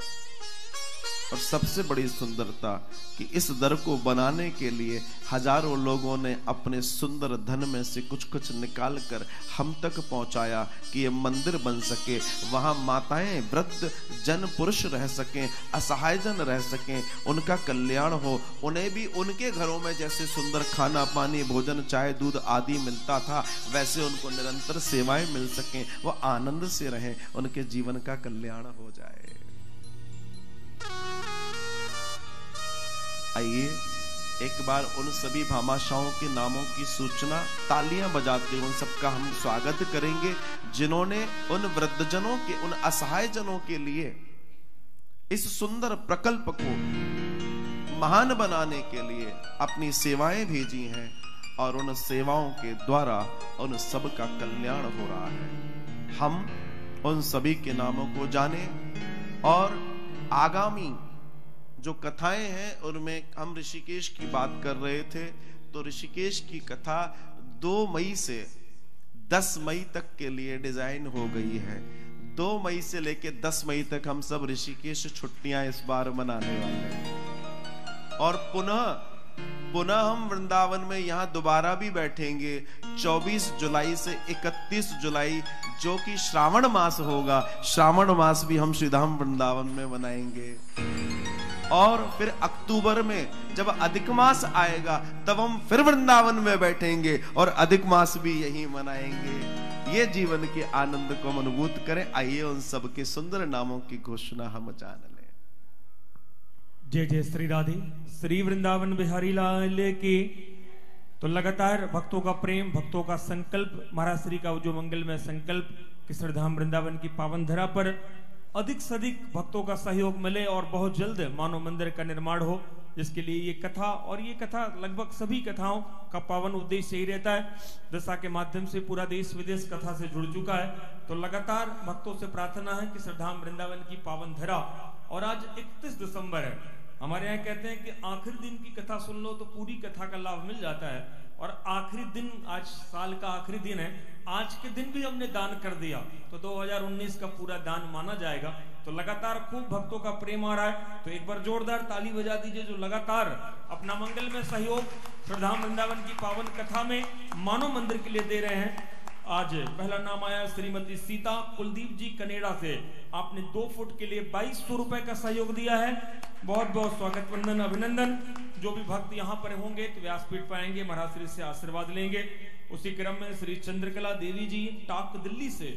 और सबसे बड़ी सुंदरता कि इस दर को बनाने के लिए हज़ारों लोगों ने अपने सुंदर धन में से कुछ कुछ निकाल कर हम तक पहुँचाया कि ये मंदिर बन सके। वहाँ माताएँ, वृद्ध, जन पुरुष रह सकें, असहाय जन रह सकें, उनका कल्याण हो। उन्हें भी उनके घरों में जैसे सुंदर खाना, पानी, भोजन, चाय, दूध आदि मिलता था, वैसे उनको निरंतर सेवाएँ मिल सकें। वो आनंद से रहें, उनके जीवन का कल्याण हो जाए। आइए, एक बार उन सभी भामाशाओं के नामों की सूचना, तालियाँ बजाते उन सबका हम स्वागत करेंगे, जिन्होंने उन वृद्धजनों के, उन असहाय जनों के लिए इस सुंदर प्रकल्प को महान बनाने के लिए अपनी सेवाएँ भेजी हैं और उन सेवाओं के द्वारा उन सब का कल्याण हो रहा है। हम उन सभी के नामों को जाने और आगामी जो कथाएँ हैं, उनमें हम ऋषिकेश की बात कर रहे थे तो ऋषिकेश की कथा दो मई से दस मई तक के लिए डिज़ाइन हो गई है। दो मई से लेके दस मई तक हम सब ऋषिकेश छुट्टियाँ इस बार मनाने वाले हैं। और पुनः पुनः हम वृंदावन में यहाँ दोबारा भी बैठेंगे। 24 जुलाई से 31 जुलाई, जो कि श्रावण मास होगा। श्रावण मास भी हम श्रीधाम वृंदावन में मनाएँगे। और फिर अक्टूबर में जब अधिक मास आएगा, तब हम फिर वृंदावन में बैठेंगे और अधिक मास भी यही मनाएँगे। ये जीवन के आनंद को अनुभूत करें। आइए उन सबके सुंदर नामों की घोषणा हम लें। जय जय श्री राधे श्री वृंदावन बिहारी लाल की तो लगातार भक्तों का प्रेम भक्तों का संकल्प महाराज श्री का जो मंगल में संकल्प किशोरधाम वृंदावन की पावन धरा पर अधिक से अधिक भक्तों का सहयोग मिले और बहुत जल्द मानव मंदिर का निर्माण हो, जिसके लिए ये कथा और ये कथा लगभग सभी कथाओं का पावन उद्देश्य यही रहता है। दशा के माध्यम से पूरा देश विदेश कथा से जुड़ चुका है। तो लगातार भक्तों से प्रार्थना है कि श्रद्धाम वृंदावन की पावन धरा। और आज इकतीस दिसंबर है। हमारे यहाँ कहते हैं कि आखिरी दिन की कथा सुन लो तो पूरी कथा का लाभ मिल जाता है। और आखिरी दिन, आज साल का आखिरी दिन है, आज के दिन भी हमने दान कर दिया। तो 2019 का पूरा दान माना जाएगा। तो लगातार खूब भक्तों का प्रेम आ रहा है। तो एक बार जोरदार ताली बजा दीजिए जो लगातार अपना मंगल में सहयोग श्रद्धा वृंदावन की पावन कथा में मानव मंदिर के लिए दे रहे हैं। आज पहला नाम आया श्रीमती सीता कुलदीप जी कनेडा से। आपने दो फुट के लिए बाईस सौ रुपए का सहयोग दिया है। बहुत बहुत स्वागत, वंदन, अभिनंदन। जो भी भक्त यहाँ पर होंगे तो व्यासपीठ पाएँगे महाराज श्री से आशीर्वाद लेंगे। उसी क्रम में श्री चंद्रकला देवी जी टाक दिल्ली से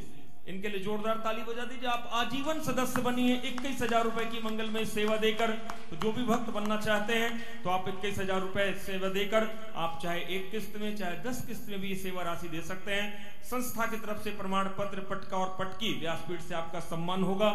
इनके लिए जोरदार ताली बजा दीजिए। आप आजीवन सदस्य बनिए। इक्कीस हज़ार रुपए की मंगल में सेवा देकर तो जो भी भक्त बनना चाहते हैं तो आप इक्कीस हज़ार रुपए सेवा देकर, आप चाहे एक किस्त में, चाहे दस किस्त में भी सेवा राशि दे सकते हैं। संस्था की तरफ़ से प्रमाण पत्र, पटका और पटकी व्यासपीठ से आपका सम्मान होगा।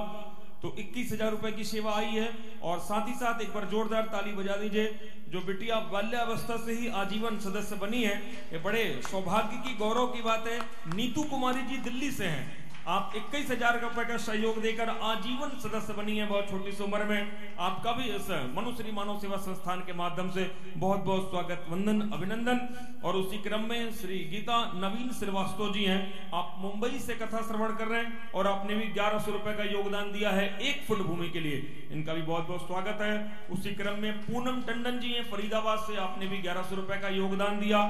तो इक्कीस हज़ार रुपए की सेवा आई है। और साथ ही साथ एक बार जोरदार ताली बजा दीजिए। जो बिटिया बाल्यावस्था से ही आजीवन सदस्य बनी है, ये बड़े सौभाग्य की, गौरव की बात है। नीतू कुमारी जी दिल्ली से हैं। आप इक्कीस हज़ार रुपए का सहयोग देकर आजीवन सदस्य बनी है बहुत छोटी सी उम्र में। आपका भी इस मनुश्री मानव सेवा संस्थान के माध्यम से बहुत बहुत स्वागत, वंदन, अभिनंदन। और उसी क्रम में श्री गीता नवीन श्रीवास्तव जी हैं। आप मुंबई से कथा श्रवण कर रहे हैं और आपने भी ग्यारह सौ रुपए का योगदान दिया है एक फुट भूमि के लिए। इनका भी बहुत बहुत स्वागत है। उसी क्रम में पूनम टंडन जी हैं फरीदाबाद से, आपने भी ग्यारह रुपए का योगदान दिया।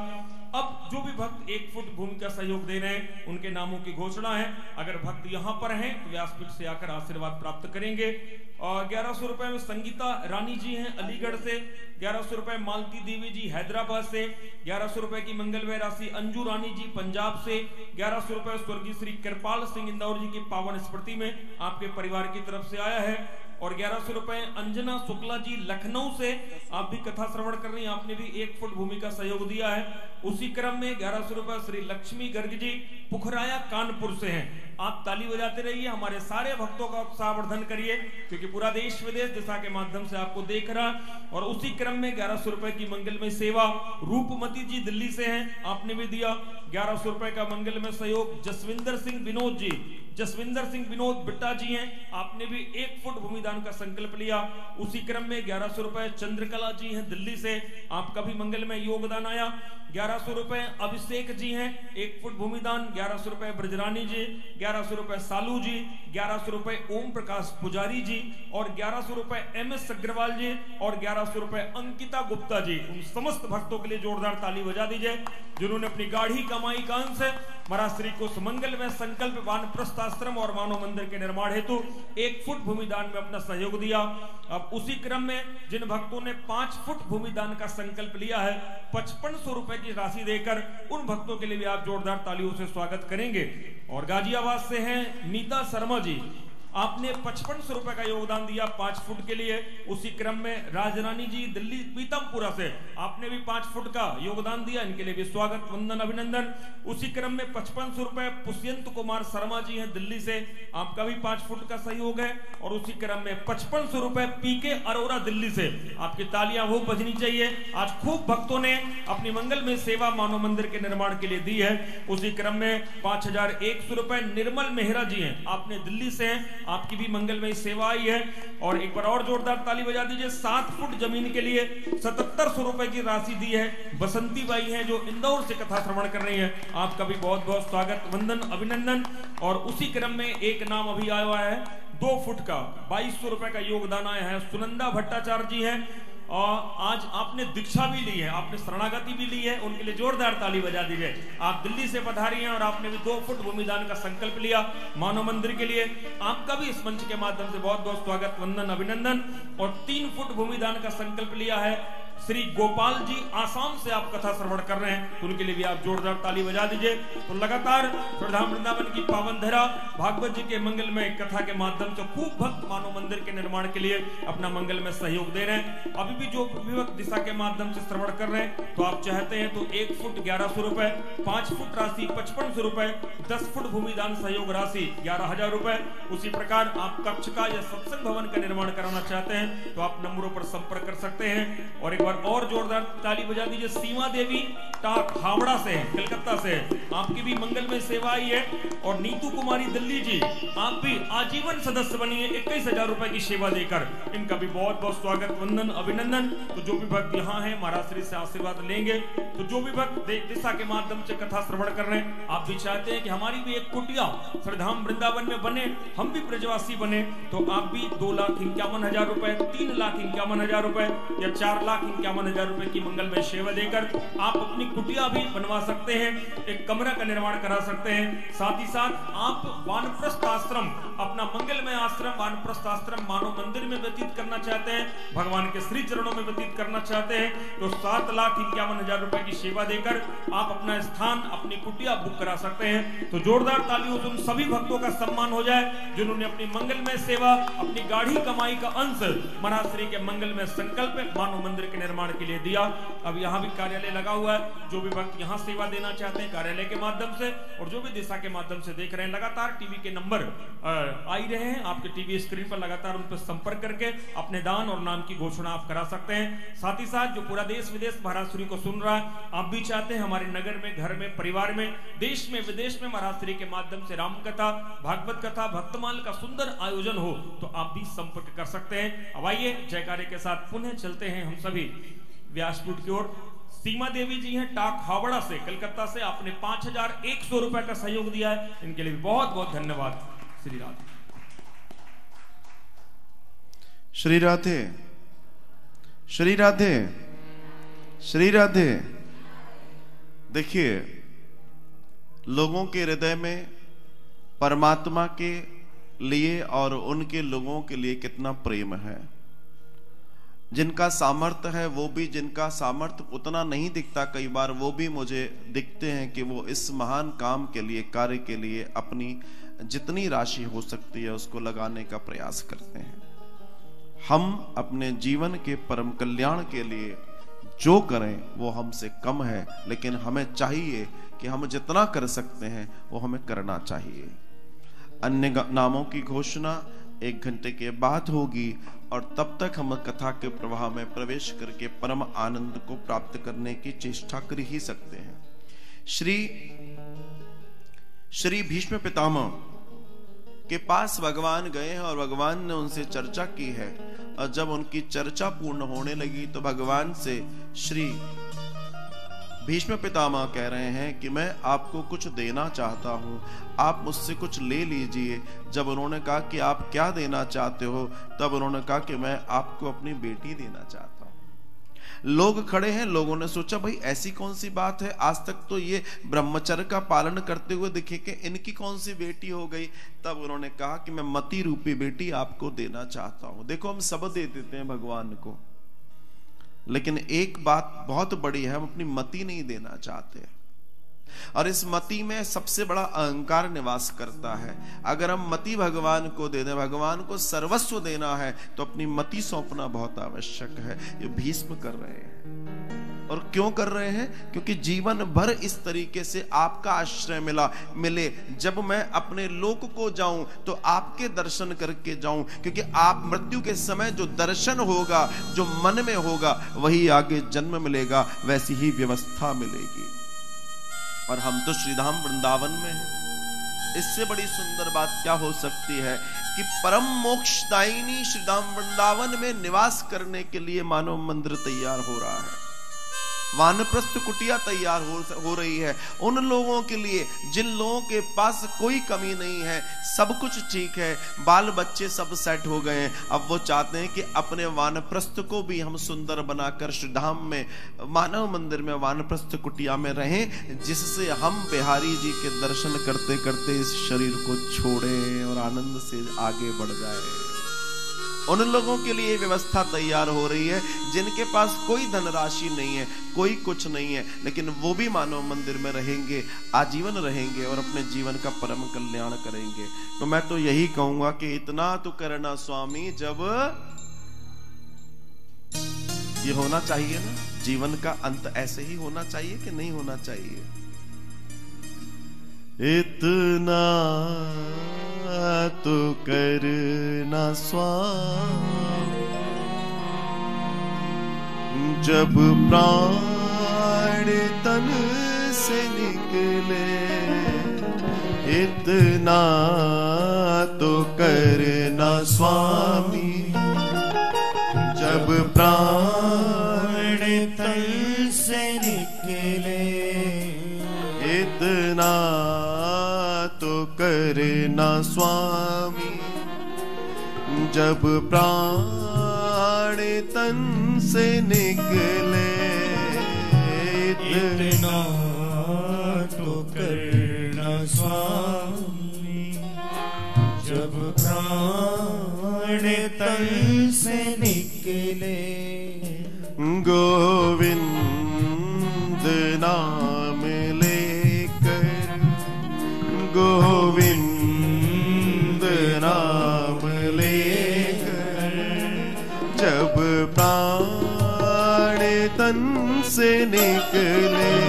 अब जो भी भक्त एक फुट भूमि का सहयोग दे रहे हैं, उनके नामों की घोषणा है। अगर भक्त यहाँ पर हैं तो व्यासपीठ से आकर आशीर्वाद प्राप्त करेंगे। और ग्यारह सौ रुपए में संगीता रानी जी हैं अलीगढ़ से, ग्यारह सौ रुपए मालती देवी जी हैदराबाद से, ग्यारह सौ रुपए की मंगलमय राशि अंजू रानी जी पंजाब से, ग्यारह सौ रुपए स्वर्गीय श्री कृपाल सिंह इंदौर जी की पावन स्मृति में आपके परिवार की तरफ़ से आया है। और ग्यारह सौ रुपए अंजना शुक्ला जी लखनऊ से आप भी कथा श्रवण कर रही हैं। आपने भी एक फुट भूमि का सहयोग दिया है। उसी क्रम में ग्यारह सौ रुपए श्री लक्ष्मी गर्ग जी पुखराया कानपुर से हैं। आप ताली बजाते रहिए, हमारे सारे भक्तों का उत्साहवर्धन करिए, क्योंकि पूरा देश विदेश दिशा के माध्यम से आपको देख रहा और उसी क्रम में ग्यारह सौ रुपए की मंगल में सेवा, रूपमती जी दिल्ली से हैं, आपने भी दिया। ग्यारह सौ रुपए का मंगल में सहयोग, जसविंदर सिंह विनोद जी। जसविंदर सिंह विनोद बिट्टा जी हैं, आपने भी एक फुट भूमिदान का संकल्प लिया। उसी क्रम में ग्यारह सौ रुपए चंद्रकला जी हैं दिल्ली से, आपका भी मंगल में योगदान आया। ग्यारह सौ रुपए अभिषेक जी हैं, एक फुट भूमिदान। ग्यारह सौ रुपए ब्रजरानी जी ग्यारह सौ रुपए सालू जी, ग्यारह सौ रुपए ओम प्रकाश पुजारी जी, और ग्यारह सौ रुपए एम एस अग्रवाल जी, और ग्यारह सौ रुपए अंकिता गुप्ता जी। उन समस्त भक्तों के लिए जोरदार ताली बजा दीजिए, जिन्होंने अपनी गाढ़ी कमाई का अंश महाराज श्री को सुमंगल में संकल्प वान आश्रम और मानव मंदिर के निर्माण हेतु एक फुट भूमिदान में अपना सहयोग दिया। अब उसी क्रम में जिन भक्तों ने पाँच फुट भूमिदान का संकल्प लिया है, पचपन सौ रुपए की राशि देकर उन भक्तों के लिए भी आप जोरदार तालियों से स्वागत करेंगे। और गाजियाबाद से हैं नीता शर्मा जी। आपने पचपन सौ रुपए का योगदान दिया पाँच फुट के लिए। उसी क्रम में राजरानी जी दिल्ली पीतमपुरा से आपने भी पाँच फुट का योगदान दिया। इनके लिए भी स्वागत, वंदन, अभिनंदन। उसी क्रम में पचपन सौ रुपए पुष्यंत कुमार शर्मा जी हैं दिल्ली से। आपका भी पाँच फुट का सहयोग है। और उसी क्रम में पचपन सौ रुपए पीके अरोरा दिल्ली से। आपकी तालियाँ वो बजनी चाहिए। आज खूब भक्तों ने अपनी मंगल में सेवा मानव मंदिर के निर्माण के लिए दी है। उसी क्रम में पाँच हज़ार एक सौ रुपए निर्मल मेहरा जी हैं। आपने दिल्ली से आपकी भी मंगलमय सेवा आई है। और एक बार और जोरदार ताली बजा दीजिए, सात फुट ज़मीन के लिए सतहत्तर सौ रुपए की राशि दी है। बसंती बाई है जो इंदौर से कथा श्रवण कर रही है। आपका भी बहुत बहुत स्वागत, वंदन, अभिनंदन। और उसी क्रम में एक नाम अभी आया हुआ है, दो फुट का बाईस सौ रुपए का योगदान आया है। सुनंदा भट्टाचार्य जी है। और आज आपने दीक्षा भी ली है, आपने शरणागति भी ली है, उनके लिए जोरदार ताली बजा दीजिए आप दिल्ली से पधारी हैं और आपने भी दो फुट भूमिदान का संकल्प लिया मानव मंदिर के लिए। आपका भी इस मंच के माध्यम से बहुत बहुत स्वागत, वंदन, अभिनंदन। और तीन फुट भूमिदान का संकल्प लिया है। श्री गोपाल जी आसाम से आप कथा श्रवण कर रहे हैं तो उनके लिए भी आप जोरदार ताली बजा दीजिए। तो लगातार श्रद्धाम वृंदावन की पावन धरा, भागवत जी के मंगल में कथा के माध्यम से खूब भक्त मानव मंदिर के निर्माण के लिए अपना मंगल में सहयोग दे रहे हैं। अभी भी जो विभक्त दिशा के माध्यम से श्रवण कर रहे हैं तो आप चाहते हैं तो एक फुट ग्यारह सौ रुपए, पाँच फुट राशि पचपन सौ रुपए, दस फुट भूमि दान सहयोग राशि ग्यारह हज़ार रुपए। उसी प्रकार आप कक्ष का या सत्संग भवन का निर्माण कराना चाहते हैं तो आप नंबरों पर संपर्क कर सकते हैं। और एक बार और जोरदार ताली बजा दीजिए। सीमा देवी हावड़ा से कलकत्ता से आपकी भी मंगल में सेवा आई है। और नीतू कुमारी दिल्ली जी, आप भी आजीवन सदस्य बनिए इक्कीस हज़ार रुपए की सेवा देकर। इनका भी बहुत बहुत स्वागत, वंदन, अभिनंदन। तो जो भी भक्त यहाँ है, महाराज से आशीर्वाद लेंगे। तो जो भी भक्त दिशा के माध्यम से कथा श्रवण कर रहे हैं, आप भी चाहते हैं कि हमारी भी एक कुटिया श्रीधाम वृंदावन में बने, हम भी ब्रजवासी बने तो आप भी दो लाख इक्यावन हज़ार रुपए, तीन लाख इक्यावन हज़ार रुपए, या चार लाख इक्यावन हज़ार रुपए की मंगल में सेवा देकर आप अपनी कुटिया भी बनवा सकते हैं, एक कमरा का निर्माण करा सकते हैं। साथ ही साथ आप वानप्रस्थ आश्रम, अपना मंगलमय आश्रम, वानप्रस्थ आश्रम मानव मंदिर में व्यतीत करना चाहते हैं, भगवान के श्री चरणों में व्यतीत करना चाहते हैं तो सात लाख इक्यावन हज़ार रुपए की सेवा देकर आप अपना स्थान, अपनी कुटिया बुक करा सकते हैं। तो जोरदार तालियों से उन सभी भक्तों का सम्मान हो जाए, जिन्होंने अपनी मंगलमय सेवा, अपनी गाढ़ी कमाई का अंश महाराज श्री के मंगलमय संकल्प मानव मंदिर के निर्माण के लिए दिया। अब यहाँ भी कार्यालय लगा हुआ है। जो भी भक्त यहाँ सेवा देना चाहते हैं, कार्यालय के माध्यम से और जो भी दिशा के माध्यम से देख रहे हैं, लगातार टीवी के नंबर आ ही रहे हैं। आपके टीवी स्क्रीन पर लगातार उन पर संपर्क करके अपने दान और नाम की घोषणा आप करा सकते हैं। साथ ही साथ जो पूरा देश विदेश महाराज श्री को सुन रहा है, आप भी चाहते हैं हमारे नगर में, घर में, परिवार में, देश में, विदेश में महाराष्ट्री के माध्यम से राम कथा भागवत कथा, भक्तमाल का सुंदर आयोजन हो तो आप भी संपर्क कर सकते हैं। अब आइए जयकारे के साथ पुनः चलते हैं हम सभी। व्यासपीठ की ओर। सीमा देवी जी हैं, टाक हावड़ा से, कलकत्ता से आपने पाँच हज़ार एक सौ रुपए का सहयोग दिया है। इनके लिए बहुत बहुत धन्यवाद। श्री राधे। श्री राधे। श्री राधे। श्री राधे। देखिए, लोगों के हृदय में परमात्मा के लिए और उनके लोगों के लिए कितना प्रेम है। जिनका सामर्थ्य है, वो भी जिनका सामर्थ्य उतना नहीं दिखता कई बार, वो भी मुझे दिखते हैं कि वो इस महान काम के लिए, कार्य के लिए अपनी जितनी राशि हो सकती है, उसको लगाने का प्रयास करते हैं। हम अपने जीवन के परम कल्याण के लिए जो करें, वो हमसे कम है, लेकिन हमें चाहिए कि हम जितना कर सकते हैं, वो हमें करना चाहिए। अन्य नामों की घोषणा एक घंटे के बाद होगी और तब तक हम कथा के प्रवाह में प्रवेश करके परम आनंद को प्राप्त करने की चेष्टा कर ही सकते हैं। श्री श्री भीष्म पितामह के पास भगवान गए हैं और भगवान ने उनसे चर्चा की है। और जब उनकी चर्चा पूर्ण होने लगी तो भगवान से श्री भीष्म पितामह कह रहे हैं कि मैं आपको कुछ देना चाहता हूँ। आप मुझसे कुछ ले लीजिए। जब उन्होंने कहा कि आप क्या देना चाहते हो, तब उन्होंने कहा कि मैं आपको अपनी बेटी देना चाहता हूँ। लोग खड़े हैं, लोगों ने सोचा, भाई, ऐसी कौन सी बात है? आज तक तो ये ब्रह्मचर्य का पालन करते हुए दिखे कि इनकी कौन सी बेटी हो गई? तब उन्होंने कहा कि मैं मती रूपी बेटी आपको देना चाहता हूँ। देखो, हम सब दे देते हैं भगवान को। लेकिन एक बात बहुत बड़ी है, हम अपनी मती नहीं देना चाहते। और इस मति में सबसे बड़ा अहंकार निवास करता है। अगर हम मति भगवान को दे भगवान को सर्वस्व देना है तो अपनी मति सौंपना बहुत आवश्यक है। ये भीष्म कर रहे हैं। और क्यों कर रहे हैं? क्योंकि जीवन भर इस तरीके से आपका आश्रय मिला, मिले। जब मैं अपने लोक को जाऊँ तो आपके दर्शन करके जाऊँ, क्योंकि आप मृत्यु के समय जो दर्शन होगा, जो मन में होगा, वही आगे जन्म मिलेगा, वैसी ही व्यवस्था मिलेगी। और हम तो श्रीधाम वृंदावन में हैं। इससे बड़ी सुंदर बात क्या हो सकती है कि परम मोक्षदायिनी श्रीधाम वृंदावन में निवास करने के लिए मानव मंदिर तैयार हो रहा है। वानप्रस्थ कुटिया तैयार हो, हो रही है। उन लोगों के लिए जिन लोगों के पास कोई कमी नहीं है सब कुछ ठीक है बाल बच्चे सब सेट हो गए हैं। अब वो चाहते हैं कि अपने वानप्रस्थ को भी हम सुंदर बनाकर श्रीधाम में मानव मंदिर में वानप्रस्थ कुटिया में रहें जिससे हम बिहारी जी के दर्शन करते करते इस शरीर को छोड़ें और आनंद से आगे बढ़ जाए। उन लोगों के लिए व्यवस्था तैयार हो रही है, जिनके पास कोई धनराशि नहीं है, कोई कुछ नहीं है, लेकिन वो भी मानव मंदिर में रहेंगे, आजीवन रहेंगे और अपने जीवन का परम कल्याण करेंगे। तो मैं तो यही कहूँगा कि इतना तो करना स्वामी, जब ये होना चाहिए ना, जीवन का अंत ऐसे ही होना चाहिए कि नहीं होना चाहिए? इतना तो करना स्वामी। जब प्राण तन से निकले, इतना तो करना स्वामी। जब प्राण स्वामी जब प्राण तन से निकले इतना तो करना स्वामी जब प्राण तन से निकले। गोविंद से निकले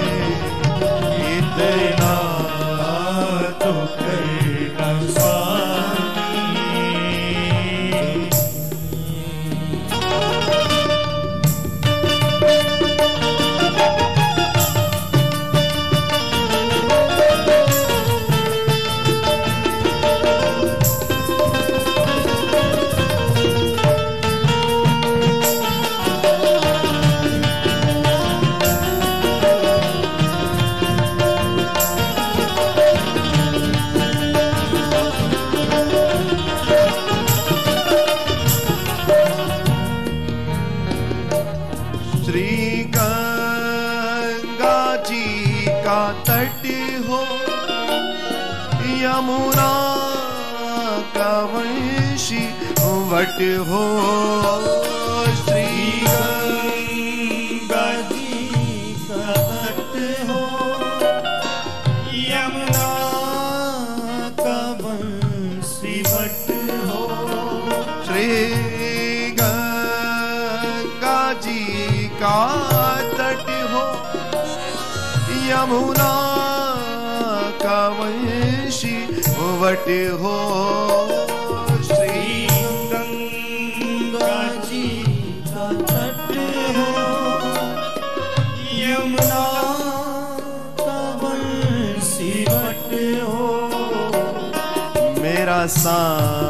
वट हो। श्री गंगा जी तट हो। यमुना का हो। मेरा सावरा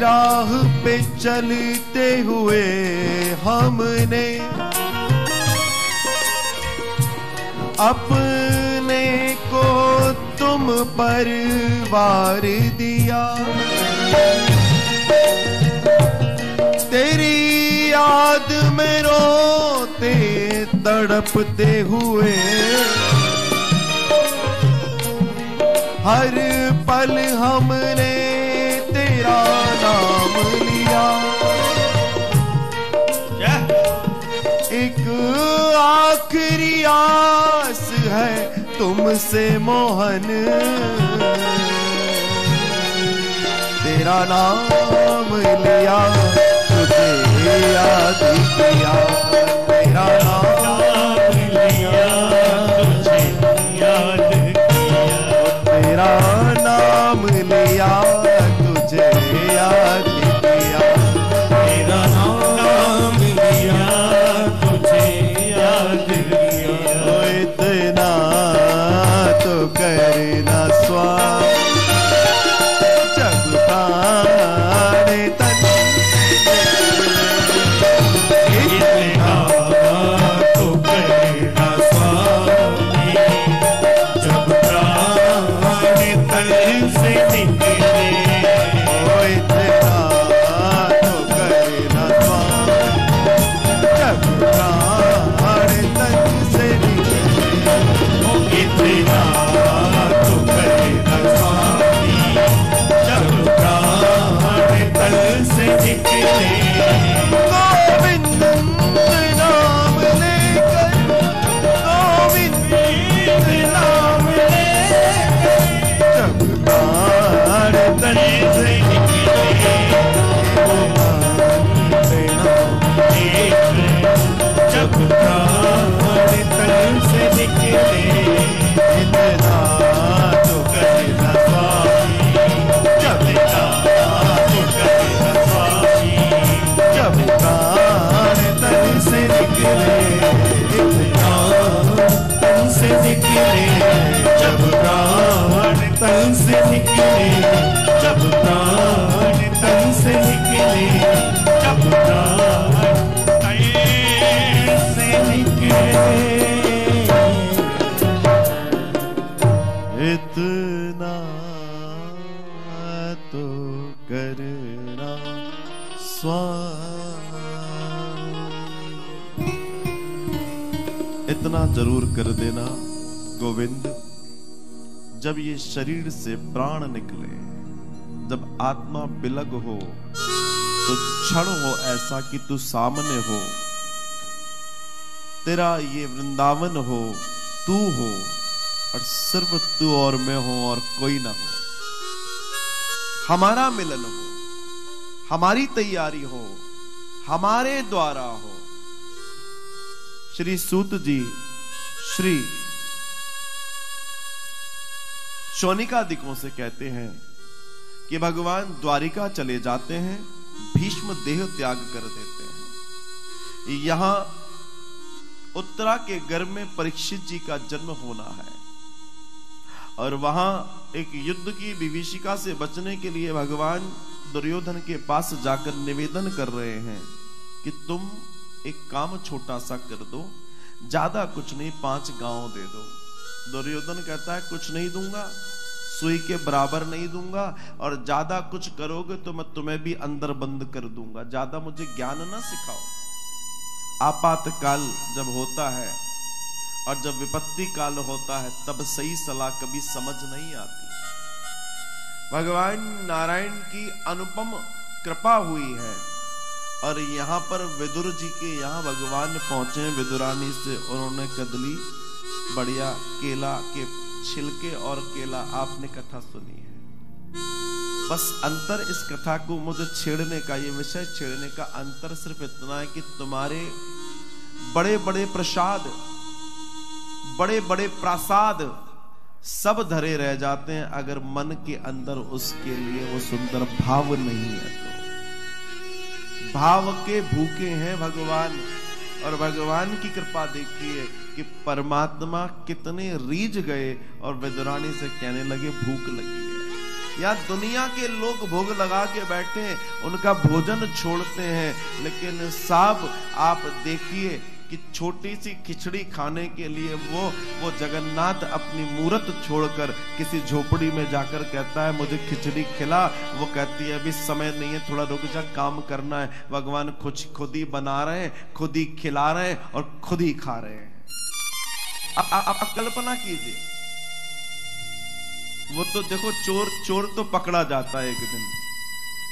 राह पे चलते हुए हमने अपने को तुम पर वार दिया। तेरी याद में रोते, तड़पते हुए हर पल हमने लिया एक आखिरी आस है तुमसे मोहन। तेरा नाम लिया तुझे याद किया। तेरा नाम लिया तुझे याद किया। तेरा नाम लिया तुझे याद करना स्वामी। ज़रूर कर देना, गोविंद। जब ये शरीर से प्राण निकले, जब आत्मा बिलग हो तो क्षण हो ऐसा कि तू सामने हो। तेरा ये वृंदावन हो, तू हो, और सिर्फ़ तू और मैं हो और कोई ना हो। हमारा मिलन हो, हमारी तैयारी हो, हमारे द्वारा हो। श्री सूत जी श्री शौनिकादिकों से कहते हैं कि भगवान द्वारिका चले जाते हैं, भीष्म देह त्याग कर देते हैं। यहाँ उत्तरा के गर्भ में परीक्षित जी का जन्म होना है। और वहाँ एक युद्ध की विभीषिका से बचने के लिए भगवान दुर्योधन के पास जाकर निवेदन कर रहे हैं कि तुम एक काम छोटा सा कर दो ज़्यादा कुछ नहीं, पाँच गाँव दे दो। दुर्योधन कहता है, कुछ नहीं दूँगा, सुई के बराबर नहीं दूँगा, और ज़्यादा कुछ करोगे तो मैं तुम्हें भी अंदर बंद कर दूँगा। ज़्यादा मुझे ज्ञान ना सिखाओ। आपातकाल जब होता है, और जब विपत्ति काल होता है, तब सही सलाह कभी समझ नहीं आती। भगवान नारायण की अनुपम कृपा हुई है। और यहाँ पर विदुर जी के यहाँ भगवान पहुँचे विदुरानी से, उन्होंने कदली, बढ़िया केला के छिलके और केला आपने कथा सुनी है। बस अंतर इस कथा को मुझे छेड़ने का, ये विषय छेड़ने का अंतर सिर्फ़ इतना है कि तुम्हारे बड़े बड़े प्रसाद बड़े बड़े प्रासाद सब धरे रह जाते हैं, अगर मन के अंदर उसके लिए वो सुंदर भाव नहीं है तो। भाव के भूखे हैं भगवान। और भगवान की कृपा देखिए कि परमात्मा कितने रीझ गए और विदुरानी से कहने लगे, भूख लगी है। या दुनिया के लोग भोग लगा के बैठे उनका भोजन छोड़ते हैं, लेकिन साहब, आप देखिए कि छोटी सी खिचड़ी खाने के लिए वो वो जगन्नाथ अपनी मूर्त छोड़कर किसी झोपड़ी में जाकर कहता है, मुझे खिचड़ी खिला। वो कहती है, अभी समय नहीं है, थोड़ा रुक जा, काम करना है। भगवान खुद खुद ही बना रहे हैं, खुद ही खिला रहे हैं और खुद ही खा रहे हैं। आप कल्पना कीजिए। वो तो देखो, चोर चोर तो पकड़ा जाता है एक दिन।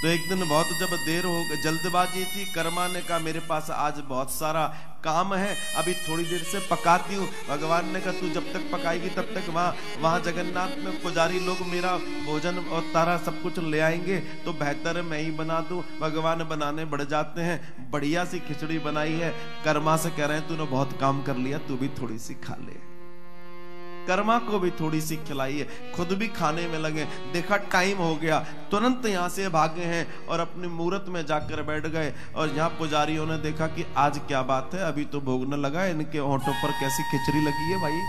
तो एक दिन बहुत जब देर हो गई, जल्दबाजी थी, कर्मा ने कहा, मेरे पास आज बहुत सारा काम है, अभी थोड़ी देर से पकाती हूँ। भगवान ने कहा, तू जब तक पकाएगी, तब तक वहाँ वहाँ जगन्नाथ में पुजारी लोग मेरा भोजन और तारा सब कुछ ले आएँगे तो बेहतर है मैं ही बना दूँ। भगवान बनाने बढ़ जाते हैं। बढ़िया सी खिचड़ी बनाई है। कर्मा से कह रहे हैं, तूने बहुत काम कर लिया, तू भी थोड़ी सी खा ले। कर्मा को भी थोड़ी सी खिलाई है खुद भी खाने में लगे। देखा, टाइम हो गया। तुरंत यहाँ से भागे हैं और अपनी मूर्त में जाकर बैठ गए और यहाँ पुजारियों ने देखा कि आज क्या बात है, अभी तो भोग न लगा, इनके होठों पर कैसी खिचड़ी लगी है भाई?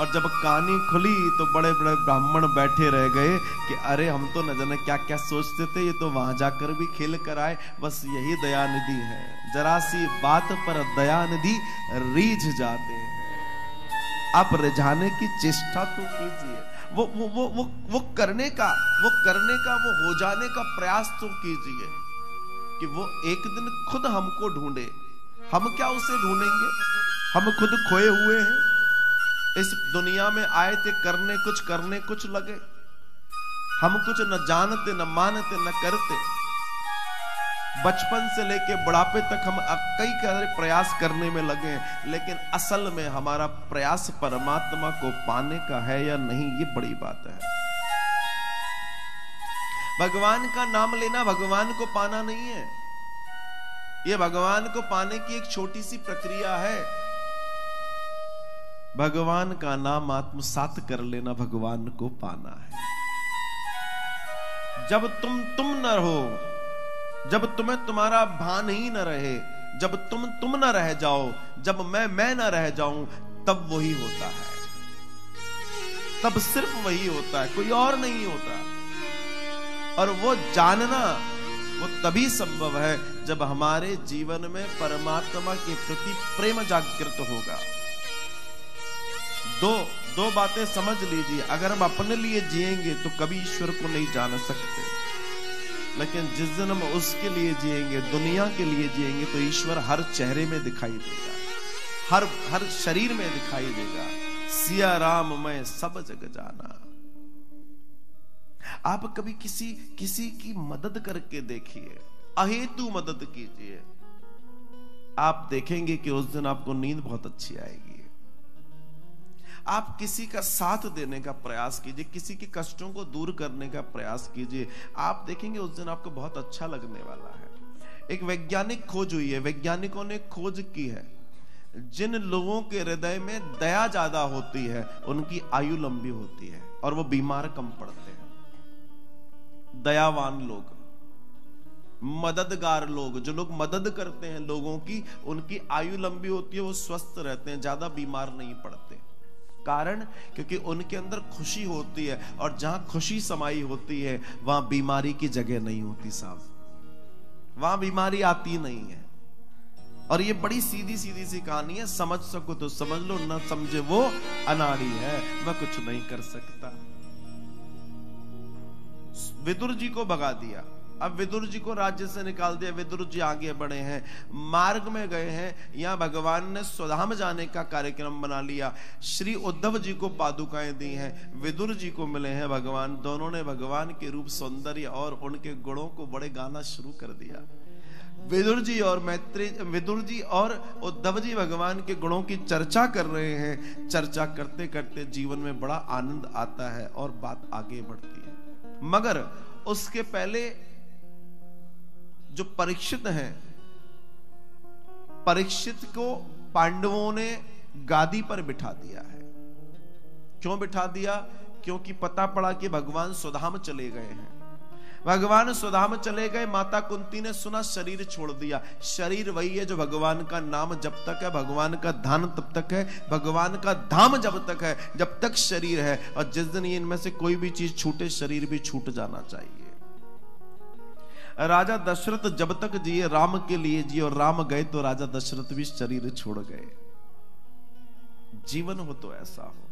और जब कहानी खुली तो बड़े बड़े ब्राह्मण बैठे रह गए कि अरे, हम तो न जाने क्या क्या सोचते थे, ये तो वहाँ जाकर भी खेल कर आए। बस यही दयानिधि है। जरा सी बात पर दयानिधि रीझ जाते हैं। आप रिझाने की चेष्टा तो कीजिए। वो वो वो वो वो करने का, वो करने का, वो हो जाने का प्रयास तो कीजिए कि वो एक दिन खुद हमको ढूंढे। हम क्या उसे ढूंढेंगे? हम खुद खोए हुए हैं। इस दुनिया में आए थे, करने कुछ करने कुछ लगे। हम कुछ न जानते, न मानते, न करते। बचपन से लेके बुढ़ापे तक हम कई सारे प्रयास करने में लगे हैं, लेकिन असल में हमारा प्रयास परमात्मा को पाने का है या नहीं, ये बड़ी बात है। भगवान का नाम लेना भगवान को पाना नहीं है। ये भगवान को पाने की एक छोटी सी प्रक्रिया है। भगवान का नाम आत्मसात कर लेना भगवान को पाना है। जब तुम तुम न हो जब तुम्हें तुम्हारा भान ही न रहे, जब तुम तुम न रह जाओ, जब मैं मैं न रह जाऊँ, तब वही होता है। तब सिर्फ़ वही होता है, कोई और नहीं होता। और वो जानना, वो तभी संभव है, जब हमारे जीवन में परमात्मा के प्रति प्रेम जागृत होगा। दो दो बातें समझ लीजिए, अगर हम अपने लिए जिएँगे तो कभी ईश्वर को नहीं जान सकते। लेकिन जिस दिन हम उसके लिए जिएँगे, दुनिया के लिए जिएँगे तो ईश्वर हर चेहरे में दिखाई देगा। हर हर शरीर में दिखाई देगा। सिया राम मैं सब जग जाना। आप कभी किसी किसी की मदद करके देखिए, अहेतु मदद कीजिए। आप देखेंगे कि उस दिन आपको नींद बहुत अच्छी आएगी। आप किसी का साथ देने का प्रयास कीजिए, किसी के कष्टों को दूर करने का प्रयास कीजिए। आप देखेंगे उस दिन आपको बहुत अच्छा लगने वाला है। एक वैज्ञानिक खोज हुई है, वैज्ञानिकों ने खोज की है। जिन लोगों के हृदय में दया ज़्यादा होती है, उनकी आयु लंबी होती है और वो बीमार कम पड़ते हैं। दयावान लोग, मददगार लोग, जो लोग मदद करते हैं लोगों की, उनकी आयु लंबी होती है, वो स्वस्थ रहते हैं, ज़्यादा बीमार नहीं पड़ते। कारण, क्योंकि उनके अंदर खुशी होती है और जहाँ खुशी समाई होती है, वहाँ बीमारी की जगह नहीं होती साहब वहाँ बीमारी आती नहीं है। और ये बड़ी सीधी सीधी सी कहानी है, समझ सको तो समझ लो, ना समझे वो अनाड़ी है, मैं कुछ नहीं कर सकता। विदुर जी को भगा दिया। अब विदुर जी को राज्य से निकाल दिया, विदुर जी आगे बढ़े हैं, मार्ग में गए हैं, यहाँ भगवान ने स्वधाम जाने का कार्यक्रम बना लिया। श्री उद्धव जी को पादुकाएँ दी हैं, विदुर जी को मिले हैं भगवान, दोनों ने भगवान के रूप सौंदर्य और उनके गुणों को बड़े गाना शुरू कर दिया। विदुर जी और मैत्री, विदुर जी और उद्धव जी भगवान के गुणों की चर्चा कर रहे हैं। चर्चा करते करते जीवन में बड़ा आनंद आता है और बात आगे बढ़ती है। मगर उसके पहले जो परीक्षित हैं, परीक्षित को पांडवों ने गादी पर बिठा दिया है। क्यों बिठा दिया? क्योंकि पता पड़ा कि भगवान सुधाम चले गए हैं। भगवान सुधाम चले गए, माता कुंती ने सुना, शरीर छोड़ दिया। शरीर वही है जो भगवान का नाम जब तक है, भगवान का धान तब तक है, भगवान का धाम जब तक है, जब तक शरीर है। और जिस दिन इनमें से कोई भी चीज़ छूटे, शरीर भी छूट जाना चाहिए। राजा दशरथ जब तक जिए राम के लिए जिए और राम गए तो राजा दशरथ भी शरीर छोड़ गए। जीवन हो तो ऐसा हो।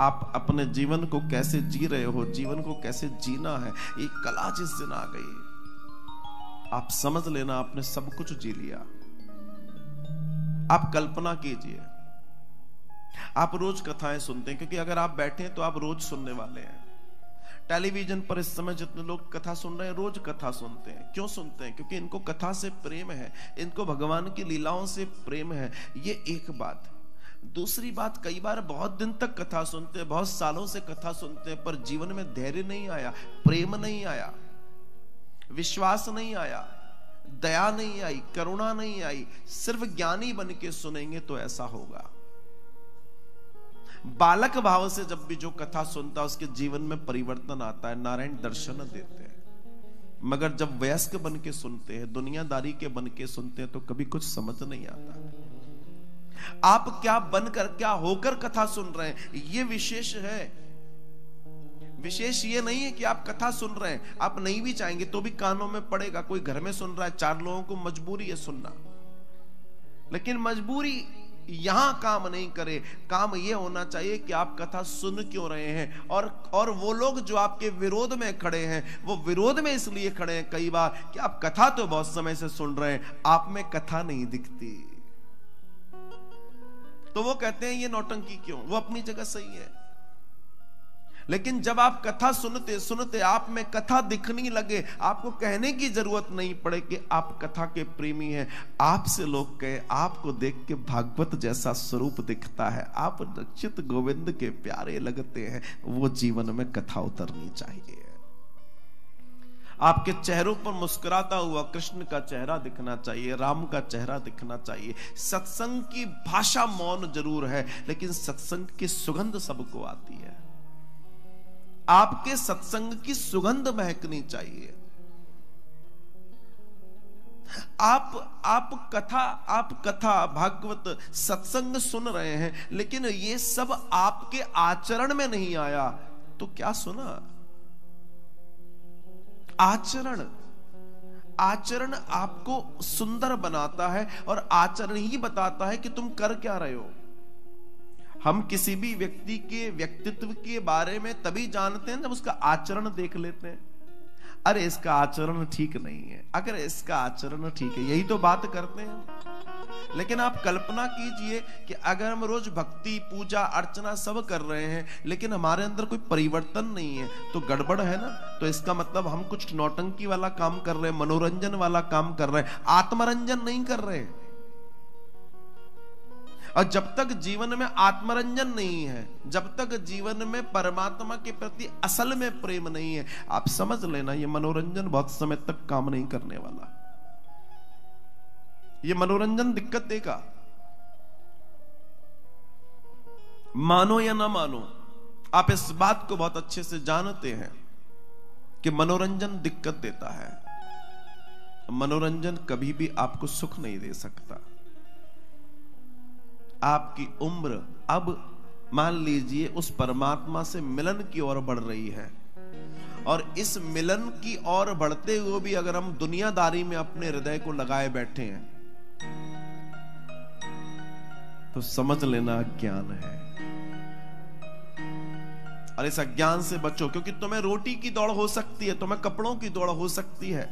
आप अपने जीवन को कैसे जी रहे हो, जीवन को कैसे जीना है, ये कला जिस दिन आ गई। आप समझ लेना, आपने सब कुछ जी लिया। आप कल्पना कीजिए। आप रोज कथाएँ सुनते हैं, क्योंकि अगर आप बैठे हैं तो आप रोज सुनने वाले हैं। टेलीविज़न पर इस समय जितने लोग कथा सुन रहे हैं, रोज कथा सुनते हैं। क्यों सुनते हैं? क्योंकि इनको कथा से प्रेम है, इनको भगवान की लीलाओं से प्रेम है। ये एक बात। दूसरी बात, कई बार बहुत दिन तक कथा सुनते हैं, बहुत सालों से कथा सुनते हैं, पर जीवन में धैर्य नहीं आया, प्रेम नहीं आया, विश्वास नहीं आया, दया नहीं आई, करुणा नहीं आई, सिर्फ़ ज्ञानी बन के सुनेंगे तो ऐसा होगा। बालक भाव से जब भी जो कथा सुनता है, उसके जीवन में परिवर्तन आता है, नारायण दर्शन देते हैं। मगर जब वयस्क बन के सुनते हैं, दुनियादारी के बन के सुनते हैं तो कभी कुछ समझ नहीं आता। आप क्या बनकर, क्या होकर कथा सुन रहे हैं? ये विशेष है। विशेष ये नहीं है कि आप कथा सुन रहे हैं। आप नहीं भी चाहेंगे तो भी कानों में पड़ेगा। कोई घर में सुन रहा है, चार लोगों को मजबूरी है सुनना। लेकिन मजबूरी यहाँ काम नहीं करे। काम यह होना चाहिए कि आप कथा सुन क्यों रहे हैं? और और वो लोग जो आपके विरोध में खड़े हैं, वो विरोध में इसलिए खड़े हैं कई बार कि आप कथा तो बहुत समय से सुन रहे हैं, आप में कथा नहीं दिखती। तो वो कहते हैं, ये नौटंकी क्यों? वो अपनी जगह सही है। लेकिन जब आप कथा सुनते सुनते आप में कथा दिखने लगे, आपको कहने की ज़रूरत नहीं पड़े कि आप कथा के प्रेमी हैं। आपसे लोग कहे, आपको देख के भागवत जैसा स्वरूप दिखता है। आप रक्षित गोविंद के प्यारे लगते हैं। वो जीवन में कथा उतरनी चाहिए। आपके चेहरों पर मुस्कुराता हुआ कृष्ण का चेहरा दिखना चाहिए, राम का चेहरा दिखना चाहिए। सत्संग की भाषा मौन ज़रूर है, लेकिन सत्संग की सुगंध सबको आती है। आपके सत्संग की सुगंध महकनी चाहिए। आप आप कथा आप कथा, भागवत सत्संग सुन रहे हैं, लेकिन ये सब आपके आचरण में नहीं आया तो क्या सुना? आचरण आचरण आपको सुंदर बनाता है और आचरण ही बताता है कि तुम कर क्या रहे हो। हम किसी भी व्यक्ति के व्यक्तित्व के बारे में तभी जानते हैं जब उसका आचरण देख लेते हैं। अरे, इसका आचरण ठीक नहीं है। अगर इसका आचरण ठीक है, यही तो बात करते हैं लेकिन आप कल्पना कीजिए कि अगर हम रोज भक्ति, पूजा, अर्चना सब कर रहे हैं, लेकिन हमारे अंदर कोई परिवर्तन नहीं है तो गड़बड़ है ना? तो इसका मतलब हम कुछ नौटंकी वाला काम कर रहे हैं, मनोरंजन वाला काम कर रहे हैं। आत्मरंजन नहीं कर रहे और जब तक जीवन में आत्मरंजन नहीं है, जब तक जीवन में परमात्मा के प्रति असल में प्रेम नहीं है, आप समझ लेना ये मनोरंजन बहुत समय तक काम नहीं करने वाला। ये मनोरंजन दिक्कत देगा। मानो या ना मानो, आप इस बात को बहुत अच्छे से जानते हैं कि मनोरंजन दिक्कत देता है। मनोरंजन कभी भी आपको सुख नहीं दे सकता। आपकी उम्र अब, मान लीजिए, उस परमात्मा से मिलन की ओर बढ़ रही है। और इस मिलन की ओर बढ़ते हुए भी अगर हम दुनियादारी में अपने हृदय को लगाए बैठे हैं तो समझ लेना ज्ञान है। और इस अज्ञान से बचो, क्योंकि तुम्हें रोटी की दौड़ हो सकती है, तुम्हें कपड़ों की दौड़ हो सकती है।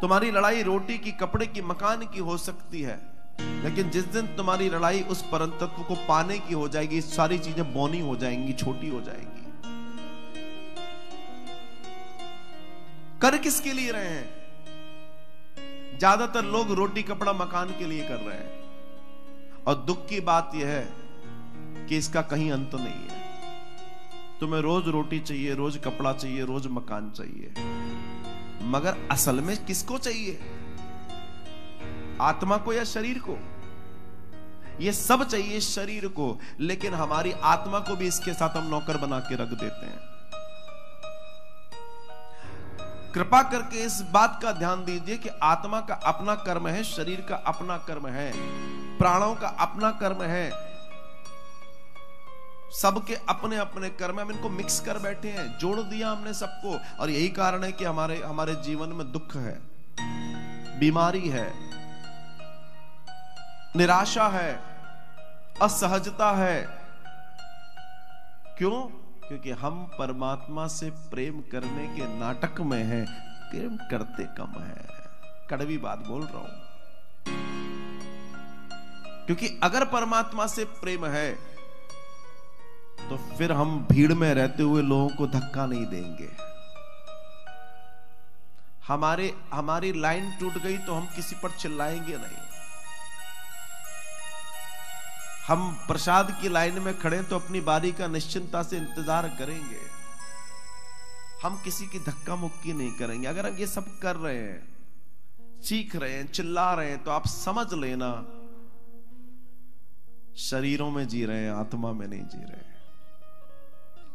तुम्हारी लड़ाई रोटी की, कपड़े की, मकान की हो सकती है। लेकिन जिस दिन तुम्हारी लड़ाई उस परम तत्व को पाने की हो जाएगी, सारी चीज़ें बौनी हो जाएँगी, छोटी हो जाएँगी। कर किसके लिए रहे हैं? ज़्यादातर लोग रोटी, कपड़ा, मकान के लिए कर रहे हैं। और दुख की बात यह है कि इसका कहीं अंत नहीं है। तुम्हें रोज रोटी चाहिए, रोज कपड़ा चाहिए, रोज मकान चाहिए। मगर असल में किसको चाहिए? आत्मा को या शरीर को? ये सब चाहिए शरीर को, लेकिन हमारी आत्मा को भी इसके साथ हम नौकर बना के रख देते हैं। कृपा करके इस बात का ध्यान दीजिए कि आत्मा का अपना कर्म है, शरीर का अपना कर्म है, प्राणों का अपना कर्म है। सबके अपने अपने कर्म हम इनको मिक्स कर बैठे हैं, जोड़ दिया हमने सबको, और यही कारण है कि हमारे हमारे जीवन में दुख है, बीमारी है। निराशा है, असहजता है। क्यों? क्योंकि हम परमात्मा से प्रेम करने के नाटक में हैं। प्रेम करते कम है। कड़वी बात बोल रहा हूँ। क्योंकि अगर परमात्मा से प्रेम है तो फिर हम भीड़ में रहते हुए लोगों को धक्का नहीं देंगे। हमारे, हमारी लाइन टूट गई तो हम किसी पर चिल्लाएँगे नहीं। हम प्रसाद की लाइन में खड़े तो अपनी बारी का निश्चिंता से इंतज़ार करेंगे। हम किसी की धक्का मुक्की नहीं करेंगे। अगर हम ये सब कर रहे हैं चीख रहे हैं, चिल्ला रहे हैं तो आप समझ लेना, शरीरों में जी रहे हैं, आत्मा में नहीं जी रहे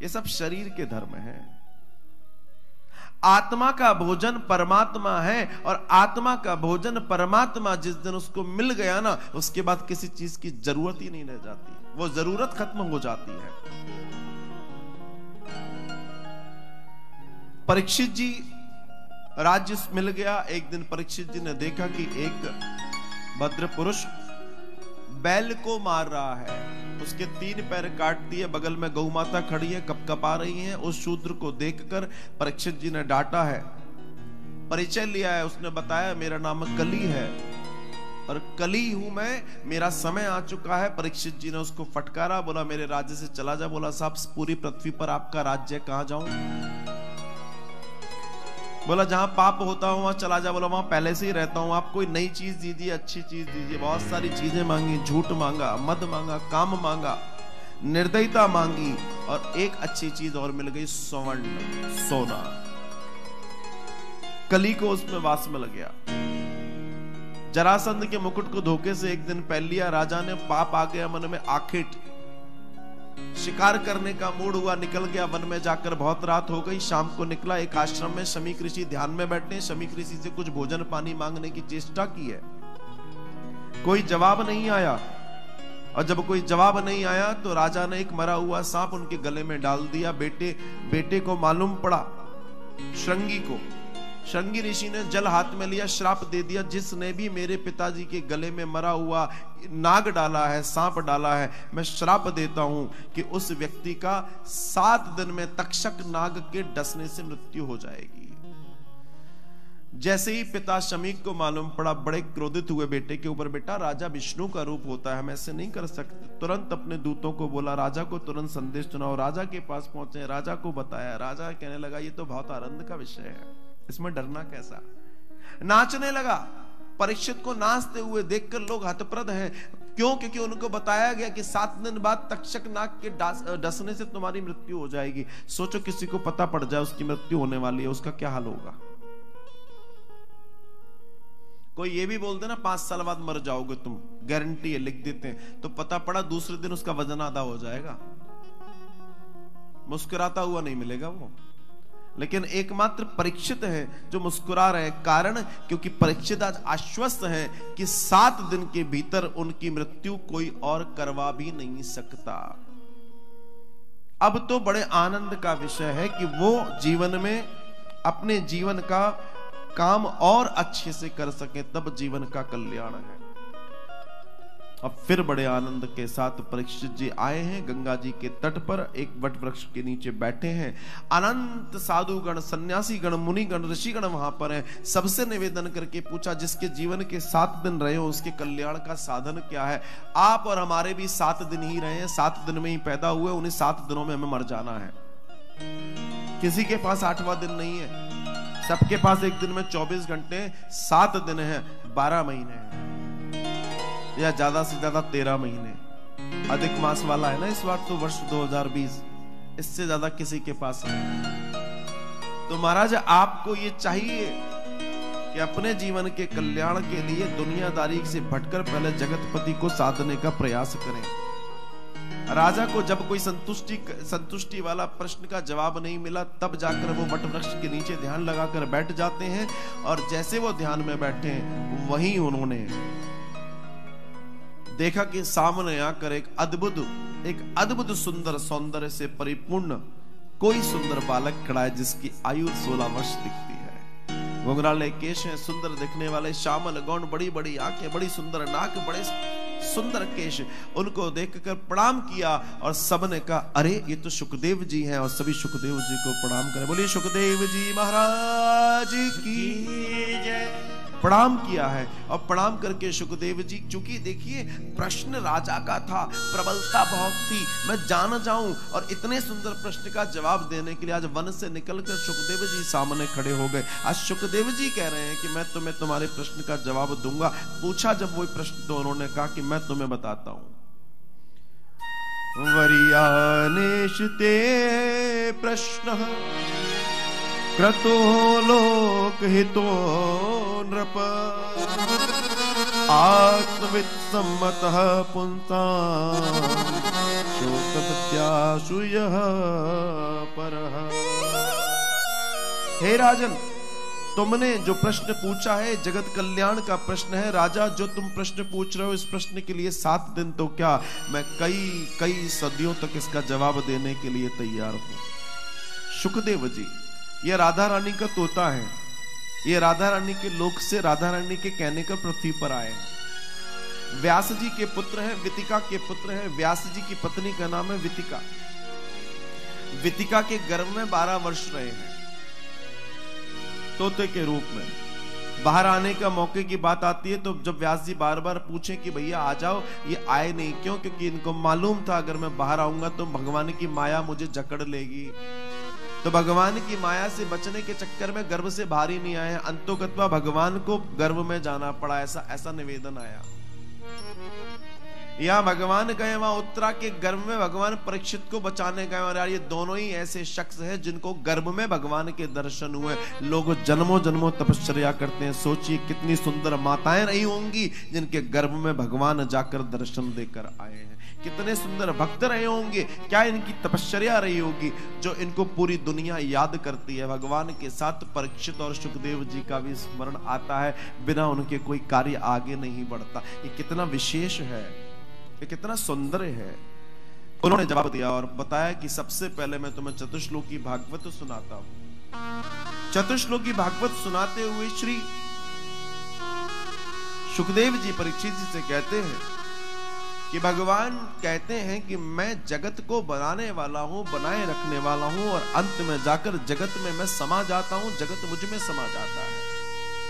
ये सब शरीर के धर्म है। आत्मा का भोजन परमात्मा है और आत्मा का भोजन परमात्मा जिस दिन उसको मिल गया ना, उसके बाद किसी चीज़ की ज़रूरत ही नहीं रह जाती। वो ज़रूरत खत्म हो जाती है। परीक्षित जी राज्य मिल गया। एक दिन परीक्षित जी ने देखा कि एक भद्र पुरुष बैल को मार रहा है। उसके तीन पैर काट दिए बगल में गौ माता खड़ी है कप कपा रही है। उस शूद्र को देखकर परीक्षित जी ने डांटा है। परिचय लिया है, उसने बताया, मेरा नाम कली है। और कली हूँ मैं, मेरा समय आ चुका है। परीक्षित जी ने उसको फटकारा, बोला, मेरे राज्य से चला जा। बोला, साहब, पूरी पृथ्वी पर आपका राज्य कहाँ जाऊँ? बोला, जहाँ पाप होता हूँ, वहाँ चला जा। बोला, वहाँ पहले से ही रहता हूँ। आप कोई नई चीज़ दीजिए, अच्छी चीज़ दीजिए। बहुत सारी चीज़ें मांगी, झूठ मांगा, मद मांगा, काम मांगा, निर्दयता मांगी और एक अच्छी चीज़ और मिल गई, स्वर्ण, सोना। कली को उसमें वास में लग गया। जरासंध के मुकुट को धोखे से एक दिन पहन लिया। राजा ने पाप आ गया, मन में आखिर शिकार करने का मूड हुआ, निकल गया वन में जाकर। बहुत रात हो गई, शाम को निकला एक आश्रम में। शमी ऋषि ध्यान में बैठे शमी ऋषि से कुछ भोजन पानी मांगने की चेष्टा की है। कोई जवाब नहीं आया। और जब कोई जवाब नहीं आया तो राजा ने एक मरा हुआ सांप उनके गले में डाल दिया। बेटे बेटे को मालूम पड़ा, श्रृंगी को। शंगी ऋषि ने जल हाथ में लिया, श्राप दे दिया, जिसने भी मेरे पिताजी के गले में मरा हुआ नाग डाला है, सांप डाला है, मैं श्राप देता हूँ कि उस व्यक्ति का सात दिन में तक्षक नाग के डसने से मृत्यु हो जाएगी। जैसे ही पिता शमीक को मालूम पड़ा, बड़े क्रोधित हुए बेटे के ऊपर, बेटा, राजा विष्णु का रूप होता है, हम ऐसे नहीं कर सकते। तुरंत अपने दूतों को बोला, राजा को तुरंत संदेश सुनाओ, राजा के पास पहुँचे, राजा को बताया। राजा कहने लगा, ये तो बहुत आनंद का विषय है। इसमें डरना कैसा? नाचने लगा। परीक्षित को नाचते हुए देखकर लोग हतप्रद हैं। क्यों? क्योंकि उनको बताया गया कि सात दिन बाद तक्षक नाग के डसने से तुम्हारी मृत्यु हो जाएगी। सोचो किसी को पता पड़ जाए उसकी मृत्यु होने वाली है। उसका क्या हाल होगा? कोई ये भी बोलते ना, पाँच साल बाद मर जाओगे तुम। गारंटी है, लिख देते हैं। तो पता पड़ा दूसरे दिन उसका वज़न आधा हो जाएगा। मुस्कुराता हुआ नहीं मिलेगा वो। लेकिन एकमात्र परीक्षित है जो मुस्कुरा रहे कारण क्योंकि परीक्षित आज आश्वस्त है कि सात दिन के भीतर उनकी मृत्यु कोई और करवा भी नहीं सकता। अब तो बड़े आनंद का विषय है कि वो जीवन में अपने जीवन का काम और अच्छे से कर सके, तब जीवन का कल्याण है। अब फिर बड़े आनंद के साथ परीक्षित जी आए हैं। गंगा जी के तट पर एक वट वृक्ष के नीचे बैठे हैं। अनंत साधु गण सन्यासी गण मुनि गण ऋषि गण वहाँ पर हैं। सबसे निवेदन करके पूछा, जिसके जीवन के सात दिन रहे हो, उसके कल्याण का साधन क्या है? आप और हमारे भी सात दिन ही रहे हैं। सात दिन में ही पैदा हुए, उन्हें सात दिनों में हमें मर जाना है। किसी के पास आठवां दिन नहीं है। सबके पास एक दिन में 24 घंटे सात दिन है, बारह महीने हैं। या ज़्यादा से ज़्यादा तेरह महीने। अधिक मास वाला है ना इस बार तो वर्ष 2020 इससे ज़्यादा किसी के पास नहीं। तो महाराज, आपको ये चाहिए कि अपने जीवन के कल्याण के लिए दुनियादारी से भटकर पहले जगतपति को साधने का प्रयास करें। राजा को जब कोई संतुष्टि संतुष्टि वाला प्रश्न का जवाब नहीं मिला, तब जाकर वो वट वृक्ष के नीचे ध्यान लगाकर बैठ जाते हैं और जैसे वो ध्यान में बैठे, वहीं उन्होंने देखा कि सामने आकर एक अद्भुत एक अद्भुत सुंदर सौंदर्य से परिपूर्ण कोई सुंदर बालक खड़ा है, जिसकी आयु सोलह वर्ष दिखती है। घुंघराले केश हैं, सुंदर दिखने वाले श्यामल गौण, बड़ी बड़ी आँखें, बड़ी सुंदर नाक, बड़े सुंदर केश। उनको देखकर प्रणाम किया और सबने कहा, अरे, ये तो सुखदेव जी हैं और सभी सुखदेव जी को प्रणाम करें। बोलिए, सुखदेव जी महाराज की जय। प्रणाम किया है। और प्रणाम करके सुखदेव जी चूँकि देखिए, प्रश्न राजा का था, प्रबलता बहुत थी। मैं जान जाऊँ और इतने सुंदर प्रश्न का जवाब देने के लिए आज वन से निकलकर सुखदेव जी सामने खड़े हो गए। आज सुखदेव जी कह रहे हैं कि मैं तुम्हें तुम्हारे प्रश्न का जवाब दूँगा। पूछा जब वो प्रश्न तो उन्होंने कहा कि मैं तुम्हें बताता हूँ। वरियानेश ते प्रश्न क्रतो लोकहितो नृप। आत्मवित् सम्मतः पुंसा। शोकत्याशु परः। हे राजन, तुमने जो प्रश्न पूछा है, जगत कल्याण का प्रश्न है। राजा, जो तुम प्रश्न पूछ रहे हो, इस प्रश्न के लिए सात दिन तो क्या मैं कई कई सदियों तक इसका जवाब देने के लिए तैयार हूँ। सुखदेव जी ये राधा रानी का तोता है। ये राधा रानी के लोक से राधा रानी के कहने का पृथ्वी पर आए हैं। व्यास जी के पुत्र हैं, वितिका के पुत्र हैं। व्यास जी की पत्नी का नाम है वितिका। वितिका के गर्भ में बारह वर्ष रहे हैं। तोते के रूप में। बाहर आने का मौके की बात आती है तो जब व्यास जी बार बार पूछे कि भैया आ जाओ, ये आए नहीं क्यों? क्योंकि इनको मालूम था, अगर मैं बाहर आऊँगा तो भगवान की माया मुझे जकड़ लेगी। तो भगवान की माया से बचने के चक्कर में गर्भ से भारी नहीं आए अंतोगत्वा भगवान को गर्भ में जाना पड़ा, ऐसा ऐसा निवेदन आया। या भगवान गए वहाँ उत्तरा के गर्भ में भगवान परीक्षित को बचाने गए और यार ये दोनों ही ऐसे शख्स हैं जिनको गर्भ में भगवान के दर्शन हुए। लोग जन्मों जन्मों तपश्चर्या करते हैं। सोचिए कितनी सुंदर माताएँ रही होंगी जिनके गर्भ में भगवान जाकर दर्शन देकर आए हैं। कितने सुंदर भक्त रहे होंगे, क्या इनकी तपश्चर्या रही होगी, जो इनको पूरी दुनिया याद करती है। भगवान के साथ परीक्षित और सुखदेव जी का भी स्मरण आता है, बिना उनके कोई कार्य आगे नहीं बढ़ता। ये कितना विशेष है, ये कितना सुंदर है। उन्होंने जवाब दिया और बताया कि सबसे पहले मैं तुम्हें चतुश्लोकी भागवत सुनाता हूँ। चतुश्लोकी भागवत सुनाते हुए श्री सुखदेव जी परीक्षित जी से कहते हैं कि भगवान कहते हैं कि मैं जगत को बनाने वाला हूँ, बनाए रखने वाला हूँ और अंत में जाकर जगत में मैं समा जाता हूँ, जगत मुझमें समा जाता है।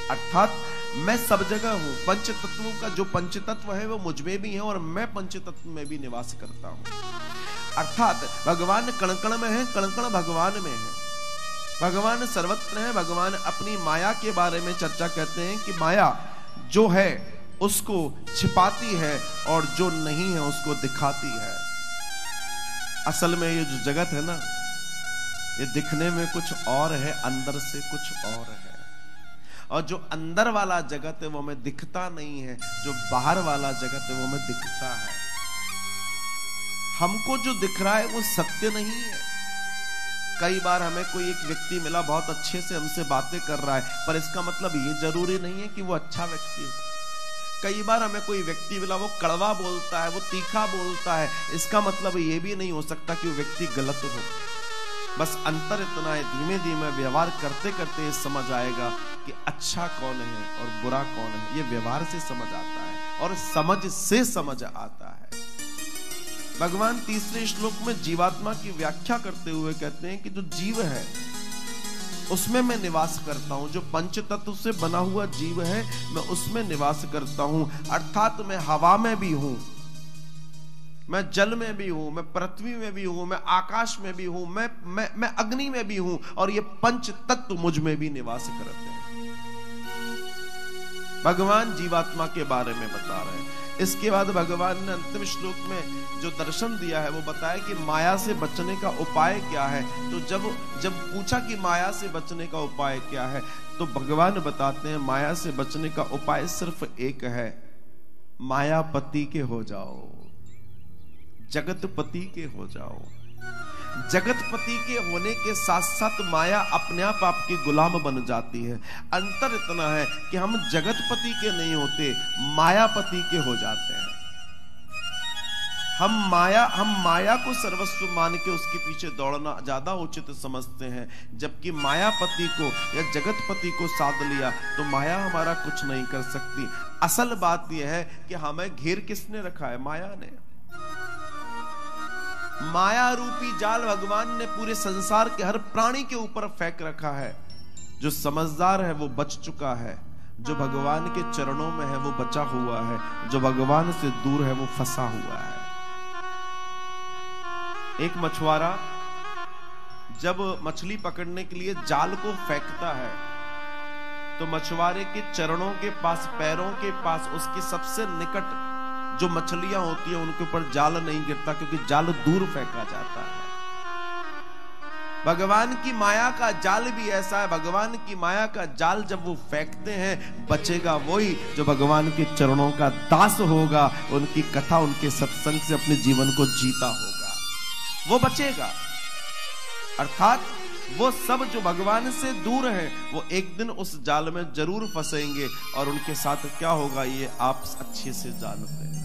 अर्थात मैं सब जगह हूँ पंच तत्वों का जो पंच तत्व है वो मुझमें भी है और मैं पंच तत्व में भी निवास करता हूँ। अर्थात भगवान कणकण में है, कणकण भगवान में है। भगवान सर्वत्र है, भगवान अपनी माया के बारे में चर्चा करते हैं कि माया जो है उसको छिपाती है और जो नहीं है उसको दिखाती है। असल में ये जो जगत है ना, ये दिखने में कुछ और है, अंदर से कुछ और है। और जो अंदर वाला जगत है, वो हमें दिखता नहीं है। जो बाहर वाला जगत है, वो हमें दिखता है। हमको जो दिख रहा है, वो सत्य नहीं है। कई बार हमें कोई एक व्यक्ति मिला, बहुत अच्छे से हमसे बातें कर रहा है, पर इसका मतलब ये ज़रूरी नहीं है कि वो अच्छा व्यक्ति हो। कई बार हमें कोई व्यक्ति मिला, वो कड़वा बोलता है, वो तीखा बोलता है। इसका मतलब ये भी नहीं हो सकता कि वो व्यक्ति गलत हो। बस अंतर इतना है धीमे धीमे व्यवहार करते करते समझ आएगा कि अच्छा कौन है और बुरा कौन है। ये व्यवहार से समझ आता है और समझ से समझ आता है। भगवान तीसरे श्लोक में जीवात्मा की व्याख्या करते हुए कहते हैं कि जो जीव है उसमें मैं निवास करता हूँ। जो पंच तत्व से बना हुआ जीव है, मैं उसमें निवास करता हूँ। अर्थात मैं हवा में भी हूँ, मैं जल में भी हूँ, मैं पृथ्वी में भी हूँ, मैं आकाश में भी हूँ, मैं मैं मैं अग्नि में भी हूँ, और ये पंच तत्व मुझमें भी निवास करते हैं। भगवान जीवात्मा के बारे में बता रहे हैं। इसके बाद भगवान ने अंतिम श्लोक में जो दर्शन दिया है, वो बताया कि माया से बचने का उपाय क्या है? तो जब जब पूछा कि माया से बचने का उपाय क्या है तो भगवान बताते हैं, माया से बचने का उपाय सिर्फ़ एक है, मायापति के हो जाओ, जगतपति के हो जाओ। जगतपति के होने के साथ साथ माया अपने आप आपकी गुलाम बन जाती है। अंतर इतना है कि हम जगतपति के नहीं होते, मायापति के हो जाते हैं। हम माया हम माया को सर्वस्व मान के उसके पीछे दौड़ना ज़्यादा उचित समझते हैं। जबकि मायापति को या जगतपति को साध लिया तो माया हमारा कुछ नहीं कर सकती। असल बात यह है कि हमें घेर किसने रखा है? माया ने। माया रूपी जाल भगवान ने पूरे संसार के हर प्राणी के ऊपर फेंक रखा है। जो समझदार है, वो बच चुका है। जो भगवान के चरणों में है, वो बचा हुआ है। जो भगवान से दूर है, वो फंसा हुआ है। एक मछुआरा जब मछली पकड़ने के लिए जाल को फेंकता है तो मछुआरे के चरणों के पास, पैरों के पास उसके सबसे निकट जो मछलियाँ होती है, उनके ऊपर जाल नहीं गिरता, क्योंकि जाल दूर फेंका जाता है। भगवान की माया का जाल भी ऐसा है, भगवान की माया का जाल जब वो फेंकते हैं, बचेगा वही जो भगवान के चरणों का दास होगा, उनकी कथा उनके सत्संग से अपने जीवन को जीता होगा। वो बचेगा। अर्थात वो सब जो भगवान से दूर है, वो एक दिन उस जाल में ज़रूर फंसेंगे, और उनके साथ क्या होगा, ये आप अच्छे से जानते हैं।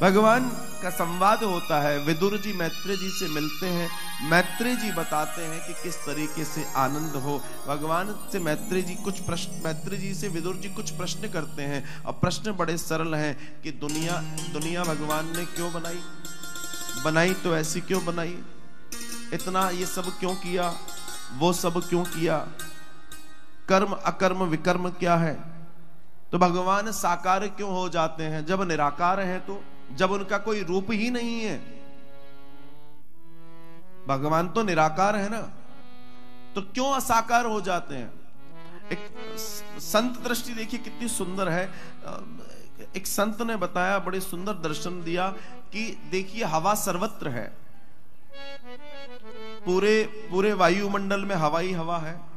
भगवान का संवाद होता है। विदुर जी, मैत्री जी से मिलते हैं। मैत्री जी बताते हैं कि किस तरीके से आनंद हो। भगवान से मैत्री जी कुछ प्रश्न, मैत्री जी से विदुर जी कुछ प्रश्न करते हैं। और प्रश्न बड़े सरल हैं कि दुनिया दुनिया भगवान ने क्यों बनाई? बनाई तो ऐसी क्यों बनाई? इतना ये सब क्यों किया? वो सब क्यों किया? कर्म, अकर्म, विकर्म क्या है? तो भगवान साकार क्यों हो जाते हैं? जब निराकार है तो जब उनका कोई रूप ही नहीं है। भगवान तो निराकार है ना। तो क्यों असाकार हो जाते हैं? एक संत दृष्टि देखिए कितनी सुंदर है। एक संत ने बताया, बड़े सुंदर दर्शन दिया कि देखिए हवा सर्वत्र है। पूरे पूरे वायुमंडल में हवाई हवा है।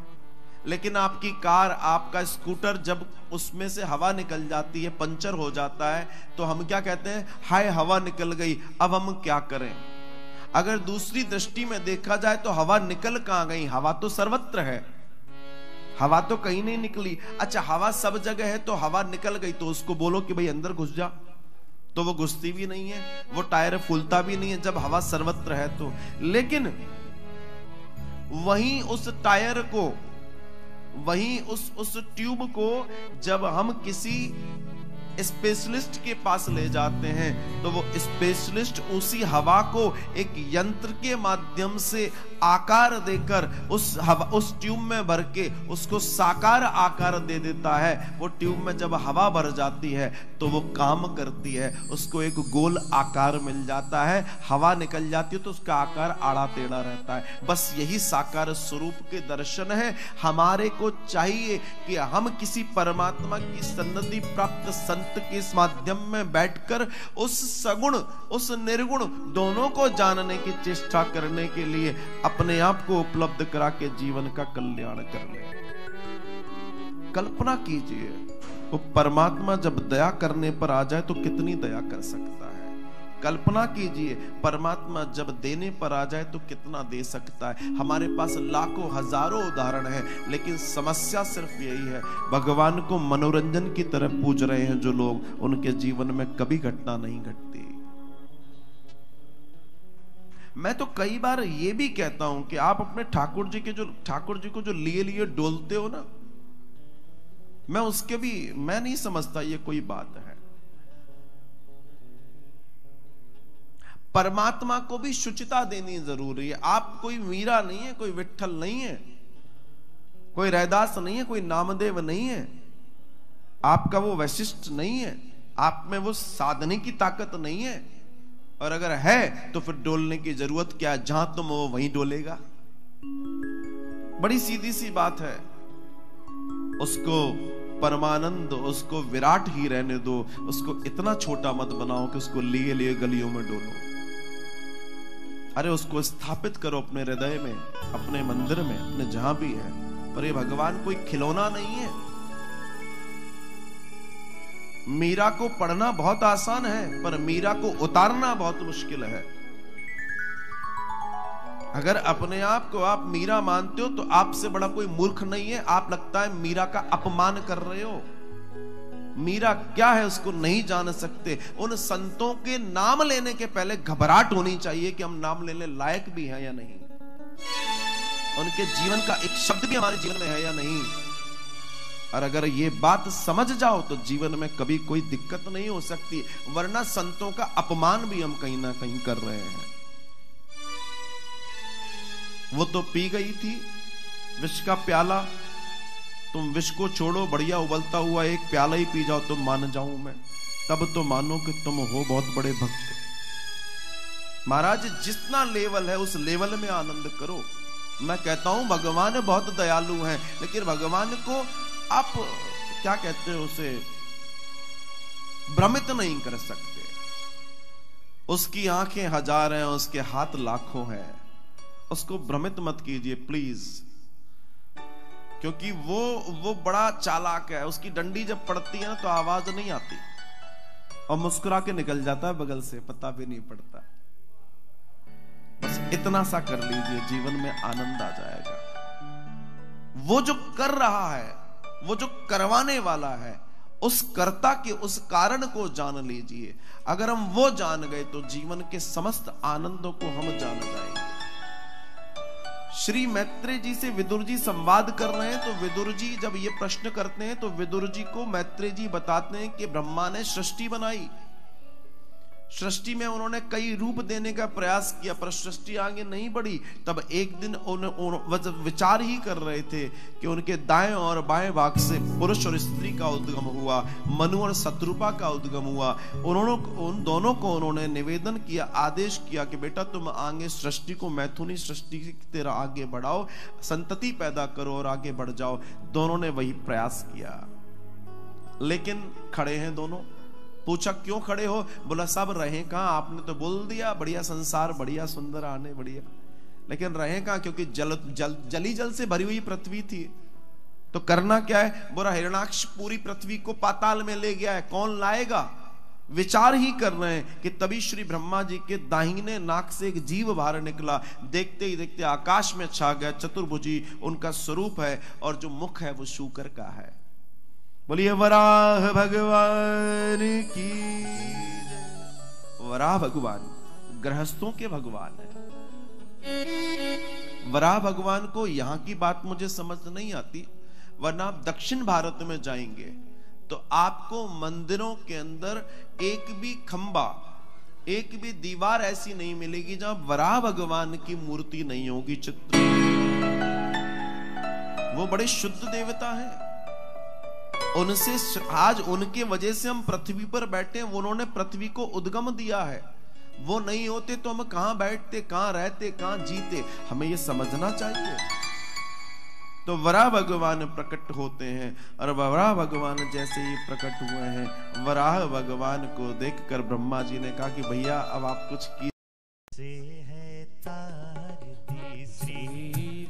लेकिन आपकी कार, आपका स्कूटर जब उसमें से हवा निकल जाती है, पंचर हो जाता है तो हम क्या कहते हैं? हाय, हवा निकल गई, अब हम क्या करें? अगर दूसरी दृष्टि में देखा जाए तो हवा निकल कहाँ गई? हवा तो सर्वत्र है। हवा तो कहीं नहीं निकली। अच्छा हवा सब जगह है तो हवा निकल गई तो उसको बोलो कि भाई अंदर घुस जा। तो वो घुसती भी नहीं है, वो टायर फूलता भी नहीं है, जब हवा सर्वत्र है तो। लेकिन वहीं उस टायर को वहीं उस उस ट्यूब को जब हम किसी स्पेशलिस्ट के पास ले जाते हैं। तो वो स्पेशलिस्ट उसी हवा को एक यंत्र के माध्यम से आकार देकर उस हवा, उस ट्यूब में भर के उसको साकार आकार दे देता है। वो ट्यूब में जब हवा भर जाती है तो वो काम करती है। उसको एक गोल आकार मिल जाता है। हवा निकल जाती है तो उसका आकार आड़ा टेढ़ा रहता है। बस यही साकार स्वरूप के दर्शन है। हमारे को चाहिए कि हम किसी परमात्मा की सन्नति प्राप्त संत के माध्यम में बैठकर उस सगुण, उस निर्गुण दोनों को जानने की चेष्टा करने के लिए अपने आप को उपलब्ध करा के जीवन का कल्याण कर ले। कल्पना कीजिए, वो परमात्मा जब दया करने पर आ जाए तो कितनी दया कर सकता है? कल्पना कीजिए, परमात्मा जब देने पर आ जाए तो कितना दे सकता है? हमारे पास लाखों, हज़ारों उदाहरण है, लेकिन समस्या सिर्फ़ यही है। भगवान को मनोरंजन की तरह पूज रहे हैं जो लोग, उनके जीवन में कभी घटना नहीं घटती। मैं तो कई बार ये भी कहता हूँ कि आप अपने ठाकुर जी के जो, ठाकुर जी को जो लिए लिए डोलते हो ना, मैं उसके भी, मैं नहीं समझता ये कोई बात है। परमात्मा को भी शुचिता देनी ज़रूरी है। आप कोई मीरा नहीं है, कोई विठल नहीं है, कोई रैदास नहीं है, कोई नामदेव नहीं है। आपका वो वैशिष्ट नहीं है, आप में वो साधने की ताकत नहीं है। और अगर है तो फिर डोलने की ज़रूरत क्या है? जहाँ तुम वो वहीं डोलेगा। बड़ी सीधी सी बात है। उसको परमानंद, उसको विराट ही रहने दो। उसको इतना छोटा मत बनाओ कि उसको लिए लिए गलियों में डोलो। अरे उसको स्थापित करो अपने हृदय में, अपने मंदिर में, अपने जहाँ भी है। पर ये भगवान कोई खिलौना नहीं है। मीरा को पढ़ना बहुत आसान है, पर मीरा को उतारना बहुत मुश्किल है। अगर अपने आप को आप मीरा मानते हो तो आपसे बड़ा कोई मूर्ख नहीं है। आप लगता है मीरा का अपमान कर रहे हो। मीरा क्या है उसको नहीं जान सकते? उन संतों के नाम लेने के पहले घबराहट होनी चाहिए कि हम नाम लेने लायक भी हैं या नहीं। उनके जीवन का एक शब्द भी हमारे जीवन में है या नहीं? और अगर ये बात समझ जाओ तो जीवन में कभी कोई दिक्कत नहीं हो सकती, वरना संतों का अपमान भी हम कहीं ना कहीं कर रहे हैं। वो तो पी गई थी, विष का प्याला तुम विष को छोड़ो, बढ़िया उबलता हुआ एक प्याला ही पी जाओ, तुम मान जाऊँ मैं। तब तो मानो कि तुम हो बहुत बड़े भक्त। महाराज, जितना लेवल है, उस लेवल में आनंद करो। मैं कहता हूँ, भगवान बहुत दयालु हैं, लेकिन भगवान को आप, क्या कहते हो उसे, भ्रमित नहीं कर सकते। उसकी आँखें हज़ार हैं, उसके हाथ लाखों हैं। उसको भ्रमित मत कीजिए, प्लीज़। क्योंकि वो वो बड़ा चालाक है। उसकी डंडी जब पड़ती है ना तो आवाज़ नहीं आती। और मुस्कुरा के निकल जाता है बगल से, पता भी नहीं पड़ता। बस इतना सा कर लीजिए, जीवन में आनंद आ जाएगा। वो जो कर रहा है, वो जो करवाने वाला है, उस कर्ता के उस कारण को जान लीजिए। अगर हम वो जान गए तो जीवन के समस्त आनंदों को हम जान जाएँगे। श्री मैत्रेय जी से विदुर जी संवाद कर रहे हैं तो विदुर जी जब ये प्रश्न करते हैं तो विदुर जी को मैत्रेय जी बताते हैं कि ब्रह्मा ने सृष्टि बनाई। सृष्टि में उन्होंने कई रूप देने का प्रयास किया पर सृष्टि आगे नहीं बढ़ी। तब एक दिन उन, विचार ही कर रहे थे कि उनके दाएँ और बाएँ भाग से पुरुष और स्त्री का उद्गम हुआ मनु और शत्रुपा का उद्गम हुआ। उन्होंने उन दोनों को उन्होंने निवेदन किया आदेश किया कि बेटा तुम आगे सृष्टि को मैथुनी सृष्टि की तरह आगे बढ़ाओ संतति पैदा करो और आगे बढ़ जाओ। दोनों ने वही प्रयास किया। लेकिन खड़े हैं दोनों। पूछा, क्यों खड़े हो? बोला, सब रहे कहा? आपने तो बोल दिया, बढ़िया संसार, बढ़िया सुंदर, आने बढ़िया। लेकिन रहे कहा? क्योंकि जल जल, जली जल से भरी हुई पृथ्वी थी। तो करना क्या है? बोला, हिरणाक्ष पूरी पृथ्वी को पाताल में ले गया है। कौन लाएगा? विचार ही कर रहे हैं कि तभी श्री ब्रह्मा जी के दाहिने नाक से एक जीव बाहर निकला। देखते ही देखते आकाश में छा गया चतुर्भुजी, उनका स्वरूप है और जो मुख है वो शूकर का है। बोलिए, वराह भगवान की वराह भगवान, गृहस्थों के भगवान है। वराह भगवान को यहाँ की बात मुझे समझ नहीं आती, वरना आप दक्षिण भारत में जाएँगे तो आपको मंदिरों के अंदर एक भी खंबा, एक भी दीवार ऐसी नहीं मिलेगी जहाँ वराह भगवान की मूर्ति नहीं होगी चित्र। वो बड़े शुद्ध देवता हैं। उनसे आज उनके वजह से हम पृथ्वी पर बैठे उन्होंने पृथ्वी को उद्गम दिया है। वो नहीं होते तो हम कहाँ बैठते, कहाँ रहते, कहाँ जीते? हमें ये समझना चाहिए। तो वराह भगवान प्रकट होते हैं और वराह भगवान जैसे ही प्रकट हुए हैं, वराह भगवान को देखकर ब्रह्मा जी ने कहा कि भैया, अब आप कुछ की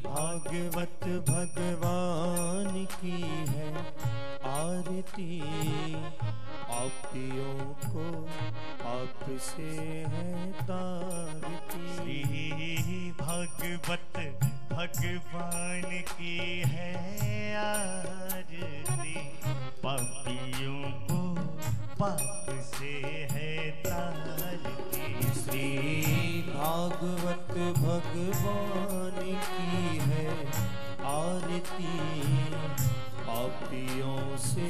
भागवत भगवान की है। आरती आपियों को आप से है तारती। श्री भागवत भगवान की है आरती। पापियों को पाप से है तारती। श्री भागवत भगवान की है आरती। पापियों से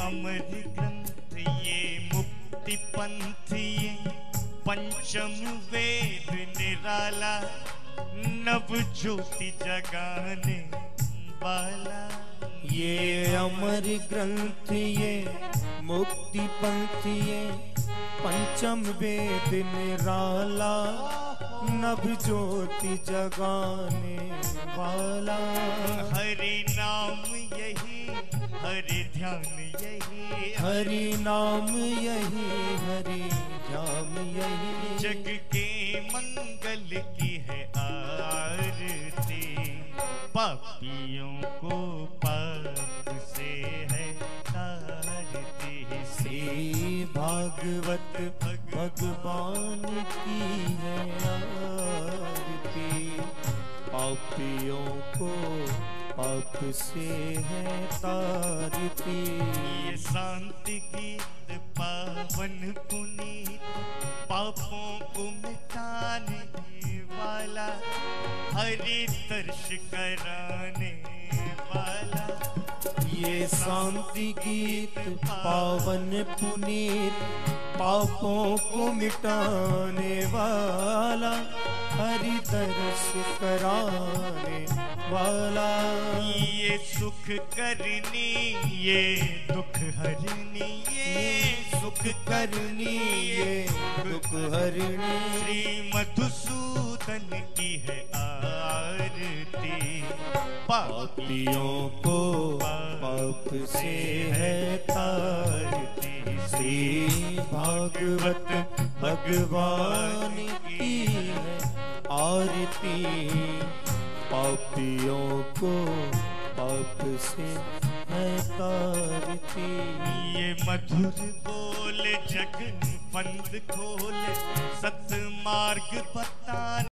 अमर ग्रंथ ये मुक्ति पंथ ये पंचम निराला नव ज्योति जगाने वाला। ये अमर ग्रंथ, ये मुक्ति पंथ, ये पंचम वेद निराला नभ ज्योति जगाने वाला। हरि नाम यही, हरि ध्यान यही, हरि नाम यही, हरि ध्यान यही। जग के मंगल की है आरती। पापियों को पाप से है तारती। श्री भागवत भगवान की है आरती। पापियों को पाप से है तारती। ये शांति गीत पावन पुनीत पापों को मिटाने वाला हरि दर्श कराने वाला। ये शांति गीत पावन पुनीत पापों को मिटाने वाला हरि दर्श कराने वाला। ये सुख करनी ये दुख हरनी ये सुख करनी ये दुख हरनी। श्री मधुसूदन की है आरती। पापियों को पाप से है तारती। श्री भागवत भगवान की है आरती। पापियों को पाप से है तारती। ये मधुर बोल जगन पंथ खोल सत मार्ग बता